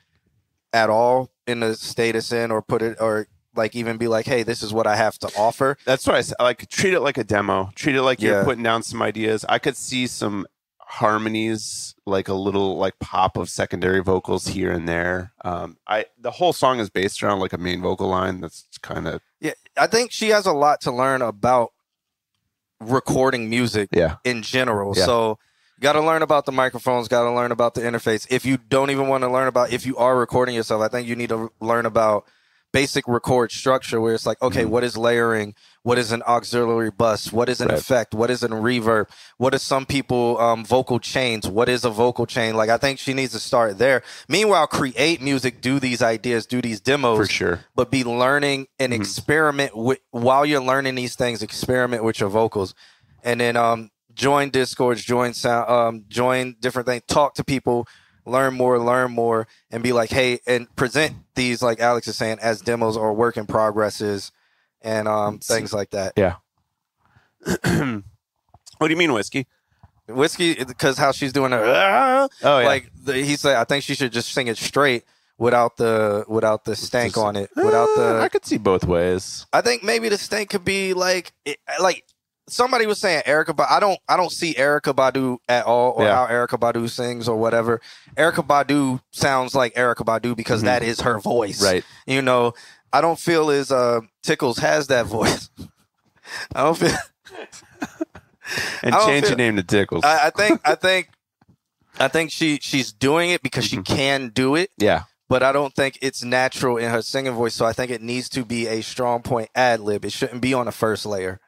at all in the status in, or put it, or like even be like, hey, this is what I have to offer. That's what I said. Like treat it like a demo. Treat it like you're putting down some ideas. I could see some harmonies, like a little like pop of secondary vocals here and there. Um, I the whole song is based around like a main vocal line. That's kind of Yeah, I think she has a lot to learn about recording music yeah. in general. Yeah. So got to learn about the microphones, got to learn about the interface. If you don't even want to learn about if you are recording yourself, I think you need to learn about basic record structure where it's like, okay, what is layering? What is an auxiliary bus? What is an Mm-hmm. Right. effect? What is a reverb? What is some people um, vocal chains? What is a vocal chain? Like I think she needs to start there. Meanwhile, create music, do these ideas, do these demos For sure. but be learning and Mhm. experiment with while you're learning these things experiment with your vocals and then um join discords join sound um join different things talk to people learn more learn more and be like hey and present these like alex is saying as demos or work in progresses and um things like that Yeah. (clears throat) what do you mean whiskey? whiskey because how she's doing her "Ah," Oh yeah. like the, he said i think she should just sing it straight without the without the stank Just- on it without the Uh, I could see both ways. I think maybe the stank could be like it, like somebody was saying Erykah, but I don't I don't see Erykah Badu at all or Yeah. how Erykah Badu sings or whatever. Erykah Badu sounds like Erykah Badu because Mhm. that is her voice. Right. You know, I don't feel as uh Tickles has that voice. (laughs) I don't feel (laughs) And don't change feel- your name to Tickles. I, I think I (laughs) think I think she she's doing it because she can do it yeah. but I don't think it's natural in her singing voice. So I think it needs to be a strong point ad lib. It shouldn't be on the first layer.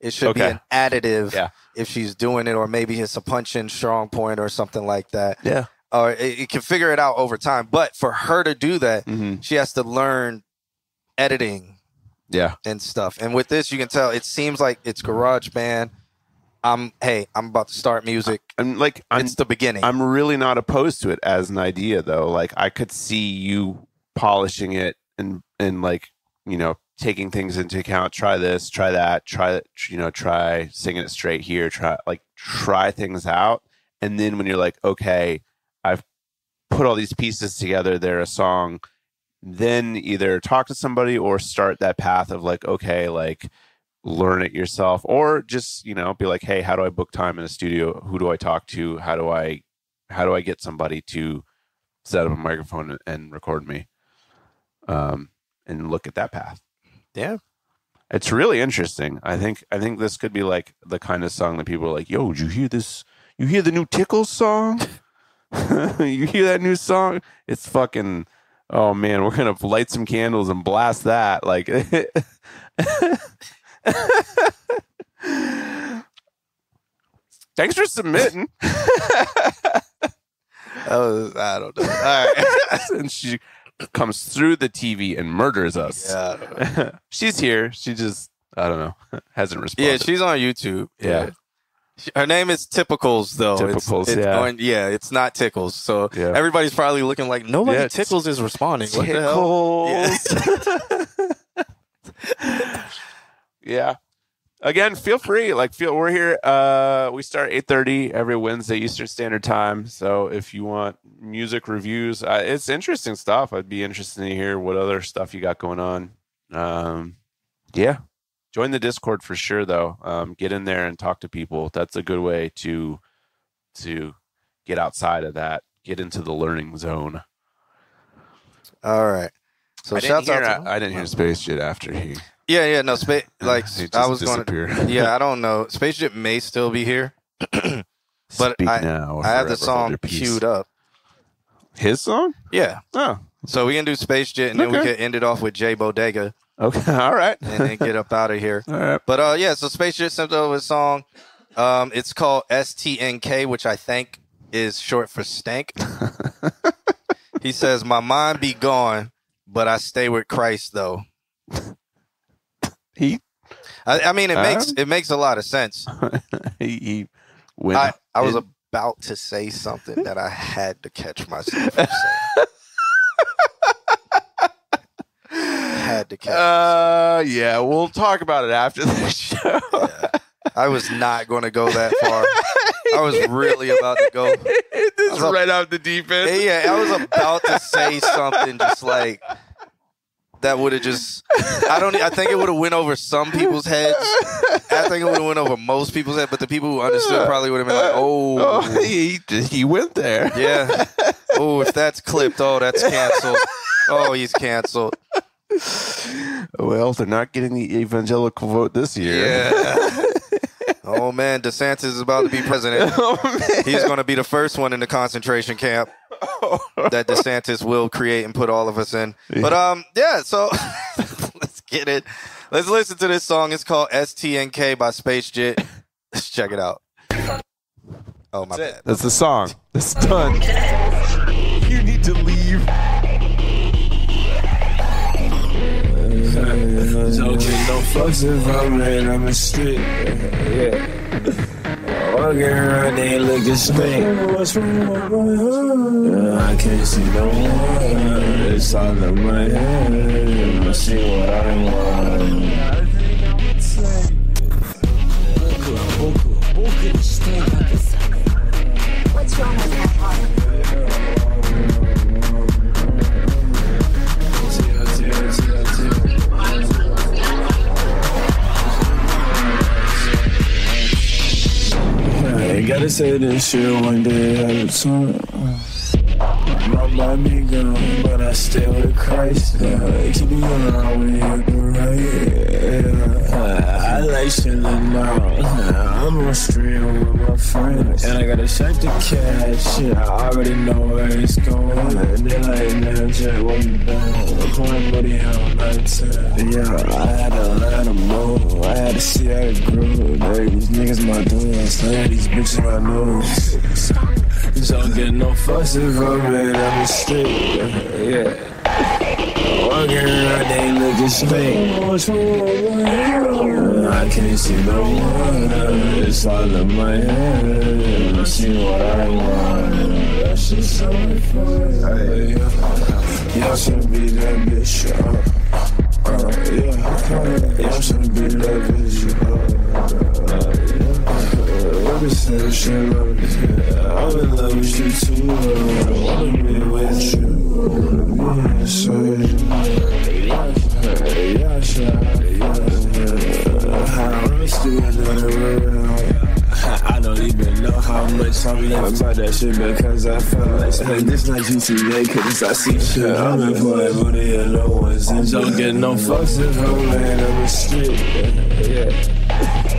It should be an additive Yeah. if she's doing it, or maybe it's a punch in strong point or something like that. Yeah. Or it, it can figure it out over time. But for her to do that, hmm she has to learn editing Yeah. and stuff. And with this, you can tell it seems like it's garage band. I'm hey, I'm about to start music. I'm like I'm it's the beginning. I'm really not opposed to it as an idea though. Like I could see you polishing it and and like, you know, taking things into account, try this, try that, try you know, try singing it straight here, try like try things out. And then when you're like, okay, I've put all these pieces together, they're a song, then either talk to somebody or start that path of like, okay, like learn it yourself or just you know be like hey how do i book time in a studio? Who do i talk to? How do i how do i get somebody to set up a microphone and record me um and look at that path? Yeah. it's really interesting. I think i think this could be like the kind of song that people are like yo did you hear this you hear the new tickles song? (laughs) You hear that new song? It's fucking oh man we're gonna light some candles and blast that like (laughs) Thanks for submitting. (laughs) Oh, I don't know. All right. (laughs) and she comes through the TV and murders us. Yeah. She's here. She just, I don't know, hasn't responded. Yeah, she's on YouTube. Yeah. Her name is Typicals though. It's- Typicals, it's yeah. on- yeah, it's not Tickles. So Yeah. everybody's probably looking like nobody Yeah, Tickles is responding. What the hell? Tickles. (laughs) yeah. Again, feel free. Like, feel we're here. Uh, we start eight thirty every Wednesday Eastern Standard Time. So if you want music reviews, uh, it's interesting stuff. I'd be interested to hear what other stuff you got going on. Um, yeah, join the Discord for sure. Though, um, get in there and talk to people. That's a good way to to get outside of that. Get into the learning zone. All right. So I didn't hear, out to I, I didn't hear Space Jet after he. Yeah, yeah, no, space (laughs) like I was going (laughs) to. Yeah, I (laughs) don't know. Spaceship may still be here. (clears throat) but Speak I, now I have the song queued up. His song? Yeah. Oh, So we can do Space Jet and then we Okay. can end it off with Jay Bodega okay. (laughs) All right. and then get up out of here. (laughs) All right. But uh yeah, so Space Jet sent over a song. Um it's called STNK, which I think is short for stank. (laughs) he says, My mind be gone, but I stay with Christ though. He I, I mean it makes it makes a lot of sense. he, he went. I, I was in- about to say something that I had to catch myself from saying. Had to catch. Uh, yeah, we'll talk about it after the (laughs) show. I was not going to go that far. I was (laughs) really about to go. was right out the deep end. Yeah, I was about to say (laughs) something just like that would have just. I don't. I think it would have went over some people's heads. I think it would have went over most people's heads, but the people who understood probably would have been like, Oh, "Oh, he, he went there. yeah, oh, if that's clipped, oh, that's canceled. Oh, he's canceled. (laughs) Well, they're not getting the evangelical vote this year. Yeah." (laughs) Oh man, DeSantis is about to be president. (laughs) He's going to be the first one in the concentration camp that DeSantis will create and put all of us in. But um, yeah. So let's get it. Let's listen to this song. It's called STNK by Space Jet. Let's check it out. Oh my bad. That's the song. It's done. You need to leave. Don't get no fucks if I'm in, I'm a street. Yeah. Walking around, they looking straight. What's wrong with my heart? I can't see no one. It's all in my head. I see what I want. What's wrong with my heart? Gotta say this shit one day at a time. My mommy gone, but I stay with Christ. Uh, keep me around when you right. Uh, I like chillin' out. Uh, I'm on stream with my friends. And I gotta check the cash. Yeah, I already know where it's going. And they like, man, Jack, what you doing? Point booty on 19. Yeah, I had to let them know. I had to see how it grew. Hey, these niggas my dudes. I had these bitches my nose. Don't get no fuss if I'm Yeah. Walking around, they looking straight. I can't see no one. It's all in my head. I see what I want. That shit's so fun. Y'all should be that bitch. Uh, uh, yeah. Y'all should be that bitch. Uh, yeah. I'm in love with you too. I wanna be with you. Yeah, so yeah, yeah, I'm still I don't even know how much I'm left about that shit because I feel like this not GTA cause I see shit. I'm in play, but yeah, no one's in. Don't get no fucks if I'm laying on the street. Yeah.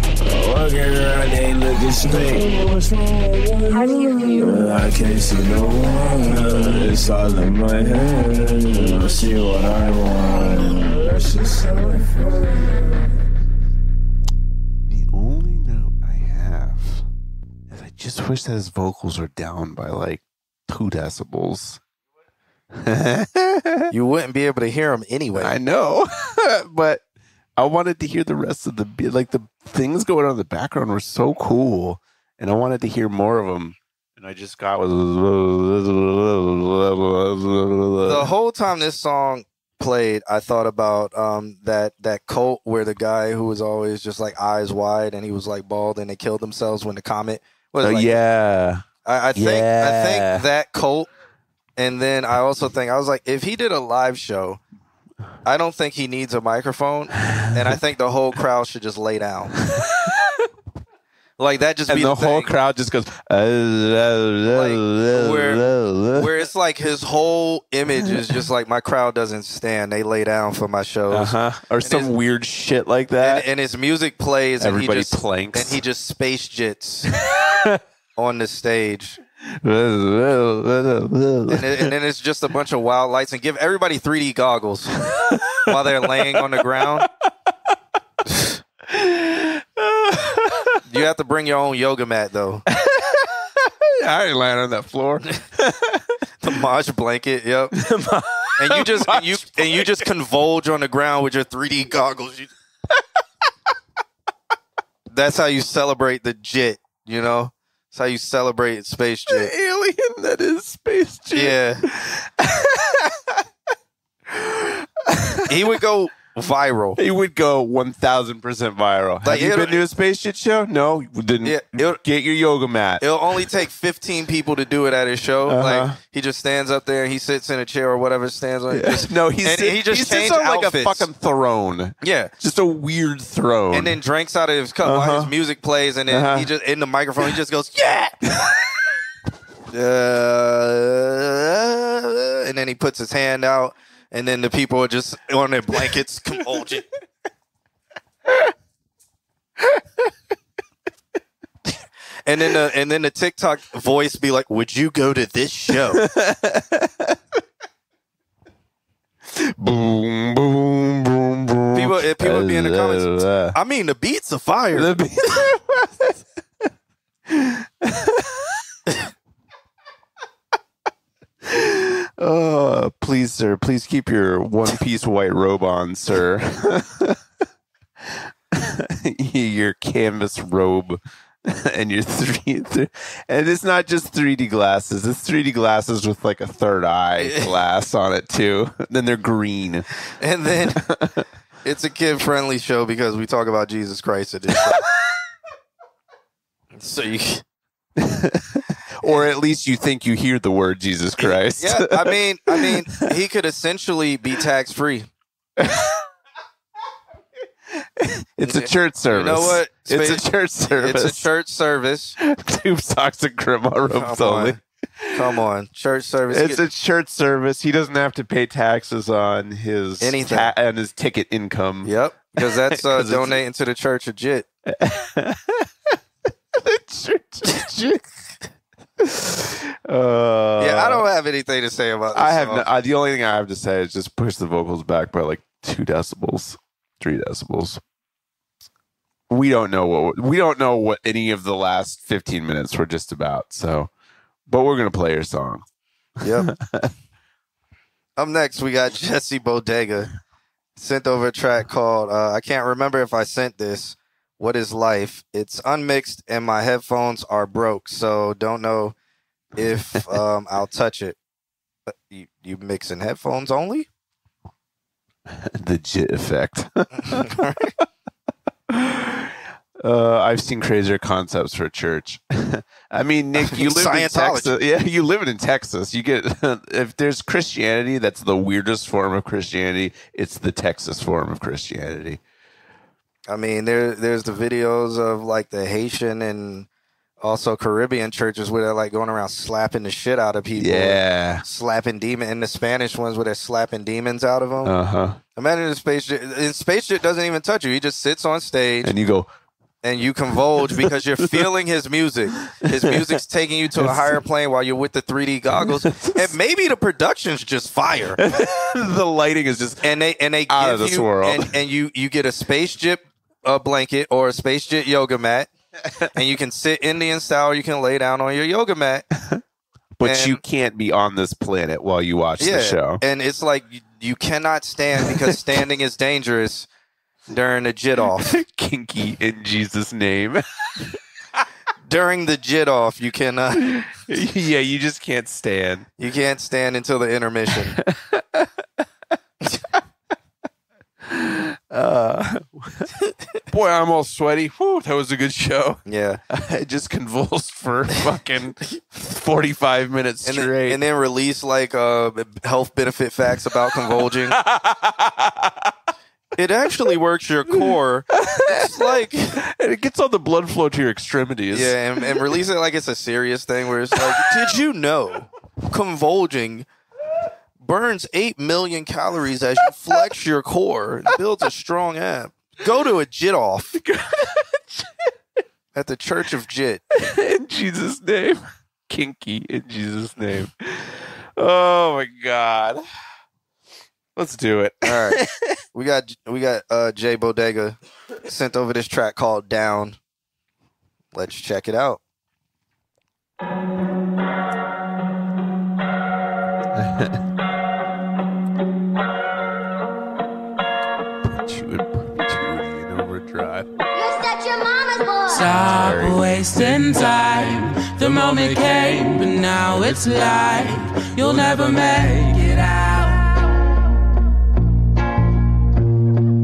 Walking around, they looking straight. How do you feel? I can't see no one. It's all in my head. I see what I want. That shit's so. The only note I have is I just wish that his vocals are down by like two decibels. (laughs) You wouldn't be able to hear him anyway. I know, (laughs) but I wanted to hear the rest of the. Like the things going on in the background were so cool, and I wanted to hear more of them. And I just got was the whole time this song played, I thought about um, that that cult where the guy who was always just like eyes wide and he was like bald and they killed themselves when the comet was Oh, like, yeah, I, I think I think that cult, and then I also think I was like, if he did a live show, I don't think he needs a microphone, and I think the whole crowd should just lay down. (laughs) like that just and be the the, whole thing. crowd just goes. Uh, uh, uh, where, where it's like his whole image is just like my crowd doesn't stand; they lay down for my shows. uh-huh. or some his- weird shit like that. and, and his music plays, and he just planks. and he just space jets (laughs) on the stage. And and, it- and then it's just a bunch of wild lights and give everybody 3D goggles while they're laying on the ground. You have to bring your own yoga mat though. (laughs) I ain't lying on that floor. (laughs) The mosh blanket, yep. (laughs) and you just and you and you just convulge on the ground with your 3D goggles. You- That's how you celebrate the jit, you know? That's how you celebrate Space Jet. alien that is Space Jam. Yeah. (laughs) he would go viral. He would go one thousand percent viral. Have Like, you it'll- been to a space shit show? No, Yeah, it'll- get your yoga mat. It'll only take 15 people to do it at his show. Uh-huh. Like he just stands up there and he sits in a chair or whatever stands on. Just, (laughs) no, he's and he just sits changed on like outfits. a fucking throne. yeah. Just a weird throne. And then drinks out of his cup while Uh-huh. his music plays, and then Uh-huh. he just in the microphone he just goes yeah. (laughs) Uh, and then he puts his hand out, and then the people are just on their blankets (laughs) convulging. and then the and then the TikTok voice be like, "Would you go to this show?" (laughs) boom, boom, boom, boom. People, if people be in the comments. I mean, the beats are fire. the beat- (laughs) oh, please, sir, please keep your one-piece white robe on, sir. (laughs) your canvas robe and your three, th- and it's not just 3D glasses. It's 3D glasses with like a third eye (laughs) glass on it too. Then they're green. And then (laughs) it's a kid friendly show because we talk about Jesus Christ at this so you or at least you think you hear the word Jesus Christ. Yeah, I (laughs) mean I mean he could essentially be tax free. it's a church service. You know what? It's a church service. It's a church service. (laughs) Tube socks and grandma robes only. on. Come on. Church service. It's a church service. He doesn't have to pay taxes on his Anything. ta- on his ticket income. Yep. Because that's uh, (laughs) donating to the church of Jit. Uh, yeah, I don't have anything to say about this. I have no, I, the only thing I have to say is just push the vocals back by like two decibels, three decibels. We don't know what we don't know what any of the last fifteen minutes were just about. So, but we're gonna play your song. Yep. (laughs) Up next, we got Jesse Bodega sent over a track called uh, I can't remember if I sent this. What is life? It's unmixed and my headphones are broke, so don't know if (laughs) um, I'll touch it. Uh, You, you mixing headphones only? (laughs) the jit effect. (laughs) Uh, I've seen crazier concepts for church. I mean, Nick, you live in Texas. Yeah, you live in Texas. You get if there's Christianity, that's the weirdest form of Christianity. It's the Texas form of Christianity. I mean, there there's the videos of like the Haitian and also Caribbean churches where they're like going around slapping the shit out of people. Yeah. slapping demon and the Spanish ones where they're slapping demons out of them. Uh huh. Imagine the space shit. And space shit doesn't even touch you. He just sits on stage And you go, and you convulge because you're (laughs) feeling his music. His music's taking you to a higher plane while you're with the 3D goggles. And (laughs) maybe the production's just fire. (laughs) the lighting is just And they and they Out of this you world. and, and you you get a space uh, blanket or a space jet yoga mat. (laughs) and you can sit Indian style, or you can lay down on your yoga mat. (laughs) but And- you can't be on this planet while you watch Yeah, the show. and it's like you, you cannot stand because (laughs) standing is dangerous during the jit off. Kinky in Jesus' name. during the jit off, you cannot. yeah, you just can't stand. You can't stand until the intermission. Uh, (laughs) boy, I'm all sweaty. Whew, that was a good show. Yeah, (laughs) I just convulsed for fucking 45 minutes and then, straight. and then release like uh, health benefit facts about convulging. (laughs) it actually works your core. It's like and it gets all the blood flow to your extremities. yeah, and, and release it like it's a serious thing. Where it's like, did you know convulging burns eight million calories as you flex your core, and builds a strong ab. Go to a jit off (laughs) at the Church of Jit. (laughs) in Jesus' name. Kinky in Jesus' name. Oh my God. Let's do it. All right, (laughs) we got we got uh, Jay Bodega sent over this track called "Down." Let's check it out. Stop wasting time. The moment came, but now it's life. You'll never make it out.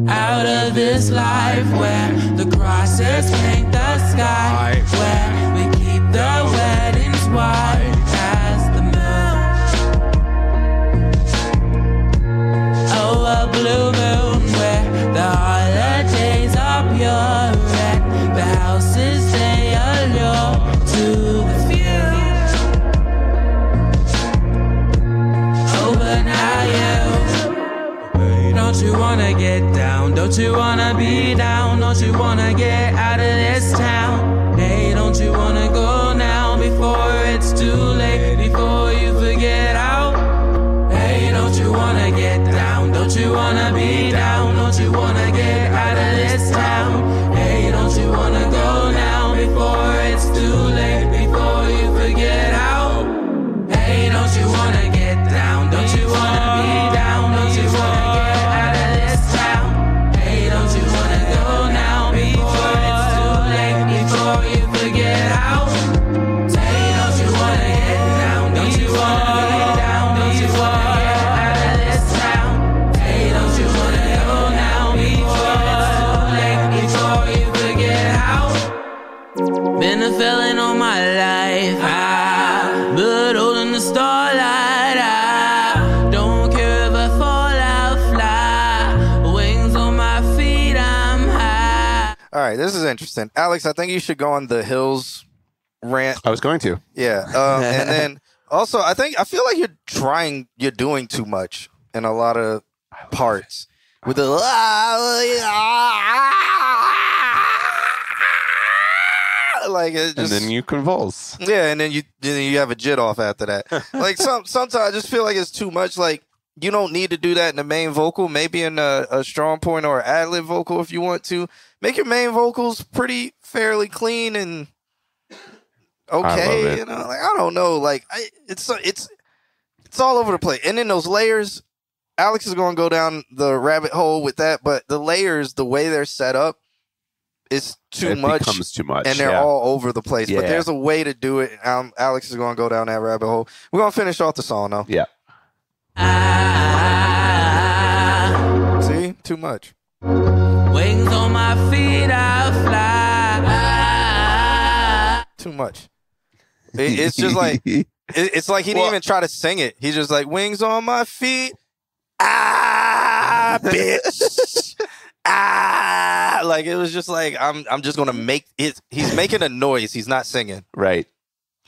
out of this life where the crosses paint the sky, where we keep the weddings white as the moon. Oh, a blue moon where the holidays are pure wanna get down? Don't you wanna be down? Don't you wanna get out of this town? Hey, don't you wanna go now before it's too late? Before you forget out? Hey, don't you wanna get down? Don't you wanna be down? Don't you wanna get feeling all my life, ah, but holding the starlight, ah. Don't care if I fall out, fly. Wings on my feet, I'm high. All right, this is interesting. Alex, I think you should go on the Hills rant. I was going to. Yeah. Um, and then (laughs) also, I think, I feel like you're trying, you're doing too much in a lot of parts with the. Like it And then you convulse. yeah, and then you then you have a jit off after that. (laughs) like some sometimes I just feel like it's too much. Like you don't need to do that in the main vocal. Maybe in a, a strong point or ad lib vocal if you want to. Make your main vocals pretty fairly clean and okay. You know, like I don't know. Like I, it's it's it's all over the place. And then those layers. Alex is going to go down the rabbit hole with that, but the layers, the way they're set up, is too It much becomes too much, and they're yeah. all over the place. But there's a way to do it. Um, Alex is going to go down that rabbit hole. We're going to finish off the song though. Yeah. See, too much. Wings on my feet, I fly. Too much. It- it's just like (laughs) it- it's like he didn't even try to sing it. He's just like wings on my feet. Ah, (laughs) bitch. Ah, like it was just like I'm. I'm just gonna make it. He's making a noise. He's not singing. Right.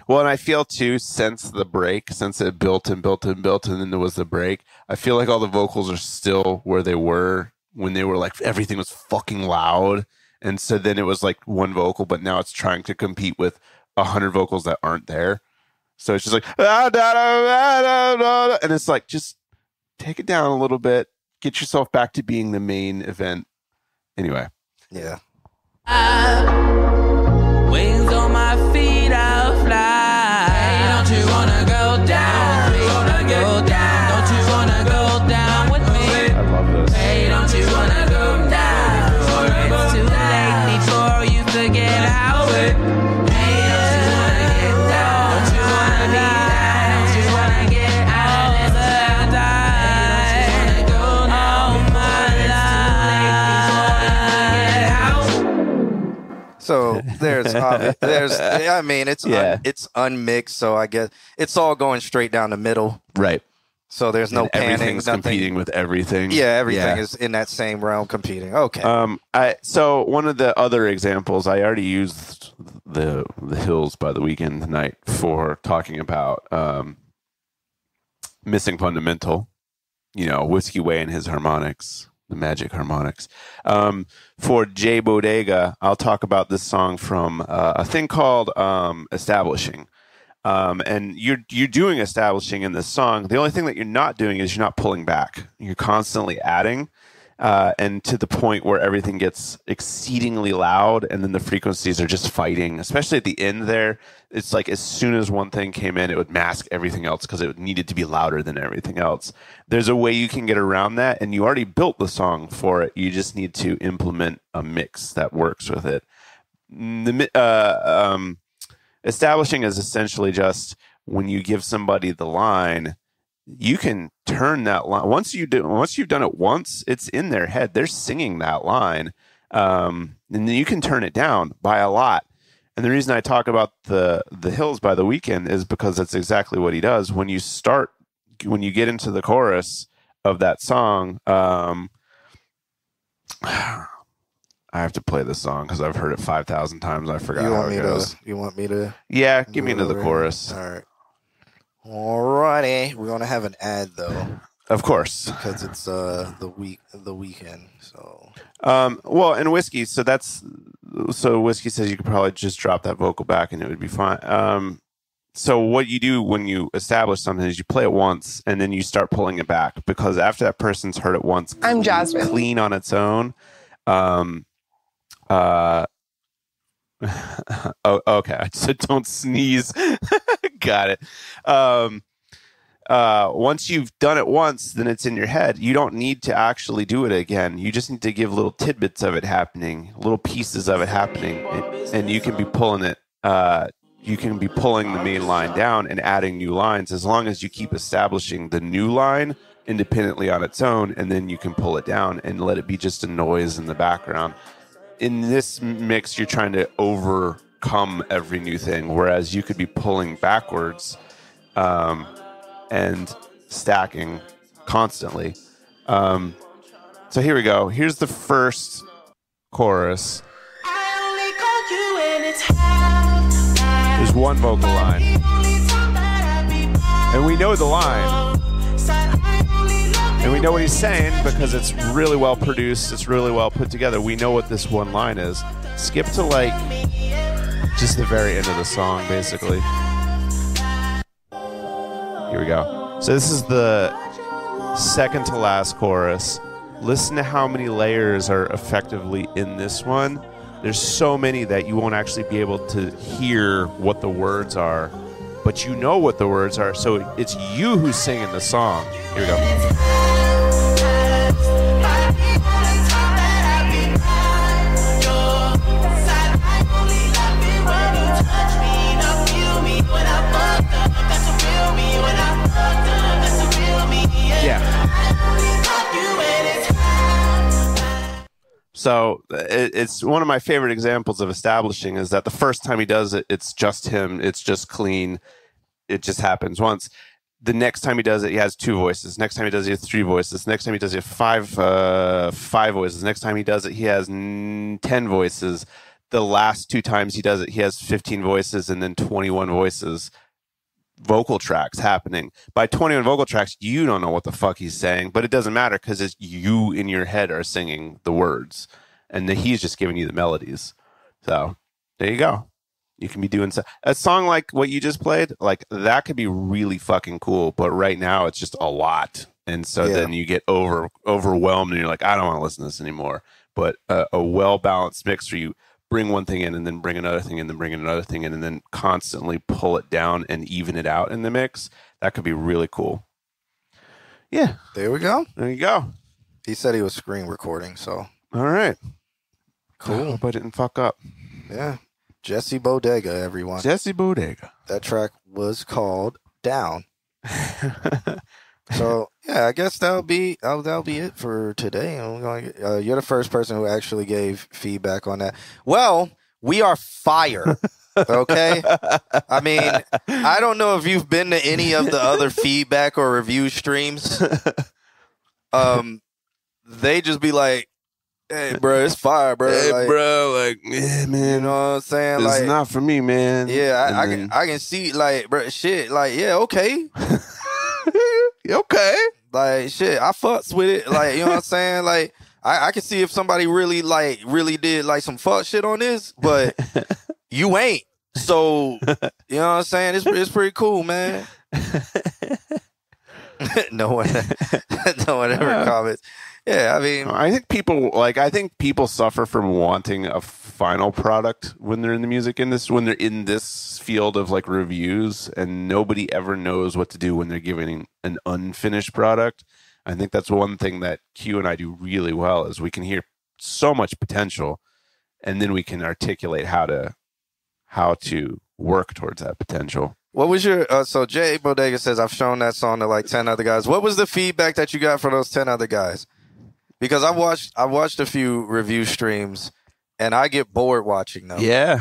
Well, and I feel too since the break, since it built and built and built, and then there was the break. I feel like all the vocals are still where they were when they were like everything was fucking loud, and so then it was like one vocal, but now it's trying to compete with a hundred vocals that aren't there. So it's just like "Ah, da, da, da, da, da," and it's like just take it down a little bit, get yourself back to being the main event. Anyway, Yeah. Wings there's obvi- (laughs) there's I mean it's Yeah. un, it's unmixed. So I guess it's all going straight down the middle. right. So there's no And panning. everything's Nothing. competing with everything. Yeah, everything Yeah. is in that same realm competing. Okay. Um, I so one of the other examples I already used the the hills by the Weeknd tonight for talking about um, missing fundamental. You know, whiskey way and his harmonics, the magic harmonics. Um, for Jay Bodega, I'll talk about this song from uh, a thing called um, "Establishing." Um, and you're you're doing establishing in this song. The only thing that you're not doing is you're not pulling back. You're constantly adding, uh, and to the point where everything gets exceedingly loud, and then the frequencies are just fighting. Especially at the end there, it's like as soon as one thing came in, it would mask everything else because it needed to be louder than everything else. There's a way you can get around that, and you already built the song for it. You just need to implement a mix that works with it. The uh, um, establishing is essentially just when you give somebody the line you can turn that line once you do once you've done it once it's in their head they're singing that line um, and then you can turn it down by a lot and the reason i talk about the the hills by the Weeknd is because that's exactly what he does when you start when you get into the chorus of that song um, (sighs) i have to play this song because i've heard it 5000 times i forgot You how want me it goes to? You want me to? yeah give me into the chorus All right. Alrighty, we're gonna have an ad though of course because it's uh the week the Weeknd. So Um, well, and whiskey. So that's so whiskey says you could probably just drop that vocal back and it would be fine. Um, so what you do when you establish something is you play it once and then you start pulling it back because after that person's heard it once, I'm Jasmine. clean on its own. Um, uh, (laughs) oh, okay. (laughs) I said don't sneeze. (laughs) Got it. Um, uh, once you've done it once, then it's in your head. You don't need to actually do it again. You just need to give little tidbits of it happening, little pieces of it happening, and, and you can be pulling it. Uh, you can be pulling the main line down and adding new lines as long as you keep establishing the new line independently on its own, and then you can pull it down and let it be just a noise in the background. In this mix, you're trying to overcome every new thing, whereas you could be pulling backwards. Um, and stacking constantly. Um, so here we go. Here's the first chorus. There's one vocal line. And we know the line. And we know what he's saying because it's really well produced, it's really well put together. We know what this one line is. Skip to like just the very end of the song, basically. Here we go. So this is the second to last chorus. Listen to how many layers are effectively in this one. There's so many that you won't actually be able to hear what the words are, but you know what the words are. So it's you who's singing the song. Here we go. So it, it's one of my favorite examples of establishing is that the first time he does it, it's just him. It's just clean. It just happens once. The next time he does it, he has two voices. Next time he does it, he has three voices. Next time he does it, he has five uh, five voices. Next time he does it, he has mm, ten voices. The last two times he does it, he has fifteen voices and then twenty one voices vocal tracks happening. By 21 vocal tracks, you don't know what the fuck he's saying, but it doesn't matter because it's you in your head are singing the words, and then he's just giving you the melodies. So there you go. You can be doing so- a song like what you just played, like that could be really fucking cool. But right now, it's just a lot, and so Yeah. then you get over overwhelmed, and you're like, I don't want to listen to this anymore. But uh, a, a well balanced mix for you bring one thing in and then bring another thing in, and then bring another thing in, and then constantly pull it down and even it out in the mix. That could be really cool. Yeah. There we go. There you go. He said he was screen recording, so All right. Cool. Hope I didn't fuck up. yeah. Jesse Bodega, everyone. Jesse Bodega. That track was called Down. (laughs) so yeah, I guess that'll be that'll, that'll be it for today. Going. Uh, you're the first person who actually gave feedback on that. Well, we are fire. Okay. I mean, I don't know if you've been to any of the other feedback or review streams. Um, they just be like, "Hey, bro, it's fire, bro." Hey, Like, bro, like, yeah, man. You know what I'm saying? It's like, not for me, man. yeah, I, I can I can see like bro, shit, like yeah, okay, (laughs) okay, like shit, I fucks with it, like you know what I'm saying, like. I, I can see if somebody really like really did like some fuck shit on this, but (laughs) you ain't. So you know what I'm saying? It's it's pretty cool, man. (laughs) (laughs) no one, no one ever Yeah. comments. Yeah, I mean, I think people like I think people suffer from wanting a final product when they're in the music industry when they're in this field of like reviews and nobody ever knows what to do when they're giving an unfinished product. I think that's one thing that Q and I do really well is we can hear so much potential and then we can articulate how to how to work towards that potential. What was your uh, so Jay Bodega says I've shown that song to like ten other guys. What was the feedback that you got from those ten other guys? Because I've watched I've watched a few review streams and I get bored watching them. Yeah.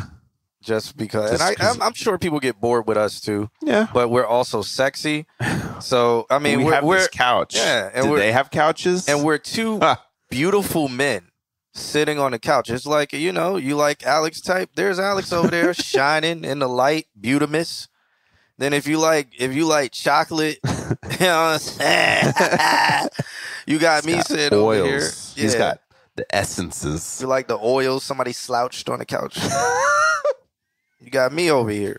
Just because, Just and I, I'm, I'm sure people get bored with us too. Yeah. but we're also sexy. (sighs) So I mean, we we're, have we're this couch. Yeah, and we're, they have couches? and we're two (laughs) beautiful men sitting on the couch. It's like you know, you like Alex type. There's Alex over there (laughs) shining in the light, beautimous. Then if you like if you like chocolate, (laughs) (laughs) you know what I'm saying? (laughs) you got me got sitting over here. oils. He's got the essences. You like the oils? Somebody slouched on the couch. you got me over here.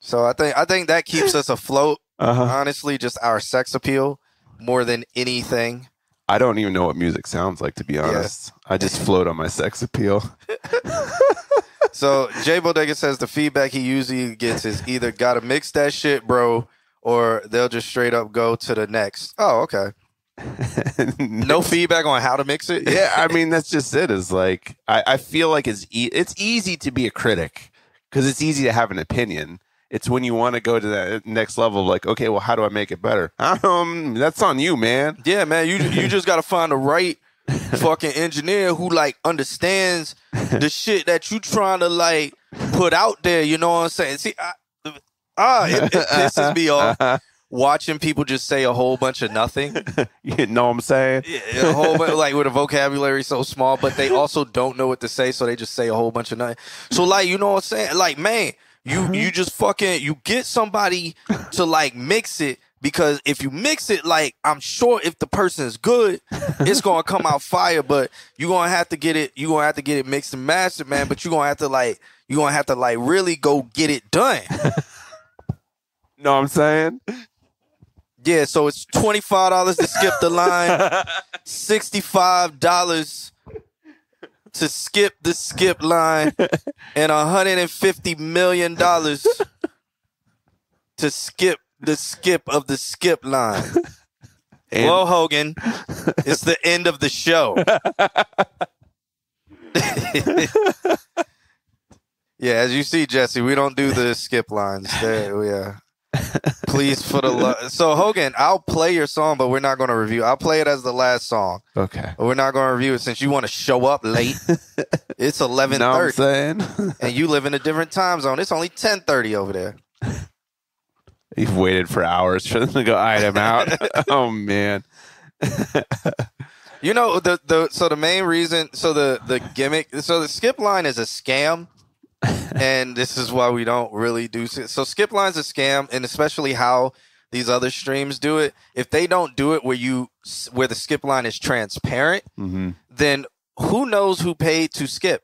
So I think I think that keeps us afloat. Uh-huh. Honestly, just our sex appeal more than anything. I don't even know what music sounds like, to be honest. I just float on my sex appeal. So Jay Bodega says the feedback he usually gets is either gotta mix that shit, bro, or they'll just straight up go to the next. Oh, okay. (laughs) no feedback on how to mix it. yeah, I mean that's just it. Is like I, I feel like it's e- it's easy to be a critic because it's easy to have an opinion. It's when you want to go to that next level, like okay, well, how do I make it better? (laughs) Um, that's on you, man. Yeah, man. You you just gotta find the right fucking engineer who like understands the (laughs) shit that you trying to like put out there. You know what I'm saying? See, I, ah, it, it pisses me (laughs) off watching people just say a whole bunch of nothing. (laughs) You know what I'm saying? Yeah, a whole bunch, like with a vocabulary so small, but they also don't know what to say, so they just say a whole bunch of nothing. So like, you know what I'm saying? Like, man, you you just fucking you get somebody to like mix it because if you mix it, like I'm sure if the person is good, it's (laughs) gonna come out fire. But you gonna have to get it. You gonna have to get it mixed and mastered, man. But you're gonna have to like you're gonna have to like really go get it done. (laughs) know what I'm saying? Yeah, so it's twenty five dollars to skip the line, sixty five dollars to skip the skip line, and hundred and fifty million dollars to skip the skip of the skip line. (laughs) And- well, Hogan, it's the end of the show. (laughs) (laughs) yeah, as you see, Jesse, we don't do the skip lines. There, yeah. Please, for the love. So Hogan, I'll play your song, but we're not going to review. I'll play it as the last song. Okay. But we're not going to review it since you want to show up late. it's eleven Know what I'm thirty, saying? and you live in a different time zone. It's only ten thirty over there. You've waited for hours for them to go item out. (laughs) oh man. You know the the so the main reason so the the gimmick so the skip line is a scam, and this is why we don't really do so. Skip line's a scam, and especially how these other streams do it. If they don't do it where you where the skip line is transparent, Mm-hmm. then who knows who paid to skip?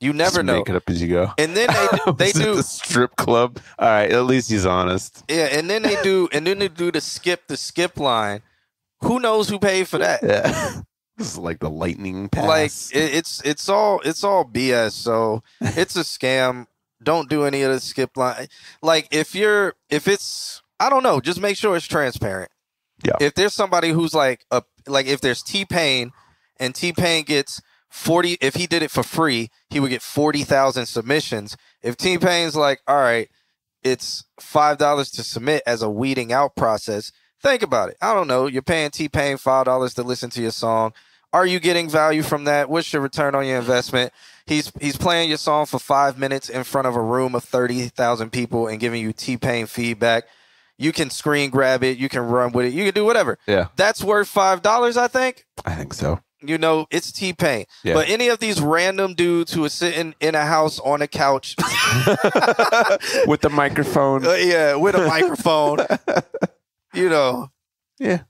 You never know. Make it up as you go. And then they (laughs) they do the strip club. All right, at least he's honest. yeah, and then they do (laughs) and then they do the skip the skip line. Who knows who paid for that? Yeah. (laughs) This is like the lightning pass. like it, it's it's all it's all BS. So it's a scam. Don't do any of the skip line. Like if you're if it's I don't know, just make sure it's transparent. Yeah. If there's somebody who's like a like if there's T Pain and T Pain gets forty if he did it for free, he would get forty thousand submissions. If T Pain's like, all right, it's five dollars to submit as a weeding out process. Think about it. I don't know. You're paying T Pain five dollars to listen to your song. Are you getting value from that? What's your return on your investment? He's he's playing your song for five minutes in front of a room of thirty thousand people and giving you T Pain feedback. You can screen grab it. You can run with it. You can do whatever. Yeah. That's worth five dollars, I think. I think so. You know, it's T Pain. Yeah. But any of these random dudes who are sitting in a house on a couch, (laughs) With the microphone. uh, yeah, with a microphone, (laughs) you know, Yeah.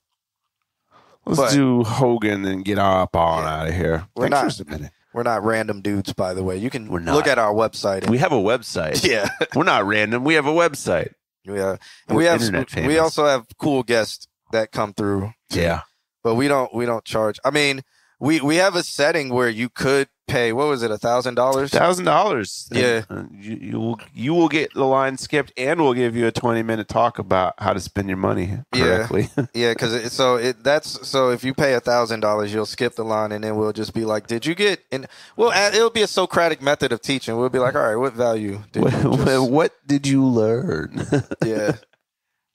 Let's But- do Hogan and get up on out of here. We're Thanks not- for submitting. we're not random dudes, by the way. You can look at our website. and- We have a website. (laughs) yeah, We're not random. We have a website. yeah. And We're we have internet we also have cool guests that come through. Yeah. but we don't we don't charge. I mean, we we have a setting where you could pay what was it a thousand dollars? Thousand dollars. Yeah. Uh, you, you will you will get the line skipped, and we'll give you a twenty minute talk about how to spend your money correctly. (laughs) Yeah, yeah because it, so it that's so if you pay a thousand dollars, you'll skip the line, and then we'll just be like, "Did you get?" And well, it'll be a Socratic method of teaching. We'll be like, "All right, what value did what, you just-" what did you learn? (laughs) Yeah,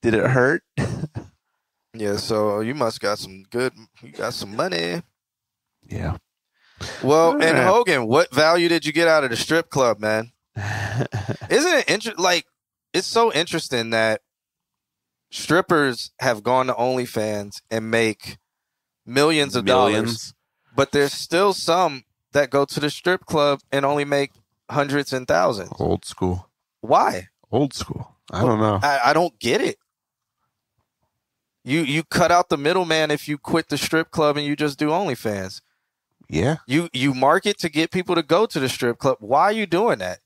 did it hurt? yeah. So you must got some good. You got some money. Yeah. Well, and Hogan, what value did you get out of the strip club, man? (laughs) Isn't it interesting? Like, it's so interesting that strippers have gone to OnlyFans and make millions of dollars, but there's still some that go to the strip club and only make hundreds and thousands. Old school. Why? Old school. I don't know. I, I don't get it. You you cut out the middleman if you quit the strip club and you just do OnlyFans. Yeah. You you market to get people to go to the strip club. Why are you doing that?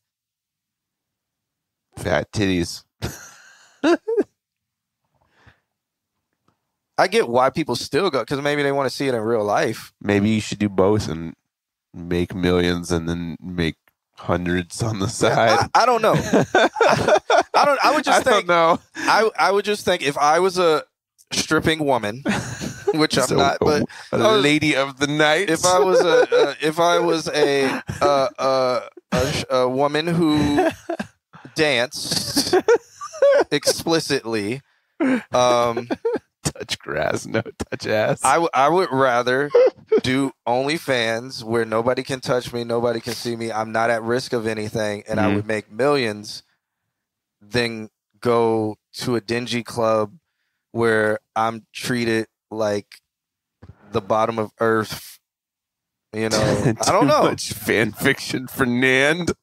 Fat titties. (laughs) I get why people still go because maybe they want to see it in real life. Maybe you should do both and make millions and then make hundreds on the I, side. I don't know. I, (laughs) I don't. I would just I don't think. know. I I would just think if I was a stripping woman, (laughs) (laughs) which I'm So, not, but a, was- lady of the night. if I was a uh, if I was a uh, uh, a, a woman who (laughs) danced explicitly, um, (laughs) touch grass, no touch ass. I, w- I would rather do OnlyFans where nobody can touch me, nobody can see me. I'm not at risk of anything, and I Mhm. would make millions than go to a dingy club where I'm treated like the bottom of earth. You know, (laughs) I don't know. Much fan fiction for Nand.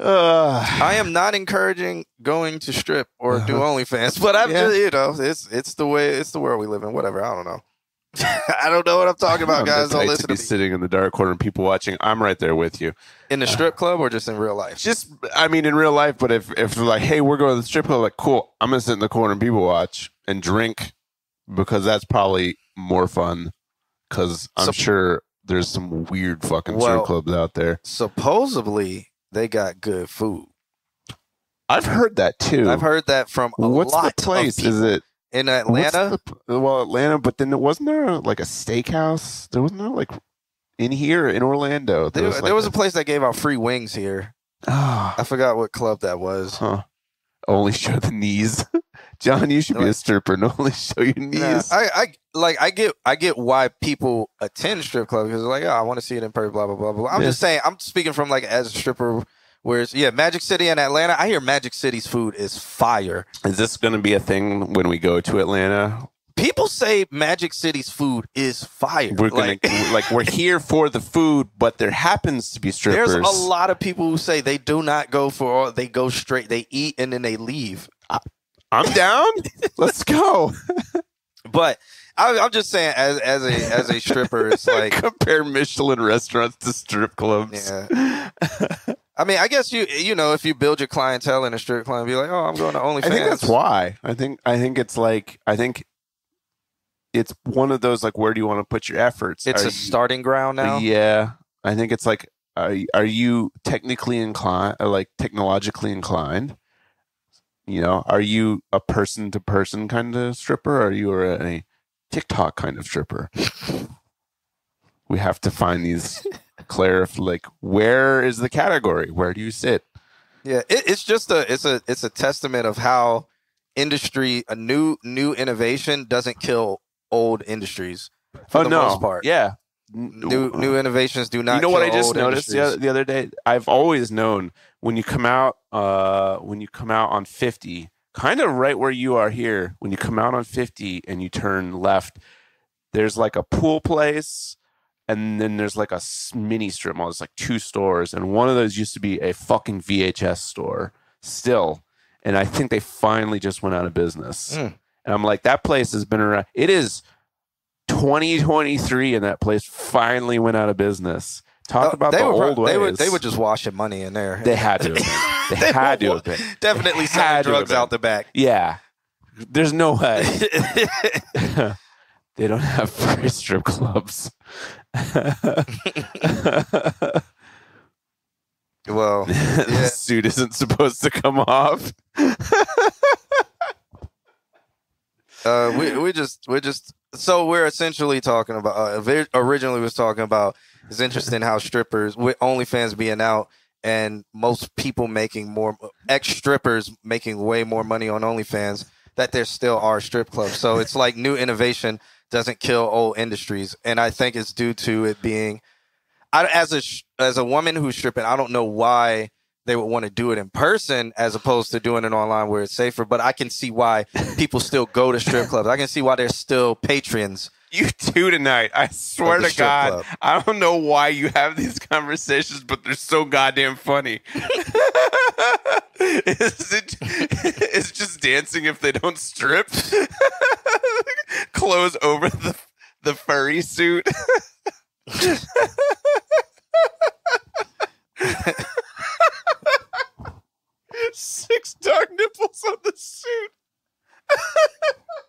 uh, I am not encouraging going to strip or do OnlyFans, but I'm Uh-huh. Yeah. just you know it's it's the way it's the world we live in. Whatever, I don't know. (laughs) I don't know what I'm talking about, guys. Don't listen to to be me. sitting in the dark corner and people watching. I'm right there with you. In the uh, strip club or just in real life? Just, I mean, in real life, but if if they're like, hey, we're going to the strip club, like, cool, I'm gonna sit in the corner and people watch and drink because that's probably more fun. Because I'm So- sure there's some weird fucking Well- strip clubs out there. Supposedly they got good food. I've heard that too. I've heard that from a What's lot the place? of Is it in Atlanta? the- well, Atlanta, but then wasn't there like a steakhouse? There wasn't there like in here in Orlando. There, there like was a place that gave out free wings here. Ah, I forgot what club that was. huh. Only show the knees. (laughs) John, you should be a stripper and only show your knees. Nah, I, I like I get I get why people attend strip clubs because like, oh, I want to see it in person, blah blah blah blah. I'm Yeah. just saying, I'm speaking from like as a stripper. Whereas, yeah, Magic City and Atlanta, I hear Magic City's food is fire. Is this going to be a thing when we go to Atlanta? People say Magic City's food is fire. We're gonna like, (laughs) like we're here for the food, but there happens to be strippers. there's a lot of people who say they do not go for all. They go straight. They eat and then they leave. I'm down. (laughs) Let's go. But I, I'm just saying, as as a as a stripper, it's (laughs) like Compare Michelin restaurants to strip clubs. Yeah. I mean, I guess you you know if you build your clientele in a strip club, be like, oh, I'm going to OnlyFans. I think that's why. I think I think it's like I think it's one of those like where do you want to put your efforts? It's Are a you- starting ground now. Yeah, I think it's like are you, are you technically inclined, uh, like technologically inclined? You know, are you a person to person kind of stripper? Or are you a, a TikTok kind of stripper? (laughs) we have to find these clarif like where is the category? Where do you sit? Yeah, it, it's just a it's a it's a testament of how industry a new new innovation doesn't kill old industries for oh the no, most part. yeah. New new innovations do not. you know what I just noticed the other, the other day? I've always known when you come out, uh, when you come out on fifty, kind of right where you are here. When you come out on fifty and you turn left, there's like a pool place, and then there's like a mini strip mall. It's like two stores, and one of those used to be a fucking VHS store still, and I think they finally just went out of business. Mm. And I'm like, that place has been around. It is 2023, and that place finally went out of business. Talk Oh, about they the were, old ways. They were they were just washing money in there. They had to. Been. (laughs) They, had to were have been. (laughs) Definitely They selling had to have drugs out the back. Yeah. There's no way. (laughs) They don't have free strip clubs. Well, (laughs) the yeah. suit isn't supposed to come off. Uh, we we just we're just so we're essentially talking about uh, originally was talking about it's interesting how strippers with OnlyFans being out and most people making more ex strippers making way more money on OnlyFans that there still are strip clubs. So it's like new innovation doesn't kill old industries, and I think it's due to it being. I, as a as a woman who's stripping, I don't know why they would want to do it in person as opposed to doing it online where it's safer. But I can see why people still go to strip (laughs) clubs. I can see why there's still patrons. You do tonight. I swear to God. club. I don't know why you have these (laughs) conversations, but they're so goddamn funny. (laughs) Is it, it's just dancing if they don't strip. (laughs) Clothes over the the furry suit. (laughs) Six dog nipples on the suit. (laughs)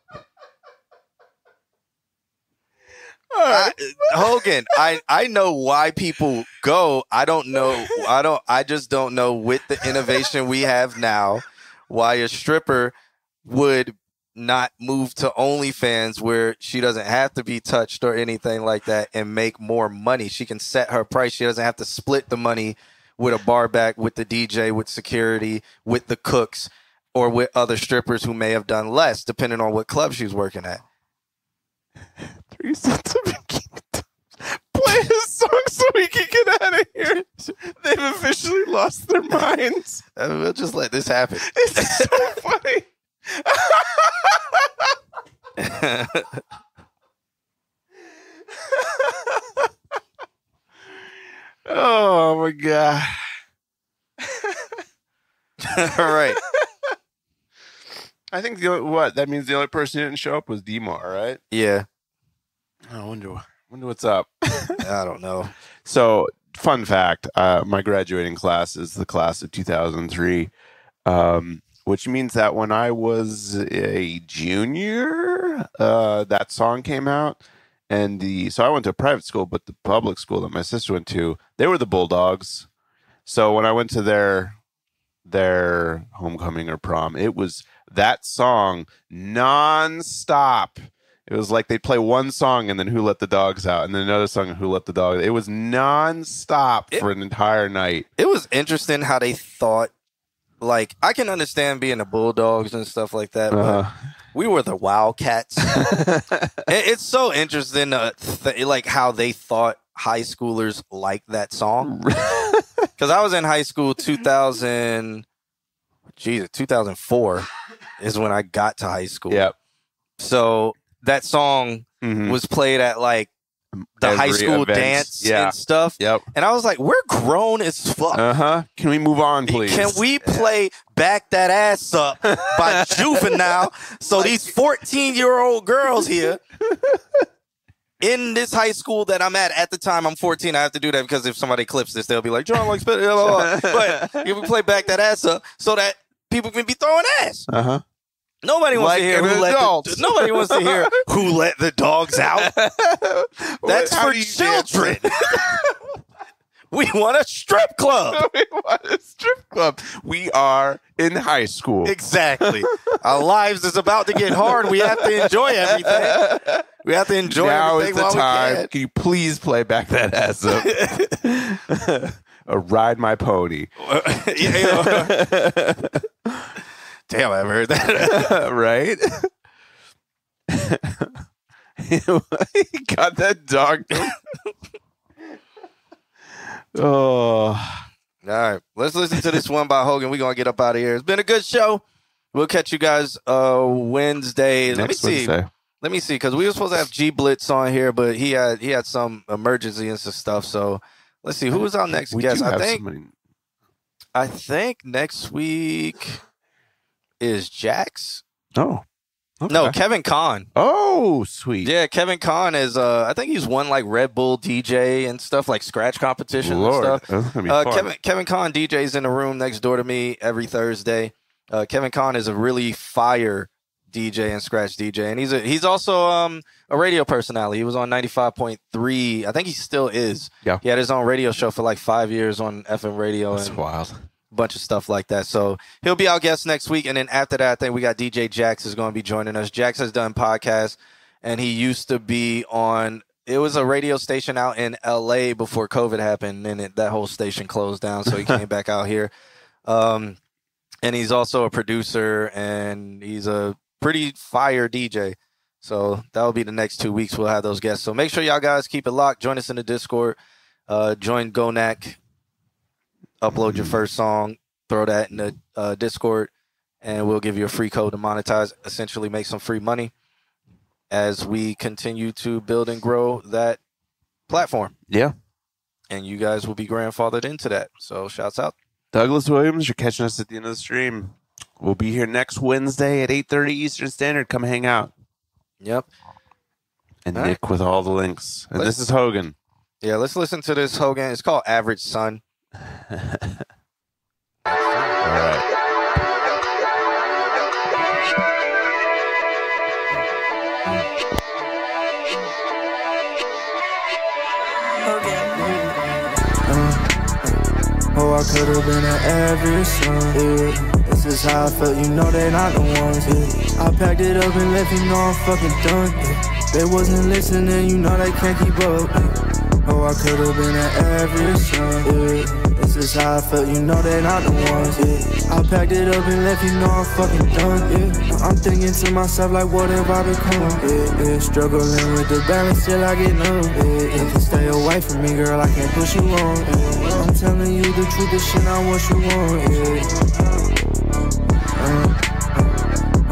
I, Hogan, I I know why people go. I don't know. I don't. I just don't know with the innovation we have now, why a stripper would not move to OnlyFans where she doesn't have to be touched or anything like that and make more money. She can set her price. She doesn't have to split the money with a bar back, with the DJ, with security, with the cooks, or with other strippers who may have done less, depending on what club she's working at. Sets of bikini Play his song so we can get out of here. They've officially lost their minds. Uh, We'll just let this happen. (laughs) It's so funny. (laughs) oh my god. (laughs) All right. I think the only, what that means the only person who didn't show up was Demar, right? Yeah. I wonder wonder what's up. (laughs) I don't know. So, fun fact: uh, my graduating class is the class of 2003, um, which means that when I was a junior, uh, that song came out, and the so I went to a private school, but the public school that my sister went to, they were the Bulldogs. So when I went to their their homecoming or prom, it was that song nonstop. It was like they'd play one song and then Who Let the Dogs Out, and then another song and Who Let the Dogs. It was nonstop for an entire night. It was interesting how they thought. Like I can understand being the Bulldogs and stuff like that, but Uh-huh. we were the Wildcats. (laughs) It- it's so interesting, uh, th- like how they thought high schoolers like that song. (laughs) Because I was in high school 2000, Jesus, 2004 is when I got to high school. Yep. So that song Mhm. was played at like the high school event. dance Yeah. and stuff. Yep. And I was like, we're grown as fuck. Uh huh. Can we move on, please? Can we (laughs) play Back That Ass Up by (laughs) Juvenile so these 14 year old girls here in this high school that I'm at at the time, I'm 14. I have to do that because if somebody clips this, they'll be like, John likes better. blah, blah, blah." (laughs) But if we play Back That Ass Up so that people can be throwing ass. Uh huh. Nobody wants Like to hear who let adult. the, (laughs) nobody wants to hear (laughs) who let the dogs out. (laughs) That's How for do you dance? children. we want a strip club. we want a strip club. We are in high school. Exactly. Our lives is about to get hard. We have to enjoy everything. We have to enjoy now is the time. we Can you please play back that ass up? Uh, ride my pony. Can. Yeah, yeah. Damn, I haven't heard that. (laughs) right? he (laughs) got that dog. (laughs) oh, All right, let's listen to this one by Hogan. We're gonna get up out of here. It's been a good show. We'll catch you guys uh Wednesday. Let me see. Wednesday. Let me see, because we were supposed to have G Blitz on here, but he had he had some emergency and some stuff. So let's see who was our next We guest. I think somebody- I think next week is Jax. Oh, No. Kevin Kahn. Oh, sweet. Yeah, Kevin Kahn is. Uh, I think he's won like Red Bull DJ and stuff, like scratch competition Lord, and stuff. Uh. Kevin Kevin Kahn DJs in the room next door to me every Thursday. Uh, Kevin Kahn is a really fire DJ and scratch DJ, and he's a he's also um a radio personality. He was on ninety five point three. I think he still is. Yeah. He had his own radio show for like five years on FM radio That's and wild. Bunch of stuff like that. So he'll be our guest next week, and then after that, I think we got DJ Jax is going to be joining us. Jax has done podcasts, and he used to be on. It was a radio station out in L.A. before COVID happened, and it, that whole station closed down. So he (laughs) came back out here. Um, and he's also a producer and he's a pretty fire DJ. So that'll be the next two weeks. We'll have those guests. So make sure y'all guys keep it locked. Join us in the Discord. Uh, join Gonak. Upload your first song. Throw that in the uh, Discord, and we'll give you a free code to monetize. Essentially, make some free money as we continue to build and grow that platform. Yeah. And you guys will be grandfathered into that. So shouts out. Douglas Williams, you're catching us at the end of the stream. We'll be here next Wednesday at 8:30 Eastern Standard. Come hang out. Yep. And All right. Nick with all the links. And Let's- this is Hogan. Yeah, let's listen to this Hogan. It's called Average Son. All right. Uh, oh, I could have been an average son. Yeah. This is how I felt, you know they not the ones. Yeah. I packed it up and left, you know I'm fucking done. Yeah. They wasn't listening, you know they can't keep up. Yeah. Oh, I could have been an average son. Yeah. This is how I felt, you know that not the ones. Yeah. I packed it up and left, you know I'm fucking done. Yeah. I'm thinking to myself like, what have I become? Yeah, yeah. Struggling with the balance till I get numb. Yeah, if you stay away from me, girl, I can't push you on. Yeah. I'm telling you the truth, this shit not what you want. Yeah. Uh,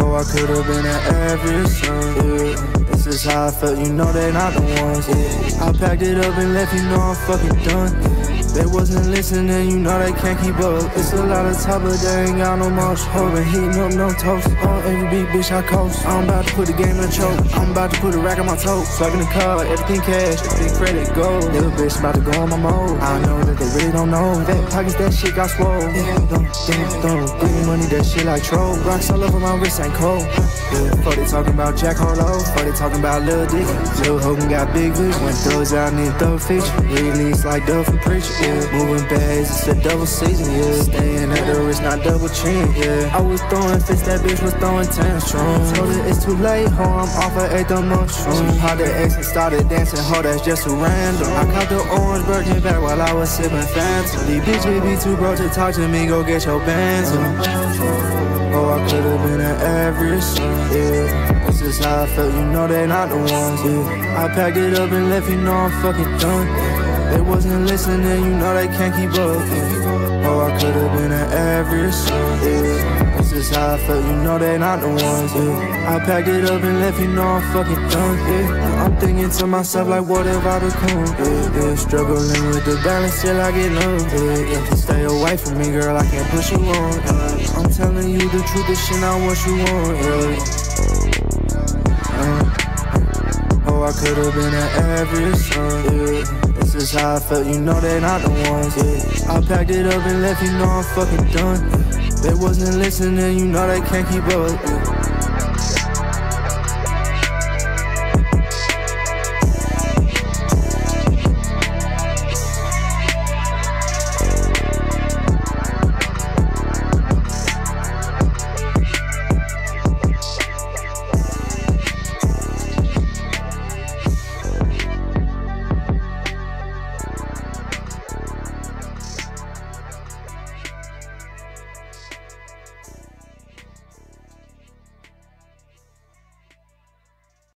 oh, I could have been average son. Yeah. This is how I felt, you know they not the ones. Yeah. I packed it up and left, you know I'm fucking done. They wasn't listening, you know they can't keep up. It's a lot of top, but they ain't got no much hope. Heating up, no toast. On every beat, bitch, I coast. I'm about to put the game in a choke. I'm about to put a rack on my toe. Swiping the card, everything cash, everything credit, gold. Little bitch about to go on my mode. I know that they really don't know. That pockets, that shit got swole. Yeah, don't, don't, don't. Money, that shit like troll. Rocks all over my wrist, ain't cold. Yeah, fuck they talking about Jack Harlow. Fuck they talking about Lil Dick. Lil Hogan got big vision. When thugs out in thug fiction. Release like Duff and Preacher. Yeah, moving bags, it's a double season. Yeah, staying at the wrist, not double chin. Yeah, I was throwing fists, that bitch was throwing tantrums. Told her it's too late, ho, I'm off, I ate the mushroom. How the ex and started dancing, ho, that's just a random. I caught the orange Birkin back while I was sipping Phantom. These bitches be too broke to talk to me, go get your bands. Oh, I could have been an average yeah. This is how I felt, you know they not the ones, yeah. I packed it up and left, you know I'm fucking done. They wasn't listening, you know they can't keep up, yeah. Oh, I could have been an average son, yeah. This is how I felt, you know they not the ones, yeah. I packed it up and left, you know I'm fucking done, yeah. I'm thinking to myself, like, what have I become, yeah, yeah. Struggling with the balance till I get numb, yeah, yeah. Stay away from me, girl, I can't push you on, yeah. I'm telling you the truth, this shit not what you want, yeah. Uh, oh, I could have been an average son, yeah. Is how I felt, you know that not the ones, yeah. I packed it up and left, you know I'm fucking done. They wasn't listening, you know they can't keep up.